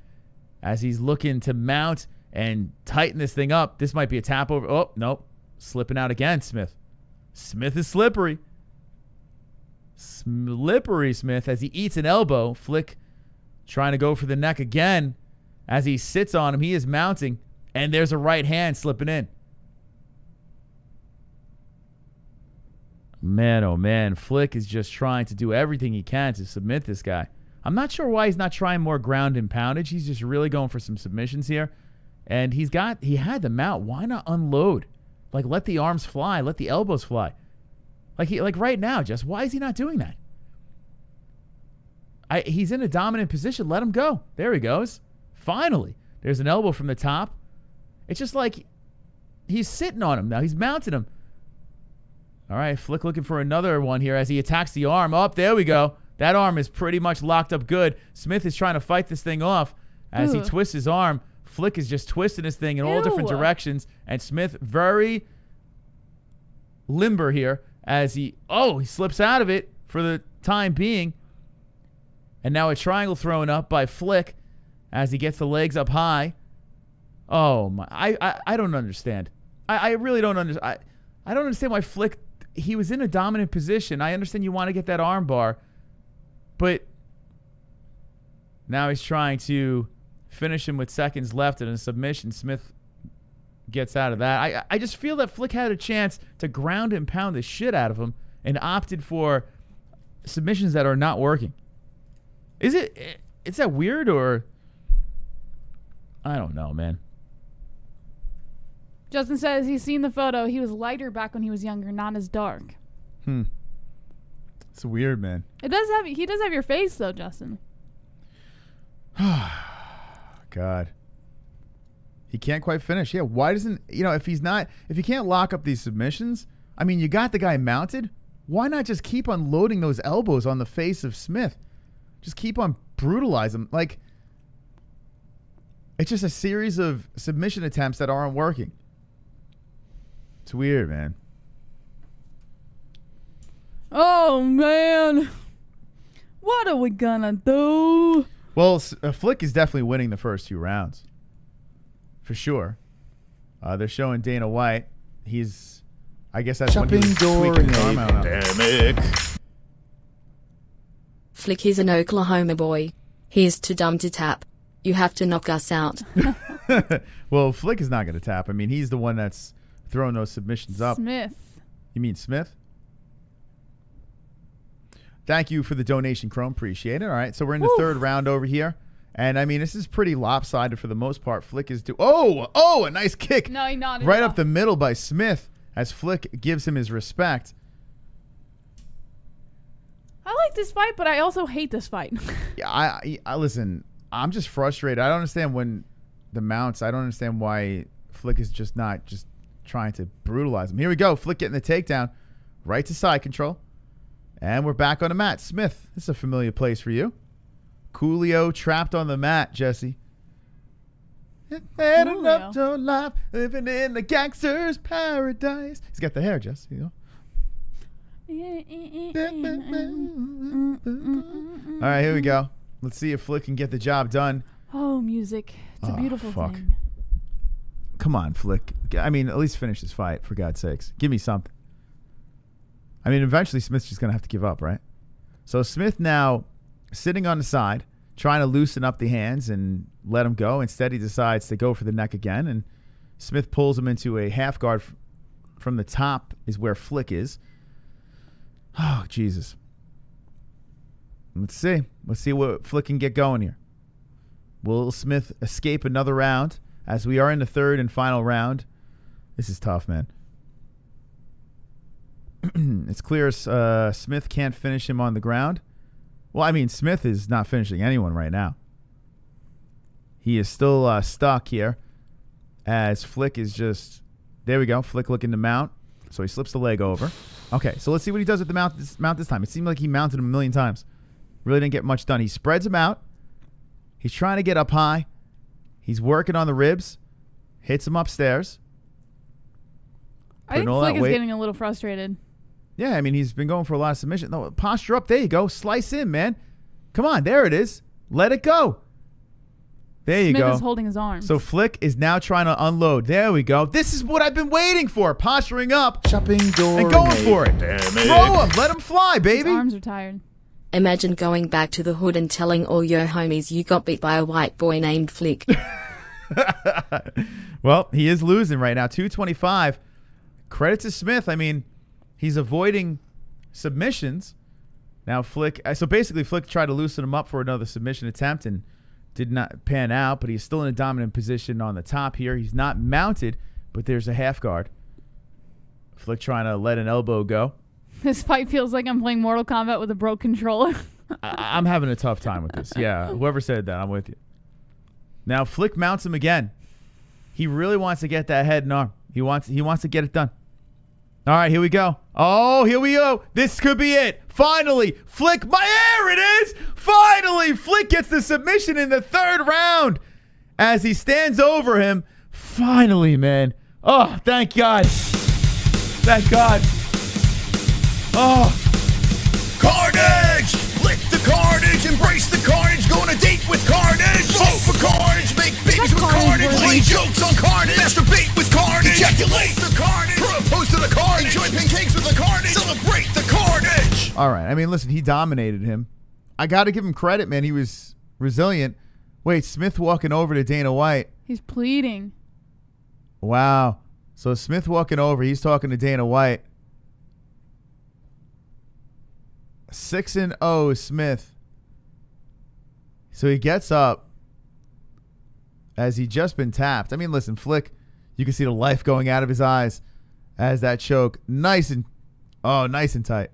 as he's looking to mount and tighten this thing up. This might be a tap over. Oh, nope. Slipping out again, Smith. Smith is slippery. Slippery Smith as he eats an elbow. Flick trying to go for the neck again as he sits on him. He is mounting, and there's a right hand slipping in. Man, oh man, Flick is just trying to do everything he can to submit this guy. I'm not sure why he's not trying more ground and poundage. He's just really going for some submissions here. And he's got he had the mount. Why not unload? Like let the arms fly, let the elbows fly. Like he like right now, just why is he not doing that? I he's in a dominant position. Let him go. There he goes. Finally. There's an elbow from the top. It's just like he's sitting on him now. He's mounting him. All right, Flick looking for another one here as he attacks the arm. Up, there we go. That arm is pretty much locked up good. Smith is trying to fight this thing off as he twists his arm. Flick is just twisting his thing in all different directions, and Smith very limber here as he oh he slips out of it for the time being. And now a triangle thrown up by Flick as he gets the legs up high. Oh my! I I, I don't understand. I, I really don't understand. I, I don't understand why Flick. He was in a dominant position. I understand you want to get that arm bar, but now he's trying to finish him with seconds left and a submission. Smith gets out of that. I I just feel that Flick had a chance to ground and pound the shit out of him and opted for submissions that are not working. Is it? Is that weird or? I don't know, man. Justin says he's seen the photo. He was lighter back when he was younger, not as dark. Hmm. It's weird, man. It does have he does have your face though, Justin. [sighs] [sighs] [sighs] God. He can't quite finish. Yeah, why doesn't you know if he's not if he can't lock up these submissions? I mean, you got the guy mounted. Why not just keep on loading those elbows on the face of Smith? Just keep on brutalizing him. Like it's just a series of submission attempts that aren't working. It's weird, man. Oh man. What are we gonna do? Well, uh, Flick is definitely winning the first two rounds, for sure. Uh, they're showing Dana White. He's, I guess that's when he Shopping was tweaking during his arm out him. pandemic. Flick is an Oklahoma boy. He's too dumb to tap. You have to knock us out. [laughs] [laughs] well, Flick is not going to tap. I mean, he's the one that's throwing those submissions up. Smith. You mean Smith? Thank you for the donation, Chrome. Appreciate it. All right, so we're in the Woo. third round over here, and I mean, this is pretty lopsided for the most part. Flick is do. Oh, oh, a nice kick. No, he nodded right up the middle by Smith as Flick gives him his respect. I like this fight, but I also hate this fight. [laughs] Yeah, I, I, I listen. I'm just frustrated. I don't understand when the mounts. I don't understand why Flick is just not just trying to brutalize him. Here we go. Flick getting the takedown, right to side control, and we're back on the mat. Smith, this is a familiar place for you. Coolio trapped on the mat. Jesse. Had enough to life, living in the gangster's paradise. He's got the hair, Jesse. You know. All right, here we go. Let's see if Flick can get the job done. oh, music. It's a Oh, beautiful fuck. thing. Come on, Flick. I mean, at least finish this fight, for God's sakes. Give me something. I mean, eventually Smith's just going to have to give up, right? So Smith now sitting on the side, trying to loosen up the hands and let him go. Instead, he decides to go for the neck again, and Smith pulls him into a half guard from the top, is where Flick is. Oh, Jesus. Let's see. Let's see what Flick can get going here. Will Smith escape another round as we are in the third and final round? This is tough, man. [clears throat] it's clear uh, Smith can't finish him on the ground. Well, I mean, Smith is not finishing anyone right now. He is still uh, stuck here as Flick is just. There we go. Flick looking to mount. So he slips the leg over. Okay, so let's see what he does at the mount this, mount this time. It seemed like he mounted him a million times. Really didn't get much done. He spreads him out. He's trying to get up high. He's working on the ribs. Hits him upstairs. I think Flick is getting a little frustrated. Yeah, I mean, he's been going for a lot of submission. No, posture up. There you go. Slice in, man. Come on. There it is. Let it go. There you go. Smith go. is holding his arms. So Flick is now trying to unload. There we go. This is what I've been waiting for. Posturing up. Shopping door And going for it. pandemic. Throw him. Let him fly, baby. His baby. arms are tired. Imagine going back to the hood and telling all your homies you got beat by a white boy named Flick. [laughs] [laughs] Well, he is losing right now. 225. Credit to Smith. I mean, he's avoiding submissions. Now, Flick. uh, So basically, Flick tried to loosen him up for another submission attempt and did not pan out, but he's still in a dominant position on the top here. He's not mounted, but there's a half guard. Flick trying to let an elbow go. [laughs] This fight feels like I'm playing Mortal Kombat with a broke controller. [laughs] I- I'm having a tough time with this. [laughs] Yeah, whoever said that, I'm with you. Now Flick mounts him again. He really wants to get that head and arm. He wants he wants to get it done. All right, here we go. Oh, here we go. This could be it. Finally, Flick. My air it is. Finally, Flick gets the submission in the third round as he stands over him. Finally, man. Oh, thank God. Thank God. Oh. Carnage! Lick the carnage, embrace the carnage, go on a date with carnage! Vote for carnage, make babies with carnage, play jokes on carnage, masturbate with carnage, ejaculate the carnage, propose to the carnage, enjoy pancakes with the carnage, celebrate the carnage! All right. I mean, listen, he dominated him. I got to give him credit, man. He was resilient. Wait, Smith walking over to Dana White. He's pleading. Wow. So Smith walking over, he's talking to Dana White. 6 and 0 Smith. So he gets up as he just been tapped. I mean, listen, Flick, you can see the life going out of his eyes as that choke nice and oh, nice and tight.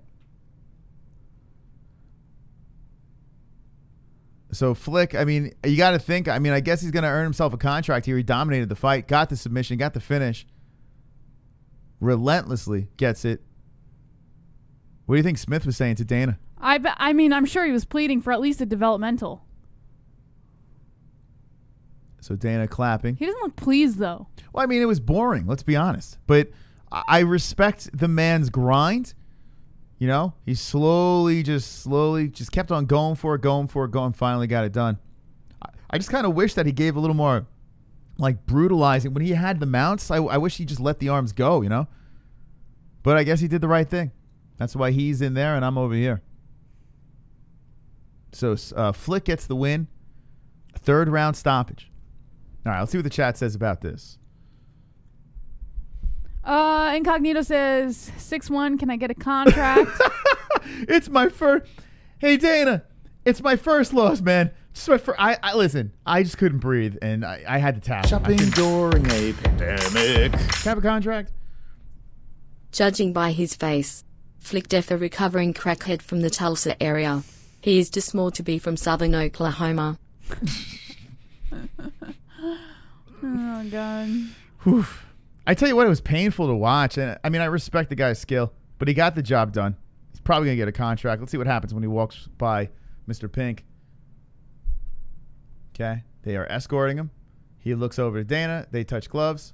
So Flick, I mean, you got to think. I mean, I guess he's going to earn himself a contract here. He dominated the fight, got the submission, got the finish. Relentlessly gets it. What do you think Smith was saying to Dana? I, I mean, I'm sure he was pleading for at least a developmental. So Dana clapping. He doesn't look pleased though. Well, I mean, it was boring. Let's be honest. But I respect the man's grind. You know, he slowly, just slowly, just kept on going for it, going for it, going. Finally, got it done. I, I just kind of wish that he gave a little more, like brutalizing when he had the mounts. I, I wish he just let the arms go. You know. But I guess he did the right thing. That's why he's in there and I'm over here. So uh, Flick gets the win. Third round stoppage. All right, let's see what the chat says about this. Uh, Incognito says six one. Can I get a contract? [laughs] it's my first. Hey Dana, it's my first loss, man. Just my first. I, I listen. I just couldn't breathe, and I, I had to tap. him. I Shopping during a pandemic. Have a contract. Judging by his face, Flick Def a recovering crackhead from the Tulsa area. He is too small to be from southern Oklahoma. [laughs] Oh god. Whew. I tell you what, it was painful to watch. And I mean, I respect the guy's skill, but he got the job done. He's probably gonna get a contract. Let's see what happens when he walks by Mr. Pink. Okay, they are escorting him. He looks over to Dana. They touch gloves,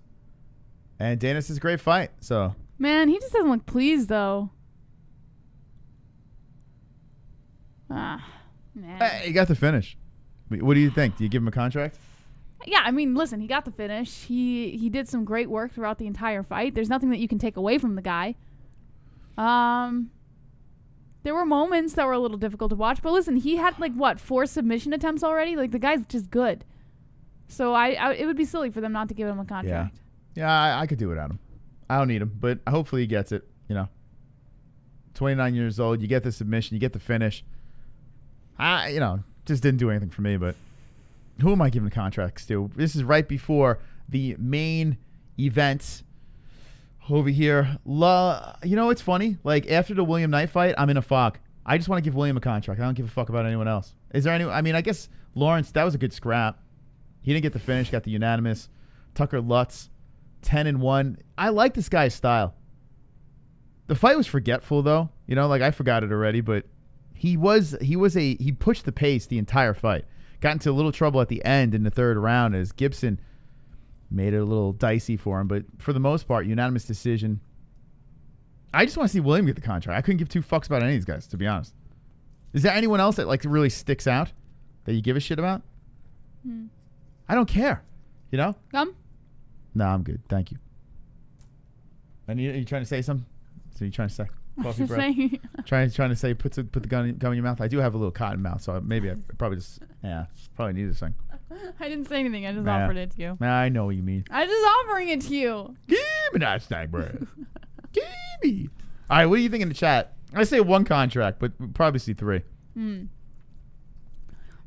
and Dana says, "Great fight." So Man, he just doesn't look pleased though. Ah, man. hey, he got the finish. What do you think? Do you give him a contract? Yeah, I mean, listen, he got the finish. He he did some great work throughout the entire fight. There's nothing that you can take away from the guy. Um there were moments that were a little difficult to watch, but listen, he had like what, four submission attempts already? Like the guy's just good. So I, I it would be silly for them not to give him a contract. Yeah, I, I could do without him. I don't need him, but hopefully he gets it. You know, 29 years old, you get the submission, you get the finish. I, you know, just didn't do anything for me. But who am I giving contracts to? This is right before the main event over here. La, you know, it's funny. Like after the William Knight fight, I'm in a fog. I just want to give William a contract. I don't give a fuck about anyone else. Is there any? I mean, I guess Lawrence. That was a good scrap. He didn't get the finish. Got the unanimous. Tucker Lutz, ten and one. I like this guy's style. The fight was forgetful though. You know, like I forgot it already, but he was he was a he pushed the pace the entire fight. Got into a little trouble at the end in the third round as Gibson made it a little dicey for him, but for the most part, unanimous decision. I just want to see William get the contract. I couldn't give two fucks about any of these guys, to be honest. Is there anyone else that like really sticks out that you give a shit about? Hmm. I don't care. You know? Come? No, I'm good. Thank you. And you, are you trying to say something? So you trying to say coffee breath? saying. trying trying to say put the, put the gun in, gum in your mouth. I do have a little cotton mouth, so maybe I probably just yeah probably need this thing. [laughs] I didn't say anything. I just Yeah. offered it to you. I know what you mean. I was just offering it to you. Give me that snack bread. Give me. All right, what do you think in the chat? I say one contract, but we'll probably see three. Hmm.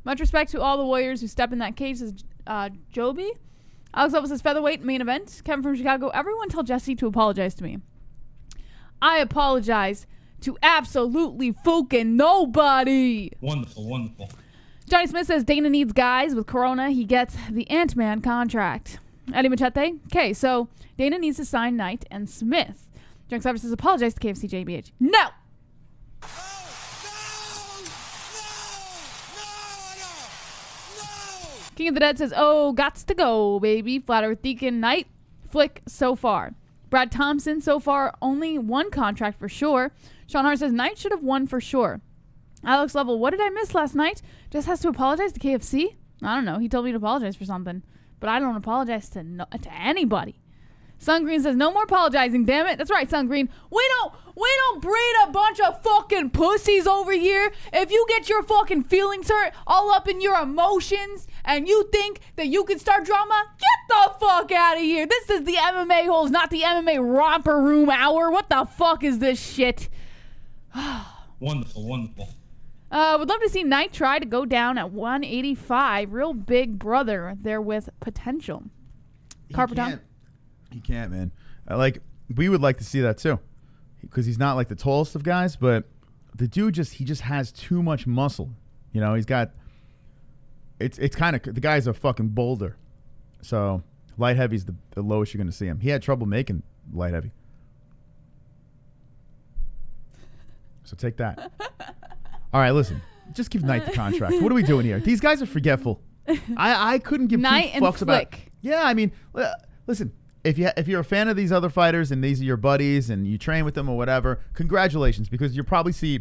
Much respect to all the warriors who step in that cage, says uh, Joby. Alex Lopez says featherweight main event. Kevin from Chicago. Everyone tell Jesse to apologize to me. I apologize to absolutely fucking nobody. Wonderful, wonderful. Johnny Smith says Dana needs guys. With Corona, he gets the Ant Man contract. Eddie Machete. Okay, so Dana needs to sign Knight and Smith. Junk Cyber says apologize to KFC JBH. No! King of the Dead says, Oh, gots to go, baby. Flat Earth Deacon Knight. Flick so far. Brad Thompson, so far, only one contract for sure. Sean Hart says, Knight should have won for sure. Alex Level, what did I miss last night? Just has to apologize to KFC? I don't know. He told me to apologize for something. But I don't apologize to no, to anybody. Sun Green says, no more apologizing, damn it. That's right, Sun Green. We don't we don't breed a bunch of fucking pussies over here. If you get your fucking feelings hurt all up in your emotions and you think that you can start drama, get the fuck out of here. This is the MMA holes, not the MMA romper room hour. What the fuck is this shit? [sighs] Wonderful, wonderful. Uh, would love to see Knight try to go down at 185. Real big brother there with potential. Carpet Tom? can't. He can't, man. Uh, like we would like to see that too, because he's not like the tallest of guys, but the dude just he just has too much muscle. You know, he's got. It's it's kind of the guy's a fucking boulder, so light heavy's the, the lowest you're gonna see him. He had trouble making light heavy. So take that. [laughs] All right, listen. Just give Knight the contract. What are we doing here? These guys are forgetful. [laughs] I, I couldn't give Knight two and fucks about. Yeah, I mean, uh, listen. If you if you're a fan of these other fighters and these are your buddies and you train with them or whatever, congratulations because you probably see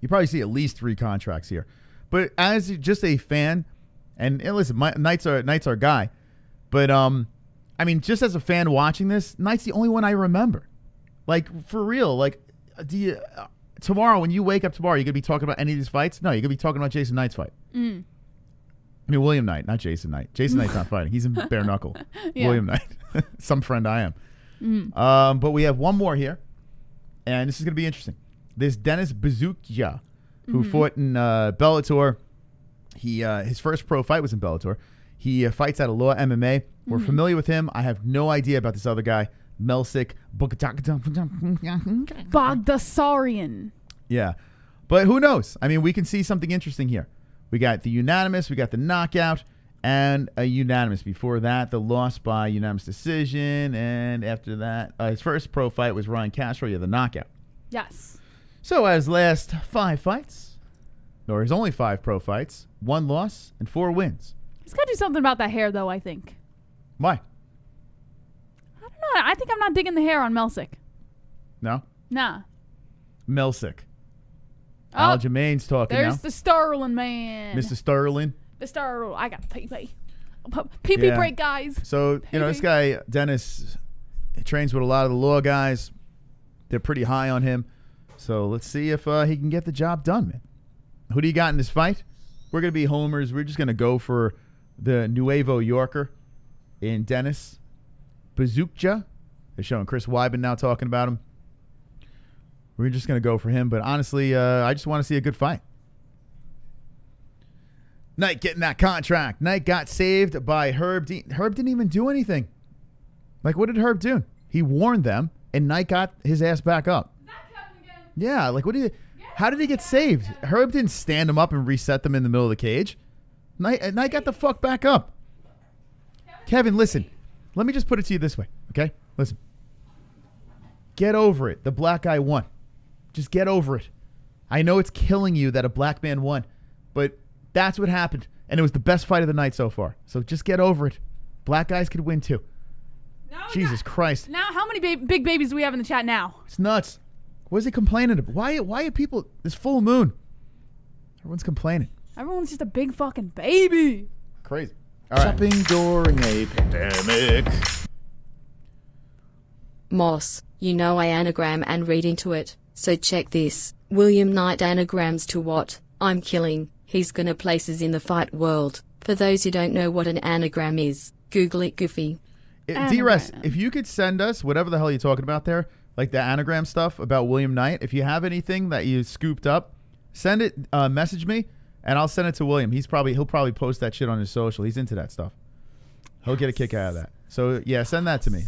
you probably see at least three contracts here. But as just a fan, and, and listen, my, Knight's our Knight's our guy, but um, I mean, just as a fan watching this, Knight's the only one I remember. Like for real, like do you uh, tomorrow when you wake up tomorrow, you gonna be talking about any of these fights? No, you're gonna be talking about Jason Knight's fight. Mm. I mean, William Knight, not Jason Knight. Jason Knight's not [laughs] fighting. He's in bare knuckle. [laughs] Yeah. William Knight. [laughs] Some friend I am. Mm. Um, but we have one more here, and this is going to be interesting. There's Dennis Buzukja, who Mhm. fought in uh, Bellator. He uh, his first pro fight was in Bellator. He uh, fights out of Law MMA. We're Mhm. familiar with him. I have no idea about this other guy. Melsik. Baghdasaryan. Yeah. But who knows? I mean, we can see something interesting here. We got the unanimous, we got the knockout, and a unanimous. Before that, the loss by unanimous decision. And after that, uh, his first pro fight was Ryan Castro. Yeah, the knockout. Yes. So, as last five fights, or his only five pro fights, one loss and four wins. He's got to do something about that hair, though, I think. Why? I don't know. I think I'm not digging the hair on Melsik. No? Nah. Melsik. Oh, Aljamain's talking There's now. the Sterling man. Mr. Sterling. The Sterling. I got pee pee. Pee pee Yeah. break, guys. So, you know, this guy, Dennis, he trains with a lot of the law guys. They're pretty high on him. So let's see if uh, he can get the job done, man. Who do you got in this fight? We're going to be homers. We're just going to go for the Nuevo Yorker in Dennis. Bazooka. They're showing Chris Weidman now talking about him. We're just going to go for him. But honestly, uh, I just want to see a good fight. Knight getting that contract. Knight got saved by Herb. Dean. Herb didn't even do anything. Like, what did Herb do? He warned them, and Knight got his ass back up. Yeah, like, what did? He, how did he get saved? Herb didn't stand him up and reset them in the middle of the cage. Knight, uh, Knight got the fuck back up. Kevin, listen. Let me just put it to you this way, okay? Listen. Get over it. The black guy won. Just get over it. I know it's killing you that a black man won, but that's what happened. And it was the best fight of the night so far. So just get over it. Black guys could win too. Jesus Christ. Now, how many ba- big babies do we have in the chat now? It's nuts. What is he complaining about? Why why are people this full moon? Everyone's complaining. Everyone's just a big fucking baby. Crazy. All right. Shopping during a pandemic. Moss, you know I anagram and read into it, so check this. William Knight anagrams to what? I'm killing. He's gonna places in the fight world. For those who don't know what an anagram is, Google it, Goofy. Uh, D-Rest, if you could send us whatever the hell you're talking about there, like the anagram stuff about William Knight, if you have anything that you scooped up, send it, uh, message me, and I'll send it to William. He's probably he'll probably post that shit on his social. He's into that stuff. He'll get a kick out of that. So yeah, send that to me.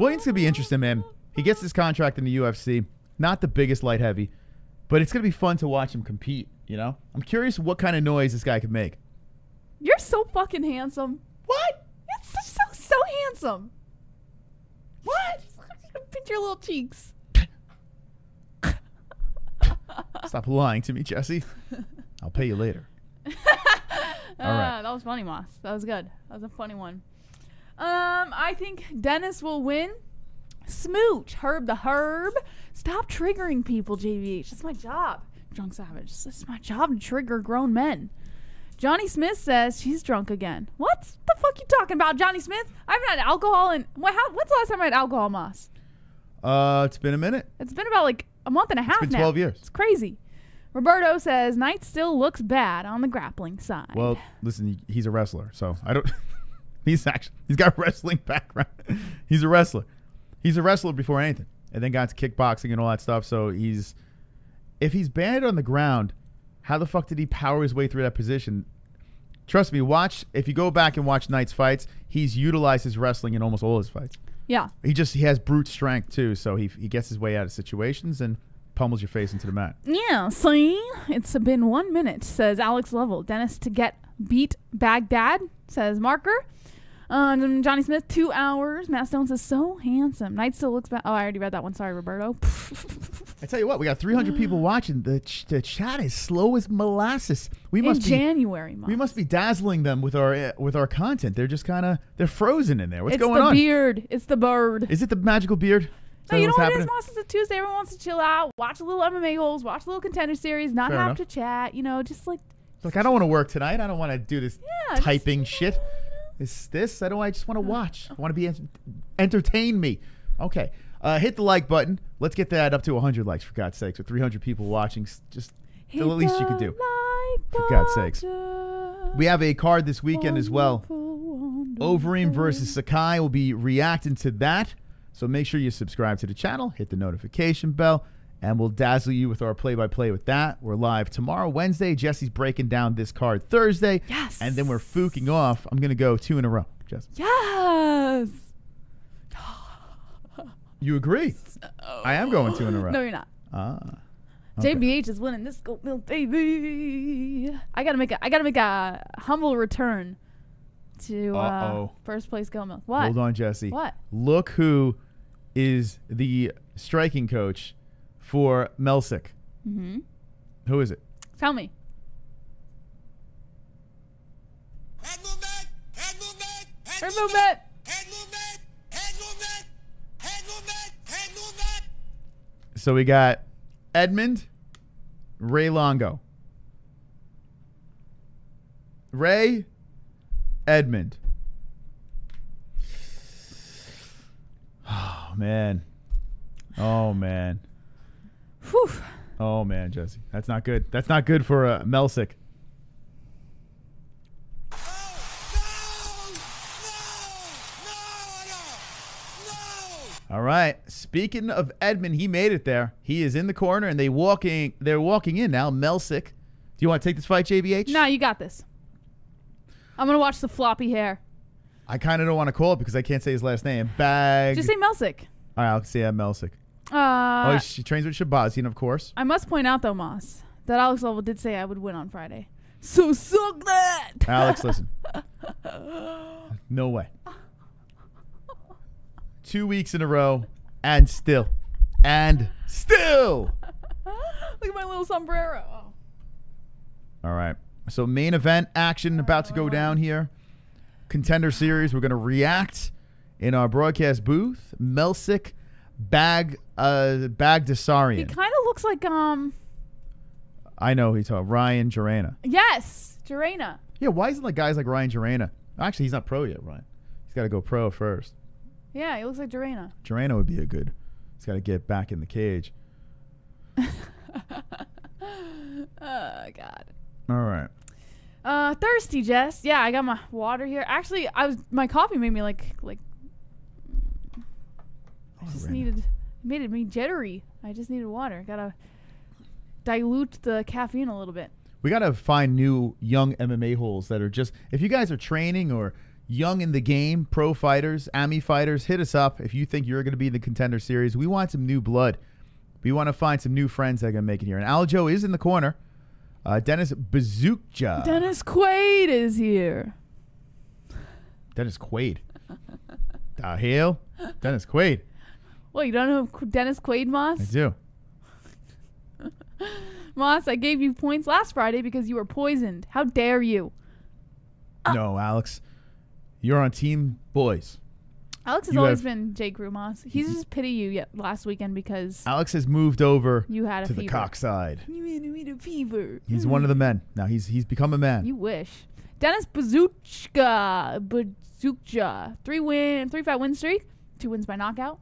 William's gonna be interesting, man. He gets his contract in the UFC. Not the biggest light heavy, but it's gonna be fun to watch him compete. You know, I'm curious what kind of noise this guy could make. You're so fucking handsome. What? So so, so handsome. What? [laughs] Pinch your little cheeks. Stop lying to me, Jesse. I'll pay you later. [laughs] All right. Ah, that was funny, Moss. That was good. That was a funny one. Um, I think Dennis will win. Smooch, Herb the Herb. Stop triggering people, JBH. It's my job. Drunk Savage. It's my job to trigger grown men. Johnny Smith says she's drunk again. What the fuck you talking about, Johnny Smith? I haven't had alcohol in. Wait, how, when's the last time I had alcohol, Moss? Uh, it's been a minute. It's been about like a month and a half It's been now. 12 years. It's crazy. Roberto says Knight still looks bad on the grappling side. Well, listen, he's a wrestler, so I don't. [laughs] he's actually he's got a wrestling [laughs] background. he's a wrestler. He's a wrestler before anything, and then got to kickboxing and all that stuff. So he's if he's banned on the ground, how the fuck did he power his way through that position? Trust me, watch if you go back and watch Knight's fights, he's utilized his wrestling in almost all his fights. yeah. He just he has brute strength too, so he he gets his way out of situations and pummels your face into the mat. Yeah, see? It's been one minute, says Alex Level. Dennis to get beat Baghdad, says Marker. Um, Johnny Smith, two hours. Matt Stone says, so handsome. Knight still looks bad. Oh, I already read that one. Sorry, Roberto. I tell you what, we got 300 people watching. The ch- the chat is slow as molasses. We In must be January, Mom. we must be dazzling them with our uh, with our content. They're just kind of they're frozen in there. What's it's going the on? It's the beard. It's the bird. Is it the magical beard? Is No, you know what happening? it is, Moss? It's a Tuesday. Everyone wants to chill out, watch a little MMA holes, watch a little contender series, not Fair have enough. to chat. You know, just like Like I don't want to work tonight. I don't want to do this Yeah, just, typing shit. Is this? I don't. I just want to watch. I want to be ent- entertain me. Okay. Uh, hit the like button. Let's get that up to 100 likes for God's sakes. With 300 people watching, just the least you could do. For God's sakes. We have a card this weekend as well. Overeem versus Sakai. We'll be reacting to that. So make sure you subscribe to the channel, hit the notification bell, and we'll dazzle you with our play by play with that. We're live tomorrow, Wednesday. Jesse's breaking down this card Thursday. Yes. And then we're fooking off. I'm going to go two in a row. Jess? Yes. [gasps] You agree? I am going two in a row. [laughs] No, you're not. Ah. Okay. JBH is winning this goat milk, baby. I gotta make a. I gotta make a humble return to uh, first place goat milk. What? Hold on, Jesse. What? Look who is the striking coach for Melsik. Mm-hmm. Who is it? Tell me. Head movement. So we got Edmen, Ray Longo. Ray, Edmen. Oh man. Oh man. Whew. Oh man, Jesse. That's not good. That's not good for uh, Melsik. All right. Speaking of Edmen, he made it there. He is in the corner, and they walking. They're walking in now. Melsik. Do you want to take this fight, JBH? No, you got this. I'm gonna watch the floppy hair. I kind of don't want to call it because I can't say his last name. Bag. Just say Melsik. All right, I'll say yeah, Melsik. Uh, oh, she trains with Shahbazyan, of course. I must point out though, Moss, that Alex Level did say I would win on Friday. So suck that. Alex, listen. [laughs] No way. Two weeks in a row, and still, and still. Look at my little sombrero. Oh. All right. So main event action about to go down here. Contender series. We're gonna react in our broadcast booth. Melsik, Bag, uh, Bag He kind of looks like um. I know he's talking Ryan Jarena. Yes, Jarena. Yeah, why isn't like guys like Ryan Jarena? Actually, he's not pro yet, Ryan. He's got to go pro first. Yeah, he looks like Jarena. Jarena would be a good. He's got to get back in the cage. [laughs] Oh God. All right. Uh, thirsty, Jess. Yeah, I got my water here. Actually, I was my coffee made me like like. I just needed it made it me jittery. I just needed water. Gotta dilute the caffeine a little bit. We got to find new young MMA holes that are just. If you guys are training or young in the game, pro fighters, AMI fighters, hit us up. If you think you're going to be in the contender series, we want some new blood. We want to find some new friends that are going to make it here. And Aljo is in the corner. Uh, Dennis Bazooka. Dennis Quaid is here. Dennis Quaid. [laughs] the hell? Dennis Quaid. Well, you don't know Qu- Dennis Quaid, Moss? I do. [laughs] Moss, I gave you points last Friday because you were poisoned. How dare you? No, Alex. You're on Team Boys. Alex has You always have- been Jake Rue, Moss. He's just pity you yet last weekend because Alex has moved over You had a to the fever. cock side. you made me a fever. He's one of the men. Now he's he's become a man. You wish. Dennis Bazooka. Bazooka. Three win, three fight win streak. Two wins by knockout.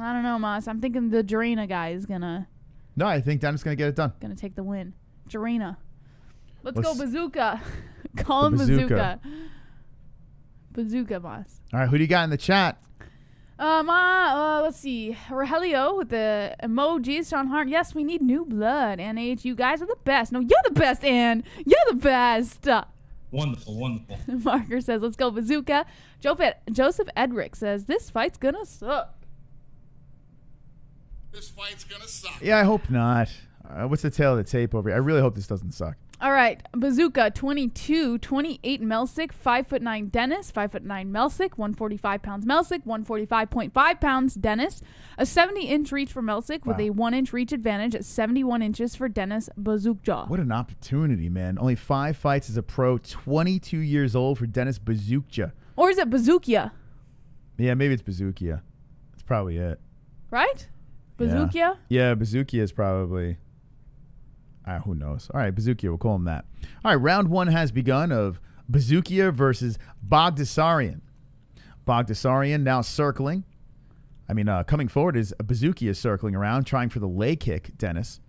I don't know, Moss. I'm thinking the Jarena guy is gonna no, I think Dennis is gonna get it done. gonna take the win. Jarena. Let's, Let's- go bazooka. [laughs] Call him The bazooka. bazooka. Bazooka, Moss. All right, who do you got in the chat? Um, uh, uh, let's see. Rogelio with the emojis. Sean Hart. Yes, we need new blood. NH, you guys are the best. No, you're the best, Ann. You're the best. Wonderful, wonderful. [laughs] Marker says, let's go bazooka. Joseph, Joseph Edrick says, this fight's gonna suck. This fight's gonna suck. Yeah, I hope not. Uh, what's the tail of the tape over here? I really hope this doesn't suck. All right, Bazooka 22, 28 Melsik, 5 foot 9 Dennis, 5 foot 9 Melsik, 145 pounds Melsik, 145.5 pounds Dennis, a 70 inch reach for Melsik with a 1 inch reach advantage at 71 inches for Dennis Bazooka. What an opportunity, man. Only five fights as a pro, 22 years old for Dennis Bazooka. Or is it Bazookia, Yeah, maybe it's Bazookia. That's probably it. right? Bazookia? Yeah, Bazookia is probably. Uh, who knows? All right, Bazookia, we'll call him that. All right, round one has begun of Bazookia versus Baghdasaryan. Baghdasaryan now circling. I mean, uh, coming forward is Bazookia circling around, trying for the leg kick, Dennis.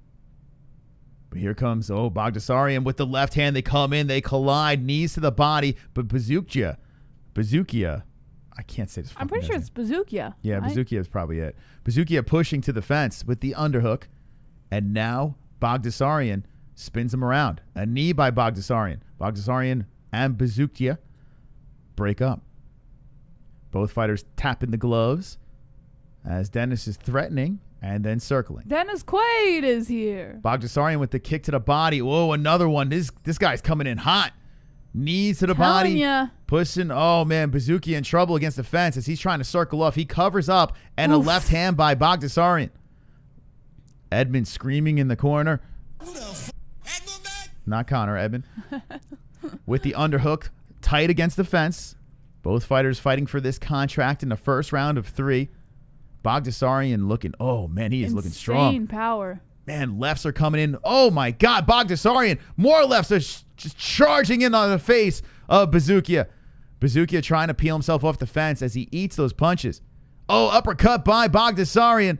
But here comes, oh, Baghdasaryan with the left hand. They come in, they collide, knees to the body. But Bazookia, Bazookia, I can't say this. I'm pretty sure it's Bazookia. yeah, right? Bazookia is probably it. Bazookia pushing to the fence with the underhook, and now Baghdasaryan spins him around. A knee by Baghdasaryan. Baghdasaryan and Bazookia break up. Both fighters tapping the gloves as Dennis is threatening and then circling. Dennis Quaid is here. Baghdasaryan with the kick to the body. Whoa, another one. This this guy's coming in hot. Knees to the Telling body. ya. Pushing. Oh man, Bazooki in trouble against the fence as he's trying to circle off. He covers up and a left hand by Baghdasaryan. Edmen screaming in the corner. Not Connor, Edmen. [laughs] with the underhook tight against the fence. Both fighters fighting for this contract in the first round of three. Baghdasaryan looking, oh man, he is looking strong. Insane power. Man, lefts are coming in. Oh my God, Baghdasaryan. More lefts are just charging in on the face of Bazookia. Bazookia trying to peel himself off the fence as he eats those punches. Oh, uppercut by Baghdasaryan.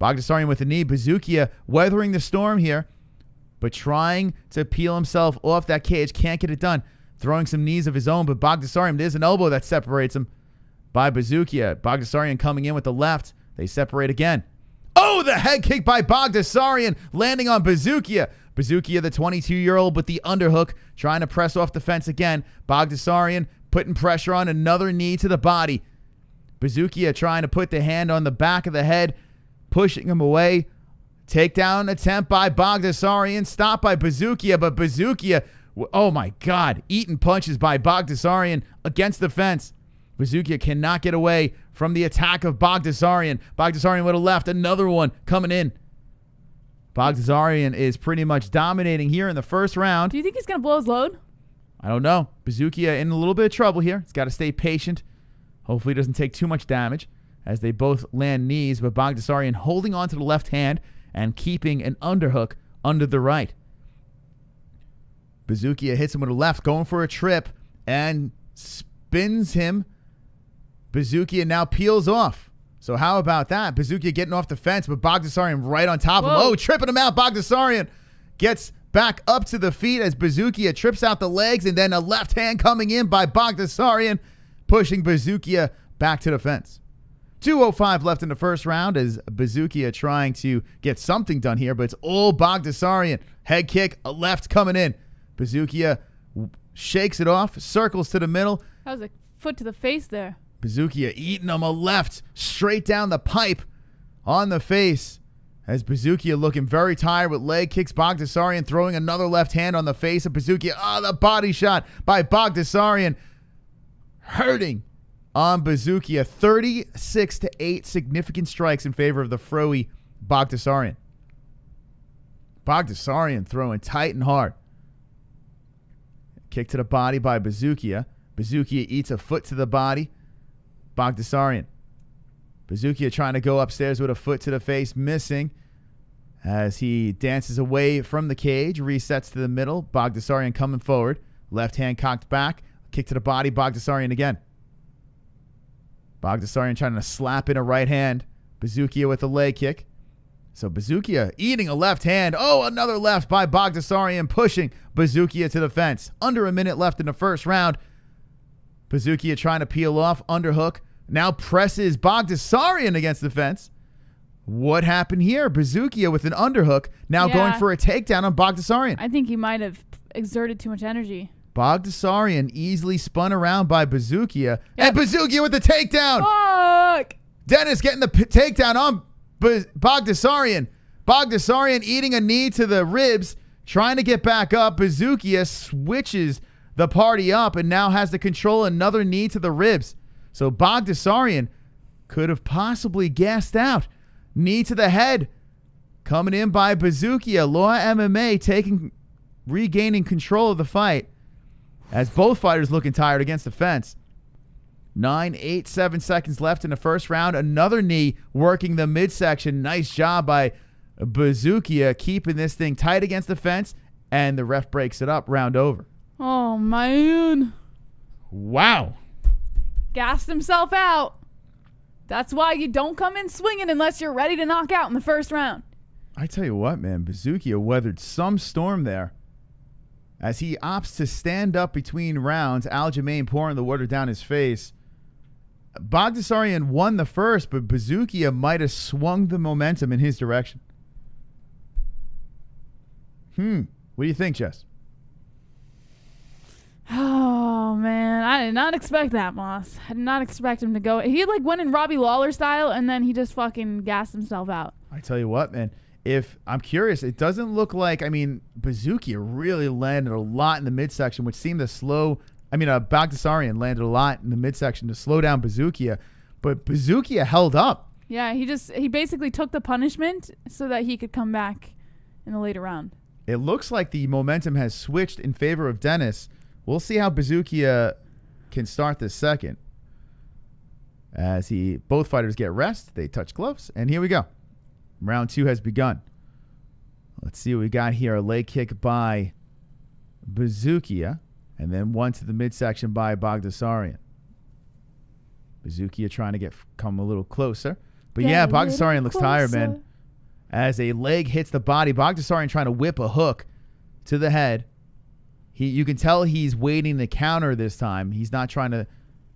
Baghdasaryan with the knee. Bazookia weathering the storm here, but trying to peel himself off that cage. Can't get it done. Throwing some knees of his own, but Baghdasaryan, there's an elbow that separates him by Bazookia. Baghdasaryan coming in with the left. They separate again. Oh, the head kick by Baghdasaryan landing on Bazookia. Bazookia, the 22 year old, with the underhook, trying to press off the fence again. Baghdasaryan putting pressure on another knee to the body. Bazookia trying to put the hand on the back of the head, pushing him away. Takedown attempt by Baghdasaryan, stopped by Bazookia, but Bazookia, oh my God, eating punches by Baghdasaryan against the fence. Bazookia cannot get away from the attack of Baghdasaryan. Baghdasaryan with a left, another one coming in. Baghdasaryan is pretty much dominating here in the first round. Do you think he's gonna blow his load? I don't know. Bazookia in a little bit of trouble here. He's got to stay patient. Hopefully, he doesn't take too much damage as they both land knees, but Baghdasaryan holding on to the left hand and keeping an underhook under the right. Bazookia hits him with a left, going for a trip, and spins him. Bazookia now peels off. So how about that? Bazookia getting off the fence, but Baghdasaryan right on top of him. Oh, tripping him out. Baghdasaryan gets back up to the feet as Bazookia trips out the legs, and then a left hand coming in by Baghdasaryan, pushing Bazookia back to the fence. 205 left in the first round as Bazookia trying to get something done here, but it's all Baghdasaryan. Head kick, a left coming in. Bazookia shakes it off, circles to the middle. That was a foot to the face there. Bazookia eating him a left straight down the pipe on the face. As Bazookia looking very tired with leg kicks, Baghdasaryan throwing another left hand on the face of Bazookia. Oh, the body shot by Baghdasaryan hurting on Bazookia. 36 to 8 significant strikes in favor of the Froey Baghdasaryan. Baghdasaryan throwing tight and hard. Kick to the body by Bazookia. Bazookia eats a foot to the body. Baghdasaryan. Bazookia trying to go upstairs with a foot to the face, missing as he dances away from the cage, resets to the middle. Baghdasaryan coming forward. Left hand cocked back. Kick to the body. Baghdasaryan again. Baghdasaryan trying to slap in a right hand. Bazookia with a leg kick. So Bazookia eating a left hand. Oh, another left by Baghdasaryan, pushing Bazookia to the fence. Under a minute left in the first round. Bazookia trying to peel off, underhook. Now presses Baghdasaryan against the fence. What happened here? Bazookia with an underhook, now Yeah. going for a takedown on Baghdasaryan. I think he might have exerted too much energy. Baghdasaryan easily spun around by Bazookia. And Bazookia with the takedown. Fuck! Dennis getting the p- takedown on B- Baghdasaryan. Baghdasaryan eating a knee to the ribs, trying to get back up. Bazookia switches the party up and now has to control another knee to the ribs. So Baghdasaryan could have possibly gassed out. Knee to the head. Coming in by Bazookia. Law MMA taking regaining control of the fight. As both fighters looking tired against the fence. Nine, eight, seven seconds left in the first round. Another knee working the midsection. Nice job by Bazookia keeping this thing tight against the fence. And the ref breaks it up. Round over. Oh man, Wow. Gassed himself out. That's why you don't come in swinging unless you're ready to knock out in the first round. I tell you what, man. Bazookia weathered some storm there. As he opts to stand up between rounds, Aljamain pouring the water down his face. Baghdasaryan won the first, but Bazookia might have swung the momentum in his direction. Hmm. What do you think, Jess? Oh man, I did not expect that, Moss. I did not expect him to go. He like went in Robbie Lawler style, and then he just fucking gassed himself out. I tell you what, man. If I'm curious, it doesn't look like. I mean, Bazookia really landed a lot in the midsection, which seemed to slow. I mean, uh, Baghdasaryan landed a lot in the midsection to slow down Bazookia, but Bazookia held up. Yeah, he just he basically took the punishment so that he could come back in the later round. It looks like the momentum has switched in favor of Dennis. We'll see how Bazookia can start this second. As he both fighters get rest, they touch gloves, and here we go. Round two has begun. Let's see what we got here. A leg kick by Bazookia, and then one to the midsection by Baghdasaryan. Bazookia trying to get come a little closer. But Get yeah, Baghdasaryan looks tired, man. As a leg hits the body, Baghdasaryan trying to whip a hook to the head. He, you can tell he's waiting to counter this time. He's not trying to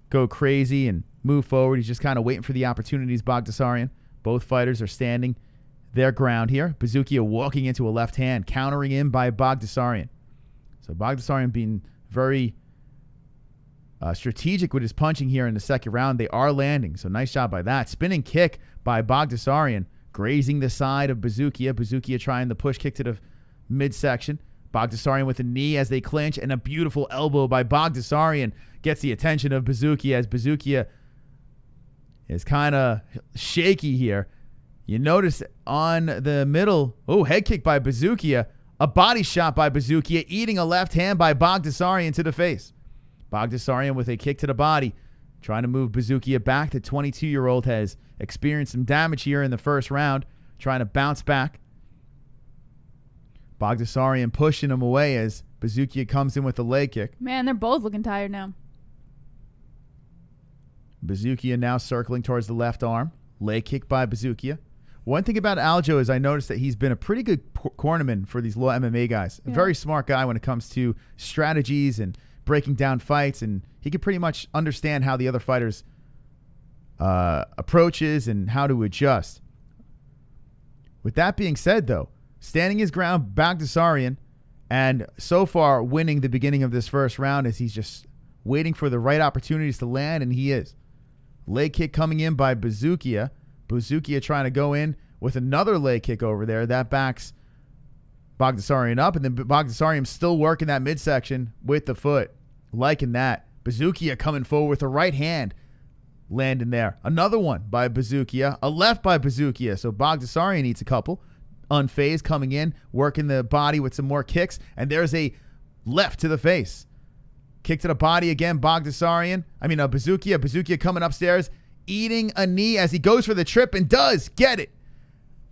go crazy and move forward. He's just kind of waiting for the opportunities. Baghdasaryan. Both fighters are standing their ground here. Bazookia walking into a left hand, countering in by Baghdasaryan. So Baghdasaryan being very uh, strategic with his punching here in the second round. They are landing, so nice job by that. Spinning kick by Baghdasaryan, grazing the side of Bazookia. Bazookia trying the push kick to the midsection. Baghdasaryan with a knee as they clinch, and a beautiful elbow by Baghdasaryan gets the attention of Bazookia as Bazookia uh, is kind of shaky here. You notice on the middle, oh, head kick by Bazookia, uh, a body shot by Bazookia, uh, eating a left hand by Baghdasaryan to the face. Baghdasaryan with a kick to the body, trying to move Bazookia back. The 22 year old has experienced some damage here in the first round, trying to bounce back. Baghdasaryan pushing him away as Bazookia comes in with a leg kick. Man, they're both looking tired now. Bazookia now circling towards the left arm. Leg kick by Bazookia. One thing about Aljo is I noticed that he's been a pretty good cornerman for these low MMA guys. A very smart guy when it comes to strategies and breaking down fights, and he can pretty much understand how the other fighters uh, approaches and how to adjust. With that being said, though, standing his ground, Baghdasaryan, and so far winning the beginning of this first round as he's just waiting for the right opportunities to land, and he is. Leg kick coming in by Bazookia. Bazookia trying to go in with another leg kick over there. That backs Baghdasaryan up, and then Baghdasaryan still working that midsection with the foot. Liking that. Bazookia coming forward with the right hand. Landing there. Another one by Bazookia. A left by Bazookia. So Baghdasaryan eats a couple. Unfazed coming in, working the body with some more kicks. And there's a left to the face. Kick to the body again. Baghdasaryan. I mean, uh, Bazookia. Bazookia coming upstairs, eating a knee as he goes for the trip and does get it.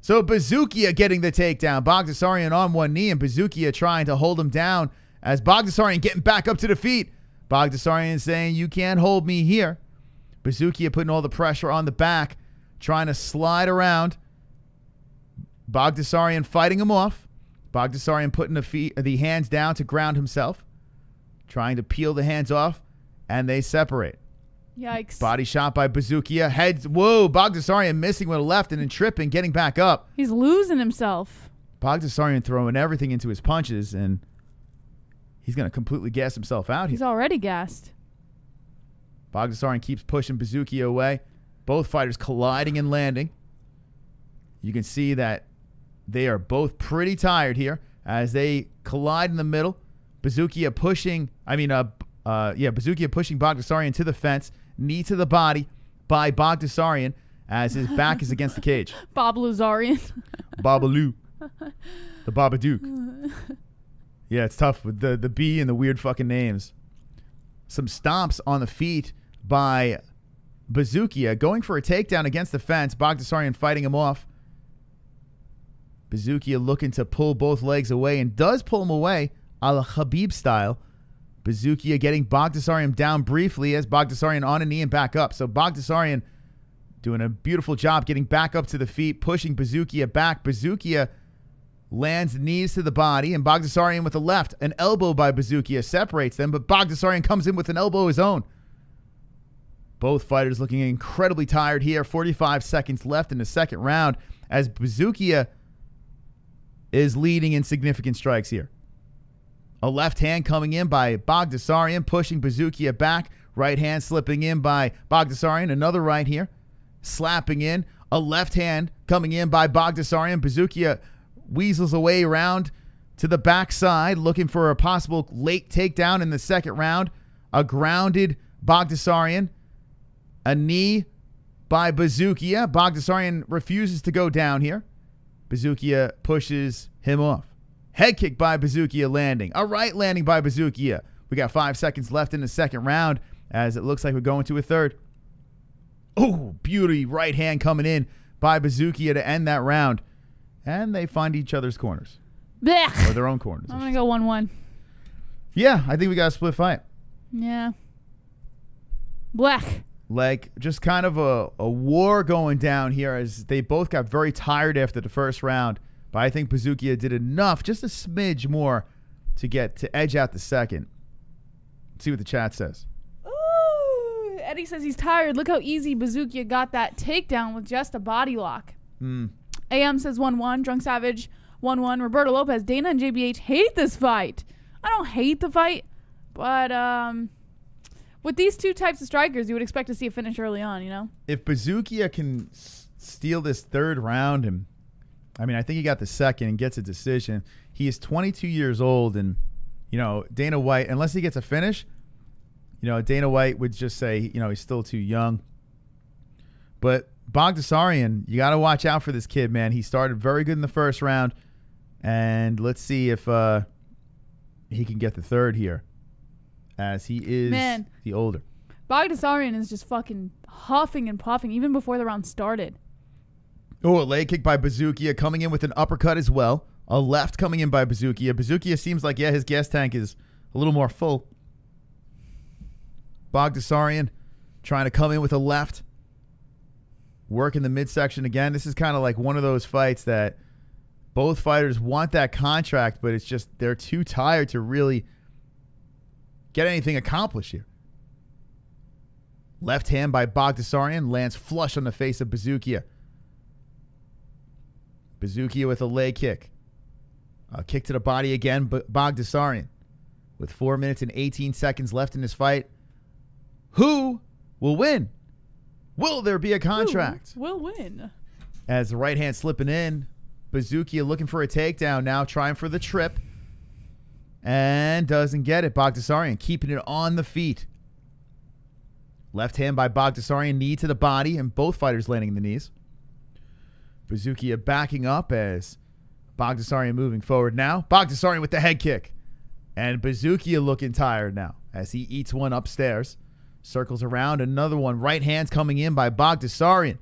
So Bazookia getting the takedown. Baghdasaryan on one knee and Bazookia trying to hold him down as Baghdasaryan getting back up to the feet. Baghdasaryan saying, You can't hold me here. Bazookia putting all the pressure on the back, trying to slide around. Baghdasaryan fighting him off. Baghdasaryan putting the feet, the hands down to ground himself, trying to peel the hands off, and they separate. Yikes. Body shot by Bazookia. Heads. Whoa. Baghdasaryan missing with a left and then tripping, getting back up. He's losing himself. Baghdasaryan throwing everything into his punches, and he's going to completely gas himself out here. He's already gassed. Baghdasaryan keeps pushing Bazookia away. Both fighters colliding and landing. You can see that they are both pretty tired here as they collide in the middle. Bazookia pushing, I mean, uh, uh, yeah, Bazookia pushing Baghdasaryan to the fence, knee to the body by Baghdasaryan as his back is against the cage. [laughs] Bob Lazarian. [laughs] Babaloo. The Babadook. [laughs] Yeah, it's tough with the, the B and the weird fucking names. Some stomps on the feet by Bazookia going for a takedown against the fence. Baghdasaryan fighting him off. Bazookia looking to pull both legs away and does pull him away a la style. Bazookia getting Baghdasaryan down briefly as Baghdasaryan on a knee and back up. So Baghdasaryan doing a beautiful job getting back up to the feet, pushing Bazookia back. Bazookia lands knees to the body, and Baghdasaryan with the left. An elbow by Bazookia separates them, but Baghdasaryan comes in with an elbow of his own. Both fighters looking incredibly tired here. 45 seconds left in the second round as Bazookia is leading in significant strikes here. A left hand coming in by Baghdasaryan, pushing Bazookia back. Right hand slipping in by Baghdasaryan. Another right here, slapping in. A left hand coming in by Baghdasaryan. Bazookia weasels away around to the backside, looking for a possible late takedown in the second round. A grounded Baghdasaryan. A knee by Bazookia. Baghdasaryan refuses to go down here. Bazookia pushes him off. Head kick by Bazookia landing. A right landing by Bazookia. We got five seconds left in the second round as it looks like we're going to a third. Oh, beauty right hand coming in by Bazookia to end that round. And they find each other's corners. Blech. Or their own corners. I'm gonna go one one. Yeah, I think we got a split fight. Yeah. Blech. Like just kind of a, a war going down here as they both got very tired after the first round. But I think Bazookia did enough, just a smidge more, to get to edge out the second. Let's see what the chat says. Ooh, Eddie says he's tired. Look how easy Bazookia got that takedown with just a body lock. Hmm. AM says 1 1. Drunk Savage 1 1. Roberto Lopez. Dana and JBH hate this fight. I don't hate the fight, but um, with these two types of strikers, you would expect to see a finish early on, you know? If Bazookia can s- steal this third round, and I mean, I think he got the second and gets a decision. He is 22 years old, and you know Dana White, unless he gets a finish, you know Dana White would just say, you know, he's still too young. But Baghdasaryan, you got to watch out for this kid, man. He started very good in the first round, and let's see if uh, he can get the third here, as he is Man. the older. Baghdasaryan is just fucking huffing and puffing even before the round started. Oh, a leg kick by Bazookia coming in with an uppercut as well. A left coming in by Bazookia. Bazookia seems like, yeah, his gas tank is a little more full. Baghdasaryan trying to come in with a left. Work in the midsection again. This is kind of like one of those fights that both fighters want that contract, but it's just they're too tired to really get anything accomplished here. Left hand by Baghdasaryan lands flush on the face of Bazookia. Bazookia with a leg kick. A kick to the body again, Baghdasaryan. With 4 minutes and 18 seconds left in this fight, who will win? Will there be a contract? Will win. As the right hand slipping in, Bazookia looking for a takedown now, trying for the trip. And doesn't get it. Baghdasaryan keeping it on the feet. Left hand by Baghdasaryan, knee to the body, and both fighters landing in the knees. Bazookia backing up as Baghdasaryan moving forward now. Baghdasaryan with the head kick. And Bazookia looking tired now as he eats one upstairs. Circles around. Another one. Right hand's coming in by Baghdasaryan.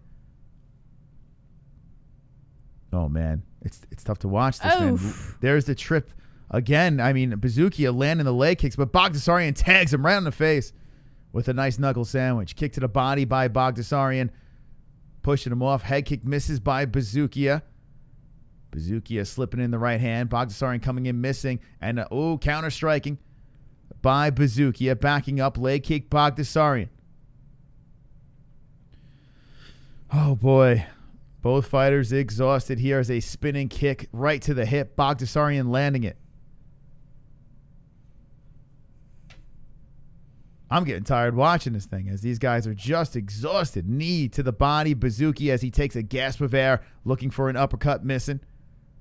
Oh, man. It's it's tough to watch this, man. There's the trip again. I mean, Bazookia landing the leg kicks, but Baghdasaryan tags him right on the face with a nice knuckle sandwich. Kick to the body by Baghdasaryan, pushing him off. Head kick misses by Bazookia. Bazookia slipping in the right hand. Baghdasaryan coming in missing. And, uh, oh, counter striking by Bazookia. Backing up. Leg kick Baghdasaryan. Oh, boy. Both fighters exhausted here as a spinning kick right to the hip. Baghdasaryan landing it. I'm getting tired watching this thing as these guys are just exhausted. Knee to the body. Bazooki as he takes a gasp of air, looking for an uppercut, missing.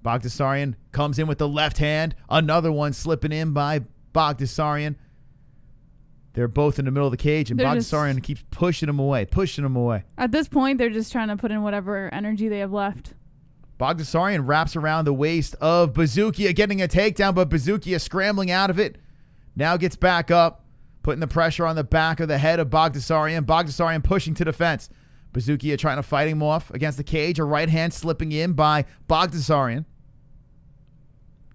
Baghdasaryan comes in with the left hand. Another one slipping in by Baghdasaryan. They're both in the middle of the cage, and They're just- Baghdasaryan keeps pushing him away, pushing him away. At this point, they're just trying to put in whatever energy they have left. Baghdasaryan wraps around the waist of Bazookia, getting a takedown, but Bazookia scrambling out of it. Now gets back up, putting the pressure on the back of the head of Baghdasaryan. Baghdasaryan pushing to the fence. Bazookia trying to fight him off against the cage. A right hand slipping in by Baghdasaryan.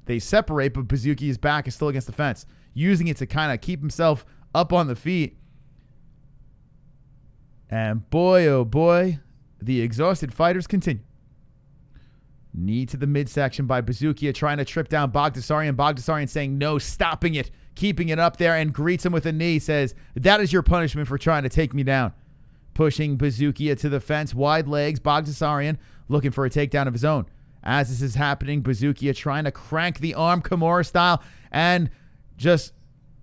They separate, but Bazookia's back is still against the fence, using it to kind of keep himself up on the feet. And boy, oh boy, the exhausted fighters continue. Knee to the midsection by Bazookia, trying to trip down Baghdasaryan. Baghdasaryan saying no, stopping it, keeping it up there, and greets him with a knee. Says, That is your punishment for trying to take me down. Pushing Bazookia to the fence, wide legs. Baghdasaryan looking for a takedown of his own. As this is happening, Bazookia trying to crank the arm Kimura style and just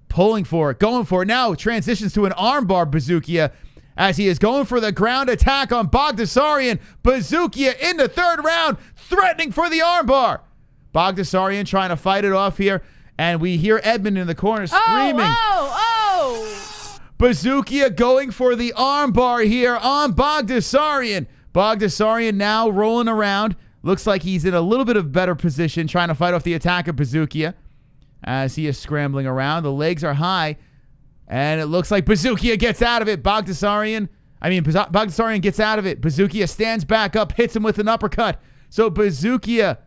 pulling for it, going for it. Now transitions to an armbar Bazookia as he is going for the ground attack on Baghdasaryan. Bazookia in the third round, threatening for the armbar. Baghdasaryan trying to fight it off here. And we hear Edmen in the corner oh, screaming. Oh, oh, Bazookia going for the armbar here on Baghdasaryan. Baghdasaryan now rolling around. Looks like he's in a little bit of better position trying to fight off the attack of Bazookia as he is scrambling around. The legs are high, and it looks like Bazookia gets out of it. Baghdasaryan, I mean, Baghdasaryan gets out of it. Bazookia stands back up, hits him with an uppercut. So Bazookia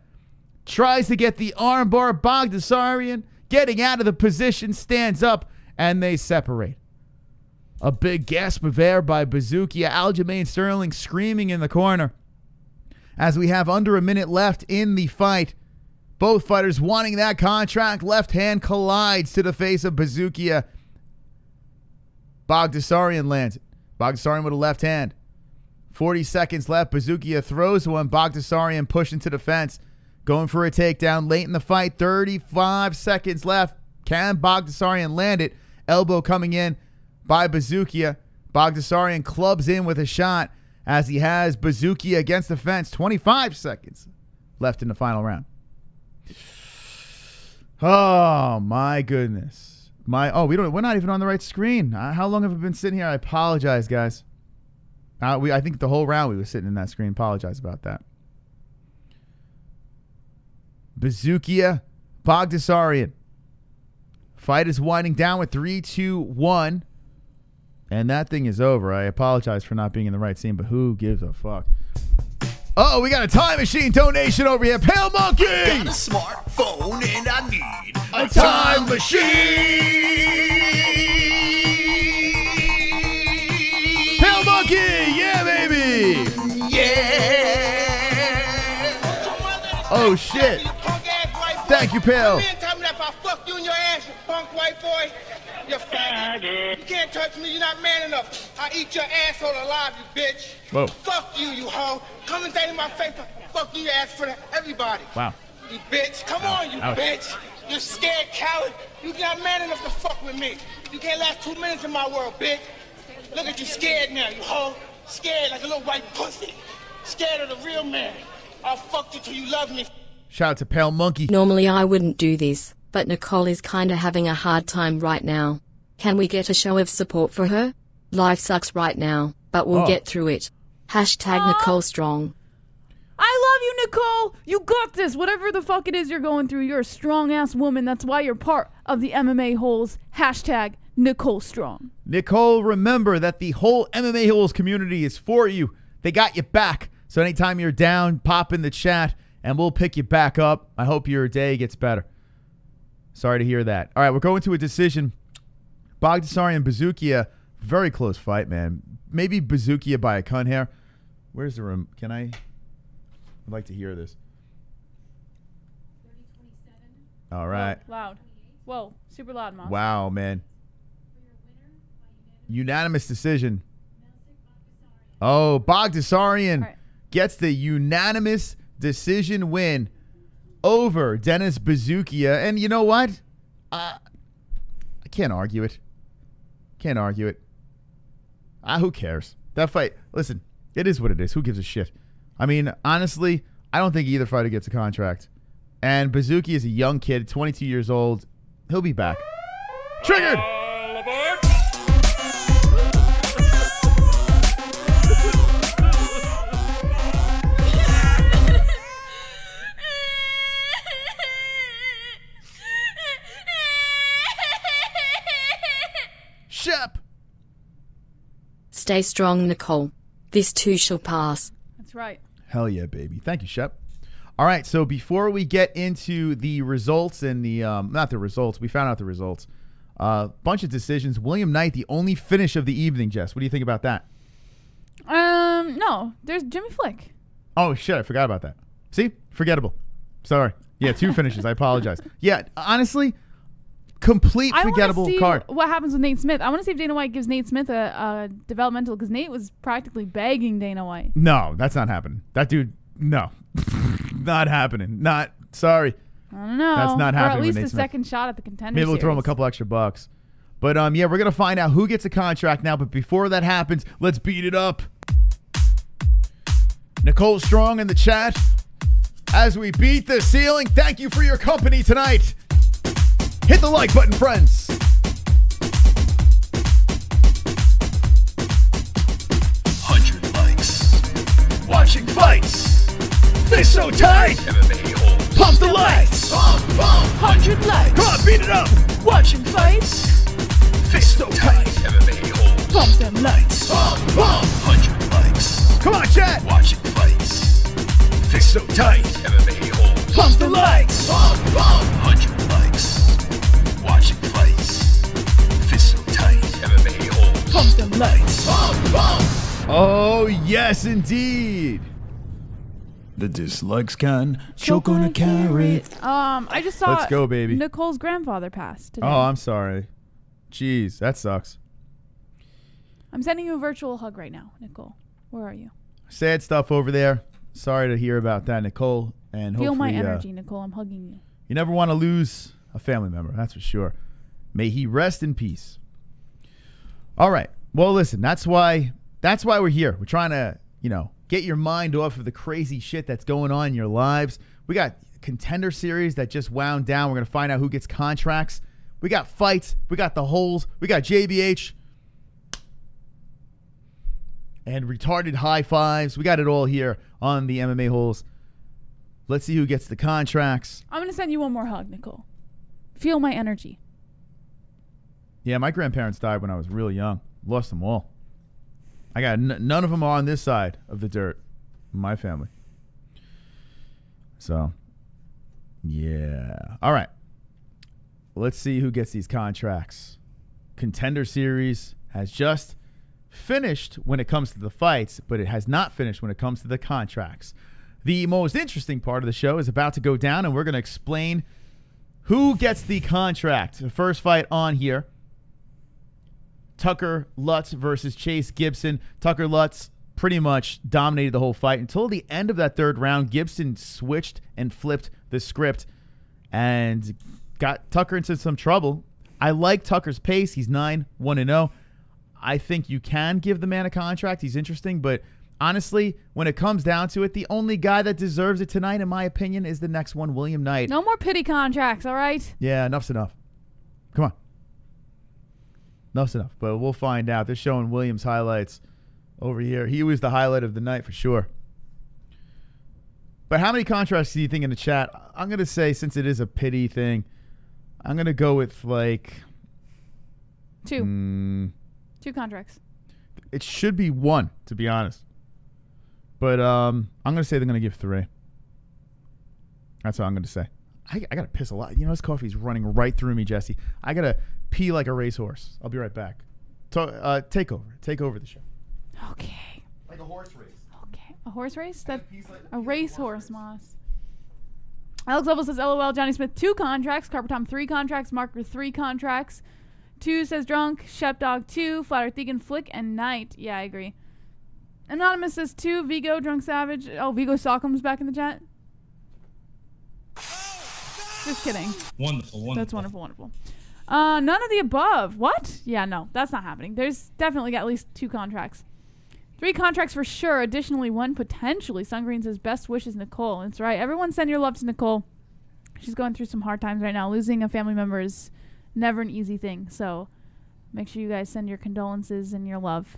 tries to get the armbar. Baghdasaryan getting out of the position, stands up, and they separate. A big gasp of air by Bazookia. Aljamain Sterling screaming in the corner. As we have under a minute left in the fight, both fighters wanting that contract. Left hand collides to the face of Bazookia. Baghdasaryan lands it. Baghdasaryan with a left hand. 40 seconds left. Bazookia throws one. Baghdasaryan pushing to the fence. Going for a takedown late in the fight. 35 seconds left. Can Baghdasaryan land it? Elbow coming in by Bazookia. Baghdasaryan clubs in with a shot as he has Bazookia against the fence. 25 seconds left in the final round. Oh my goodness. My oh we don't we're not even on the right screen. Uh, how long have we been sitting here? I apologize, guys. Uh, we I think the whole round we were sitting in that screen. Apologize about that. Bazookia, Baghdasaryan. Fight is winding down with three, two, one. And that thing is over. I apologize for not being in the right scene, but who gives a fuck? Oh, we got a time machine donation over here. Pale Monkey! I Got a smartphone and I need A time machine Pale Monkey! Yeah, baby! Yeah. Oh, shit. Thank you, Pale. You tell me that if I fuck you in your ass, you punk white boy. You faggot. You can't touch me. You're not man enough. I eat your asshole alive, you bitch. Whoa. Fuck you, you hoe. Come and say to my face, fuck you, you ass for everybody. Wow. You bitch. Come on, you Ouch. bitch. You scared coward. You not man enough to fuck with me. You can't last two minutes in my world, bitch. Look at you scared now, you hoe. Scared like a little white pussy. Scared of the real man. I'll fuck you till you love me. Shout out to Pale Monkey. Normally I wouldn't do this, but Nicole is kinda having a hard time right now. Can we get a show of support for her? Life sucks right now, but we'll Oh. get through it. Hashtag Nicole Strong. I love you, Nicole. You got this. Whatever the fuck it is you're going through, you're a strong ass woman. That's why you're part of the MMA holes. Hashtag Nicole Strong. Nicole, remember that the whole MMA Holes community is for you. They got you back. So anytime you're down, pop in the chat and we'll pick you back up. I hope your day gets better. Sorry to hear that. All right, we're going to a decision. Bogdasari and Bazookia, very close fight, man. Maybe Bazookia by a cunt hair. Where's the room? Can I? I'd like to hear this. All right. Whoa, loud. Whoa, super loud, mom. Wow, man. Unanimous decision. Oh, Baghdasaryan gets the unanimous decision win over Dennis Bazookia. And you know what? Uh, I can't argue it. Can't argue it. Ah, who cares? That fight, listen, it is what it is. Who gives a shit? I mean, honestly, I don't think either fighter gets a contract. And Bazooki is a young kid, 22 years old. He'll be back. Triggered! Stay strong, Nicole. This too shall pass. That's right. Hell yeah, baby. Thank you, Shep. All right, so before we get into the results and the um, not the results, we found out the results. A uh, bunch of decisions. William Knight, the only finish of the evening. Jess, what do you think about that? Um, no, there's Jimmy Flick. Oh shit, I forgot about that. See, forgettable. Sorry. Yeah, two finishes. I apologize. [laughs] Yeah, honestly, complete forgettable see card. What happens with Nate Smith? I want to see if Dana White gives Nate Smith a, a developmental because Nate was practically begging Dana White. No, that's not happening. That dude, no, [laughs] not happening. Not sorry. I don't know. That's not Or happening at with least Nate a Smith. second shot at the contender. Maybe we'll throw him a couple extra bucks. But um, yeah, we're gonna find out who gets a contract now. But before that happens, let's beat it up. Nicole Strong in the chat. As we beat the ceiling, thank you for your company tonight. Hit the like button, friends. Hundred likes. Watching fights. Fist so tight. Pump the lights. Pump, pump. Hundred likes. Come on, beat it up. Watching fights. Fist so tight. Pump them lights. Pump, pump. Hundred likes. Come on, chat. Watching fights. Fist so tight. Pump the lights. Pump, pump. Hundred Pump them lights. Oh yes, indeed. The dislikes can choke on a carrot. Um, I just saw. Let's go, baby. Nicole's grandfather passed today. Oh, I'm sorry. Jeez, that sucks. I'm sending you a virtual hug right now, Nicole. Where are you? Sad stuff over there. Sorry to hear about that, Nicole. And Feel my uh, energy, Nicole. I'm hugging you. You never want to lose a family member, that's for sure. May he rest in peace. All right. Well, listen, that's why that's why we're here. We're trying to, you know, get your mind off of the crazy shit that's going on in your lives. We got contender series that just wound down. We're going to find out who gets contracts. We got fights, we got the holes, we got JBH and retarded high fives. We got it all here on the MMA holes. Let's see who gets the contracts. I'm gonna send you one more hug, Nicole. Feel my energy. Yeah, my grandparents died when I was real young. Lost them all. I got n- none of them are on this side of the dirt. My family. So, yeah. All right. Let's see who gets these contracts. Contender Series has just finished when it comes to the fights, but it has not finished when it comes to the contracts. The most interesting part of the show is about to go down, and we're going to explain who gets the contract. The first fight on here Tucker Lutz versus Chase Gibson. Tucker Lutz pretty much dominated the whole fight until the end of that third round. Gibson switched and flipped the script and got Tucker into some trouble. I like Tucker's pace. He's 9 1 0. I think you can give the man a contract. He's interesting, but honestly, when it comes down to it, the only guy that deserves it tonight, in my opinion, is the next one, William Knight. No more pity contracts, all right? Yeah, enough's enough. Come on. Enough's enough. But we'll find out. They're showing Williams highlights over here. He was the highlight of the night for sure. But how many contracts do you think in the chat? I'm going to say, since it is a pity thing, I'm going to go with like. Two. mm, Two contracts. it should be one, to be honest. But um, I'm going to say they're going to give three. That's what I'm going to say. I, I got to piss a lot. You know, this coffee's running right through me, Jesse. I got to pee like a racehorse. I'll be right back. To, uh, take over. Take over the show. Okay. Like a horse race. Okay. A horse race? That a race horse, Moss. Alex Level says, LOL, Johnny Smith, two contracts. Carpet Tom, three contracts. Marker, three contracts. Two says drunk. Shep Dog, two. Flatter Thegan, Flick, and Knight. Yeah, I agree. Anonymous says two. Vigo, Drunk Savage. Oh, Vigo Sockham's back in the chat. Just kidding. Wonderful, wonderful. That's wonderful, wonderful. Uh, none of the above. What? Yeah, no, that's not happening. There's definitely at least two contracts. Three contracts for sure. Additionally, one potentially. Sungreen says best wishes, Nicole. That's right. Everyone send your love to Nicole. She's going through some hard times right now. Losing a family member is never an easy thing. So make sure you guys send your condolences and your love.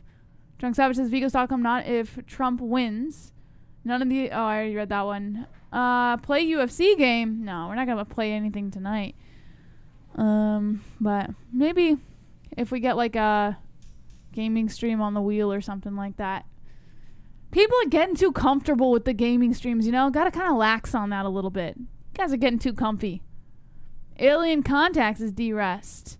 Drunk Savage says Stockholm not if Trump wins. None of the oh I already read that one. Uh play UFC game. No, we're not gonna play anything tonight. Um but maybe if we get like a gaming stream on the wheel or something like that. People are getting too comfortable with the gaming streams, you know? Gotta kinda lax on that a little bit. You guys are getting too comfy. Alien Contacts is de-rest.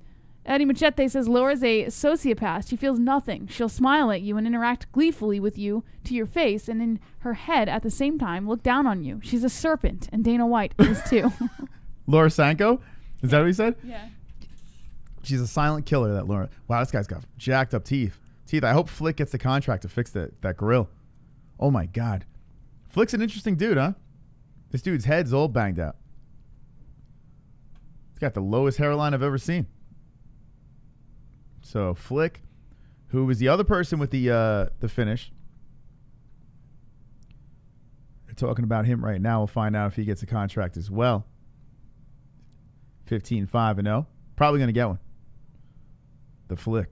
Eddie Machete says Laura's a sociopath. She feels nothing. She'll smile at you and interact gleefully with you to your face, and in her head at the same time look down on you. She's a serpent, and Dana White is too. [laughs] [laughs] Laura Sanko? Is that what he said? yeah. She's a silent killer, that Laura. Wow, this guy's got jacked up teeth. Teeth. I hope Flick gets the contract to fix that, that grill. Oh my God. Flick's an interesting dude, huh? This dude's head's all banged out. He's got the lowest hairline I've ever seen. So Flick, who was the other person with the uh, the finish. They're talking about him right now. We'll find out if he gets a contract as well. 15 5 and 0. Probably going to get one. The Flick.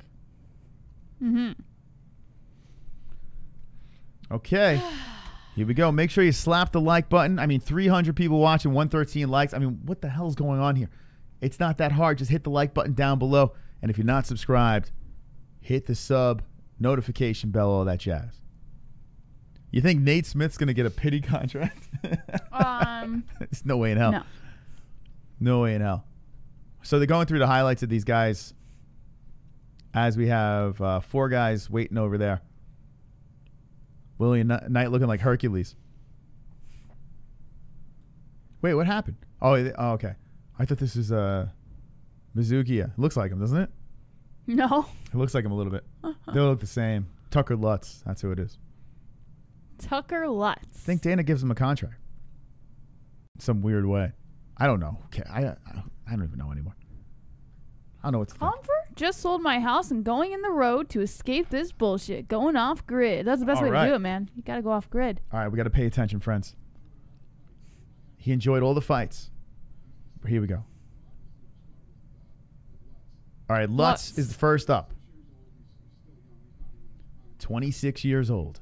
Mm-hmm. Okay. Here we go. Make sure you slap the like button. I mean, 300 people watching, 113 likes. I mean, what the hell's going on here? It's not that hard. Just hit the like button down below. And if you're not subscribed, hit the sub, notification bell, all that jazz. You think Nate Smith's going to get a pity [laughs] contract? Um, There's no way in hell. no. No way in hell. So they're going through the highlights of these guys as we have uh, four guys waiting over there. William Knight looking like Hercules. Wait, what happened? Oh, oh okay. I thought this is uh, Mizuki. It looks like him, doesn't it? No. It looks like him a little bit. they look the same. Tucker Lutz. That's who it is. Tucker Lutz. I think Dana gives him a contract. Some weird way. I don't know. Okay, I, I I don't even know anymore. I don't know what to think. Comfort just sold my house and going in the road to escape this bullshit. Going off grid. That's the best All way right. to do it, man. You gotta go off grid. All right, we got to pay attention, friends. He enjoyed all the fights. Here we go. All right, Lutz, Lutz. is the first up. 26 years old.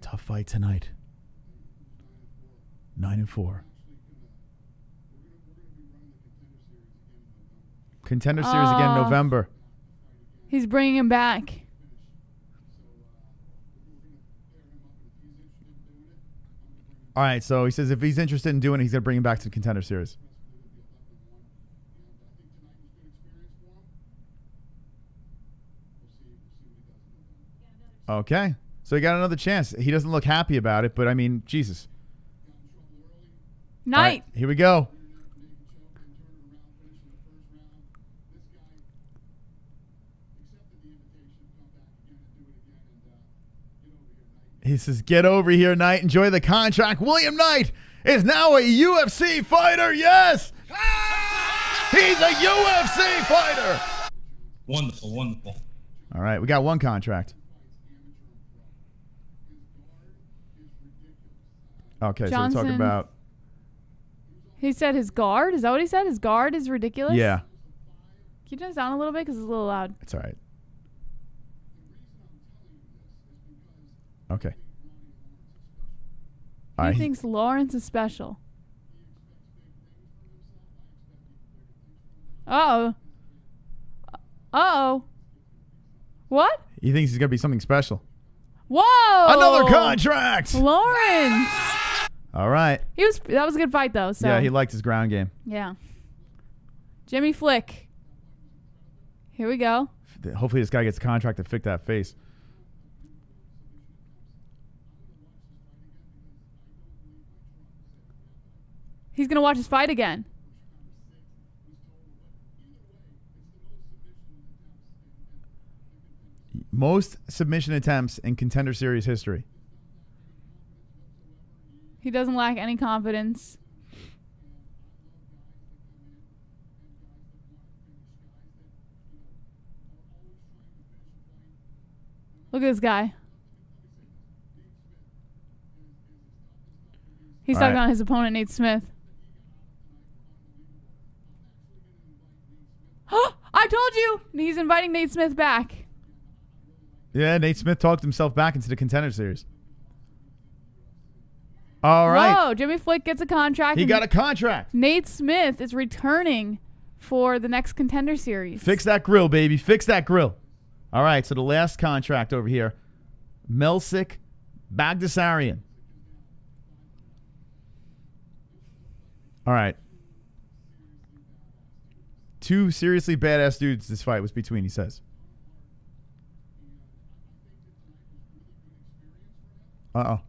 Tough fight tonight. 9 and 4. Contender Series again Oh. November. He's bringing him back. All right, so he says if he's interested in doing it, he's going to bring him back to the Contender Series. Okay. So he got another chance. He doesn't look happy about it, but I mean, Jesus. All Night. right, here we go. He says, "Get over here, Knight. Enjoy the contract." William Knight is now a UFC fighter. Yes, [laughs] he's a UFC fighter. Wonderful, wonderful. All right, we got one contract. Okay, so we're talking about He said his guard. Is that what he said? His guard is ridiculous. yeah. Can you turn this down a little bit because it's a little loud. It's all right. Okay. He right. thinks Lawrence is special. Uh oh. Uh oh. What? He thinks he's gonna be something special. Whoa! Another contract. Lawrence. All right. He was. That was a good fight though. So Yeah, he liked his ground game. Yeah. Jimmy Flick. Here we go. Hopefully, this guy gets a contract to fix that face. He's gonna watch his fight again. Most submission attempts in contender series history. He doesn't lack any confidence. Look at this guy. He's talking right. about his opponent, Nate Smith. [gasps] I told you! He's inviting Nate Smith back. Yeah, Nate Smith talked himself back into the contender series. All right. Whoa, Jimmy Flick gets a contract. He got a contract. Nate Smith is returning for the next contender series. Fix that grill, baby. Fix that grill. All right, so the last contract over here Melsik Baghdasaryan. All right. Two seriously badass dudes this fight was between, he says. Uh oh.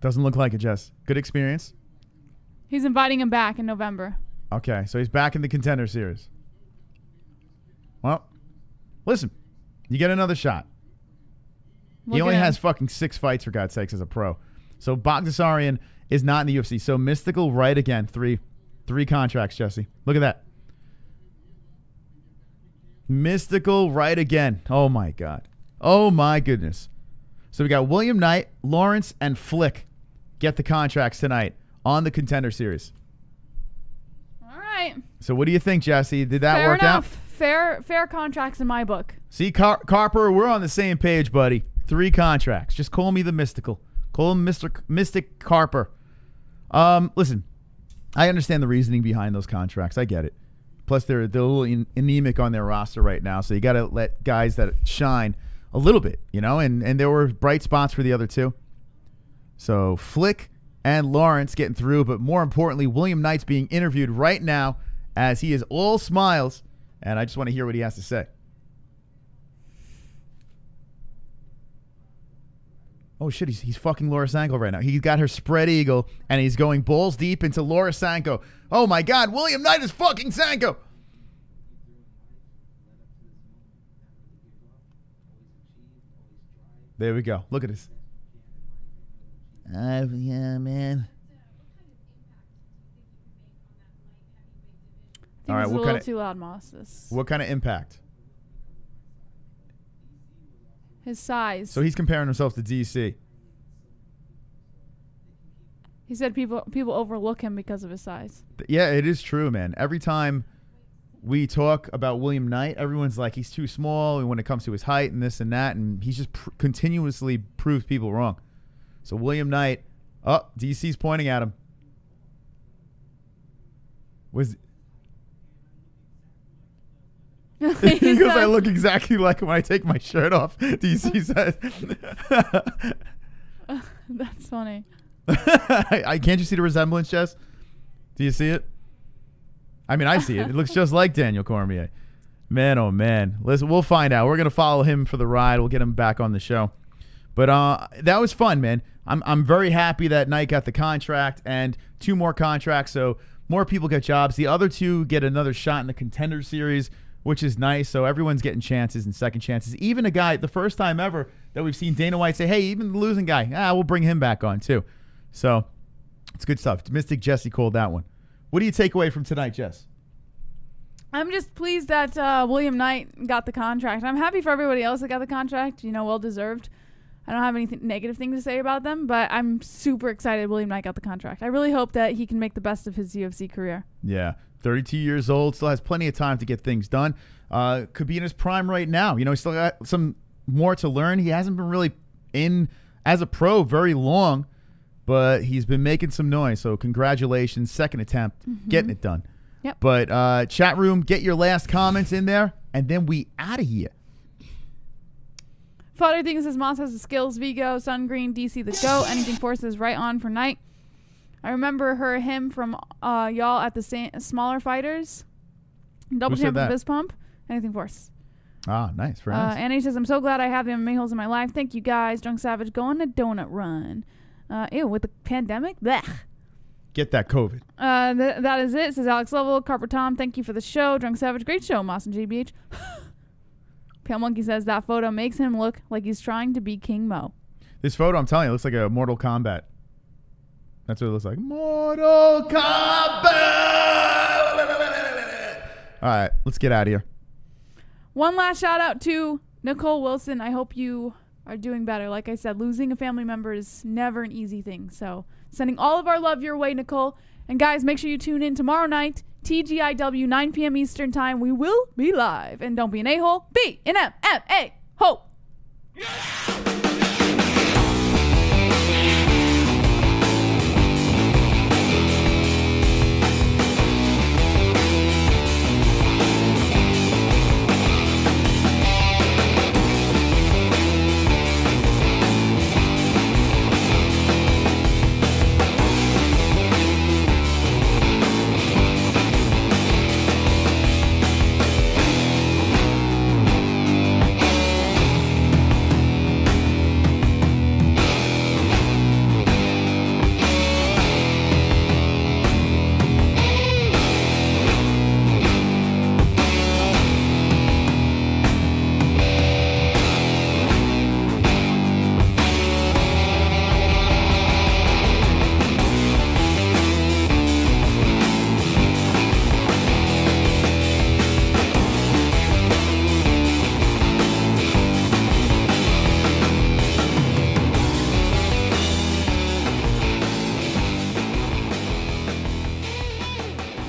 Doesn't look like it, Jess. Good experience. He's inviting him back in November. Okay, so he's back in the contender series. Well, listen, you get another shot. Look he only has fucking six fights for God's sakes as a pro. So Baghdasaryan is not in the UFC. So Mystical, right again, three, three contracts. Jesse, look at that. Mystical, right again. Oh my god. Oh my goodness. So we got William Knight, Lawrence, and Flick get the contracts tonight on the Contender Series. All right. So what do you think, Jesse? Did that Fair work enough. out? Fair fair contracts in my book. See, Car- Carper, we're on the same page, buddy. Three contracts. Just call me the mystical. Call him Mr. Mystic Carper. Um, listen, I understand the reasoning behind those contracts. I get it. Plus, they're they're a little an- anemic on their roster right now, so you got to let guys that shine a little bit, you know. And and there were bright spots for the other two. So Flick and Lawrence getting through, but more importantly, William Knight's being interviewed right now as he is all smiles, and I just want to hear what he has to say. Oh shit, he's, he's fucking Laura Sanko right now. He's got her spread eagle and he's going balls deep into Laura Sanko. Oh my god, William Knight is fucking Sanko. There we go. Look at this. Uh, yeah, man. I think All right, this what a kind of too loud, Moss. This what kind of impact? his size. So he's comparing himself to DC. he said people people overlook him because of his size. Yeah, it is true, man. Every time we talk about William Knight, everyone's like he's too small when it comes to his height and this and that, and he's just pr- continuously proves people wrong. So William Knight, oh, DC's pointing at him. Was [laughs] He [laughs] because I look exactly like him when I take my shirt off. DC [laughs] says. That's funny. I, I can't you see the resemblance, Jess? Do you see it? I mean, I see it. It looks just like Daniel Cormier. Man, oh man. Listen, we'll find out. We're gonna follow him for the ride. We'll get him back on the show. But uh, that was fun, man. I'm I'm very happy that Knight got the contract and two more contracts, so more people get jobs. The other two get another shot in the contender series, which is nice. So everyone's getting chances and second chances. Even a guy, the first time ever that we've seen Dana White say, "Hey, even the losing guy, ah, we'll bring him back on too." So it's good stuff. Mystic Jesse called that one. What do you take away from tonight, Jess? I'm just pleased that uh, William Knight got the contract. I'm happy for everybody else that got the contract. You know, well deserved. I don't have any negative thing to say about them, but I'm super excited William Knight got the contract. I really hope that he can make the best of his UFC career. Yeah, 32 years old, still has plenty of time to get things done. Uh, could be in his prime right now. You know, he's still got some more to learn. He hasn't been really in as a pro very long, but he's been making some noise. So congratulations, second attempt, Mhm. getting it done. Yep. But uh, chat room, get your last comments in there, and then we out of here. Father thinks his Moss has the skills. Vigo, Sun Green, DC the Go. Anything [laughs] forces right on for night. I remember her him from uh, y'all at the sa- smaller fighters. Double Who said champ with fist pump. Anything force. Ah, nice, very Uh, nice. Annie says, I'm so glad I have the MMA holes in my life. Thank you guys. Drunk Savage, go on a donut run. Uh, ew, with the pandemic? Blech. Get that COVID. Uh, th- that is it, says Alex Level. Carper Tom, thank you for the show. Drunk Savage, great show, Moss and JBH. [laughs] Pale Monkey says that photo makes him look like he's trying to be King Mo. This photo, I'm telling you, looks like a Mortal Kombat. That's what it looks like. Mortal Kombat. All right, let's get out of here. One last shout out to Nicole Wilson. I hope you are doing better. Like I said, losing a family member is never an easy thing. So, sending all of our love your way, Nicole. And guys, make sure you tune in tomorrow night, TGIW, 9 p.m. Eastern Time. We will be live. And don't be an a hole, be an M M A. Hope.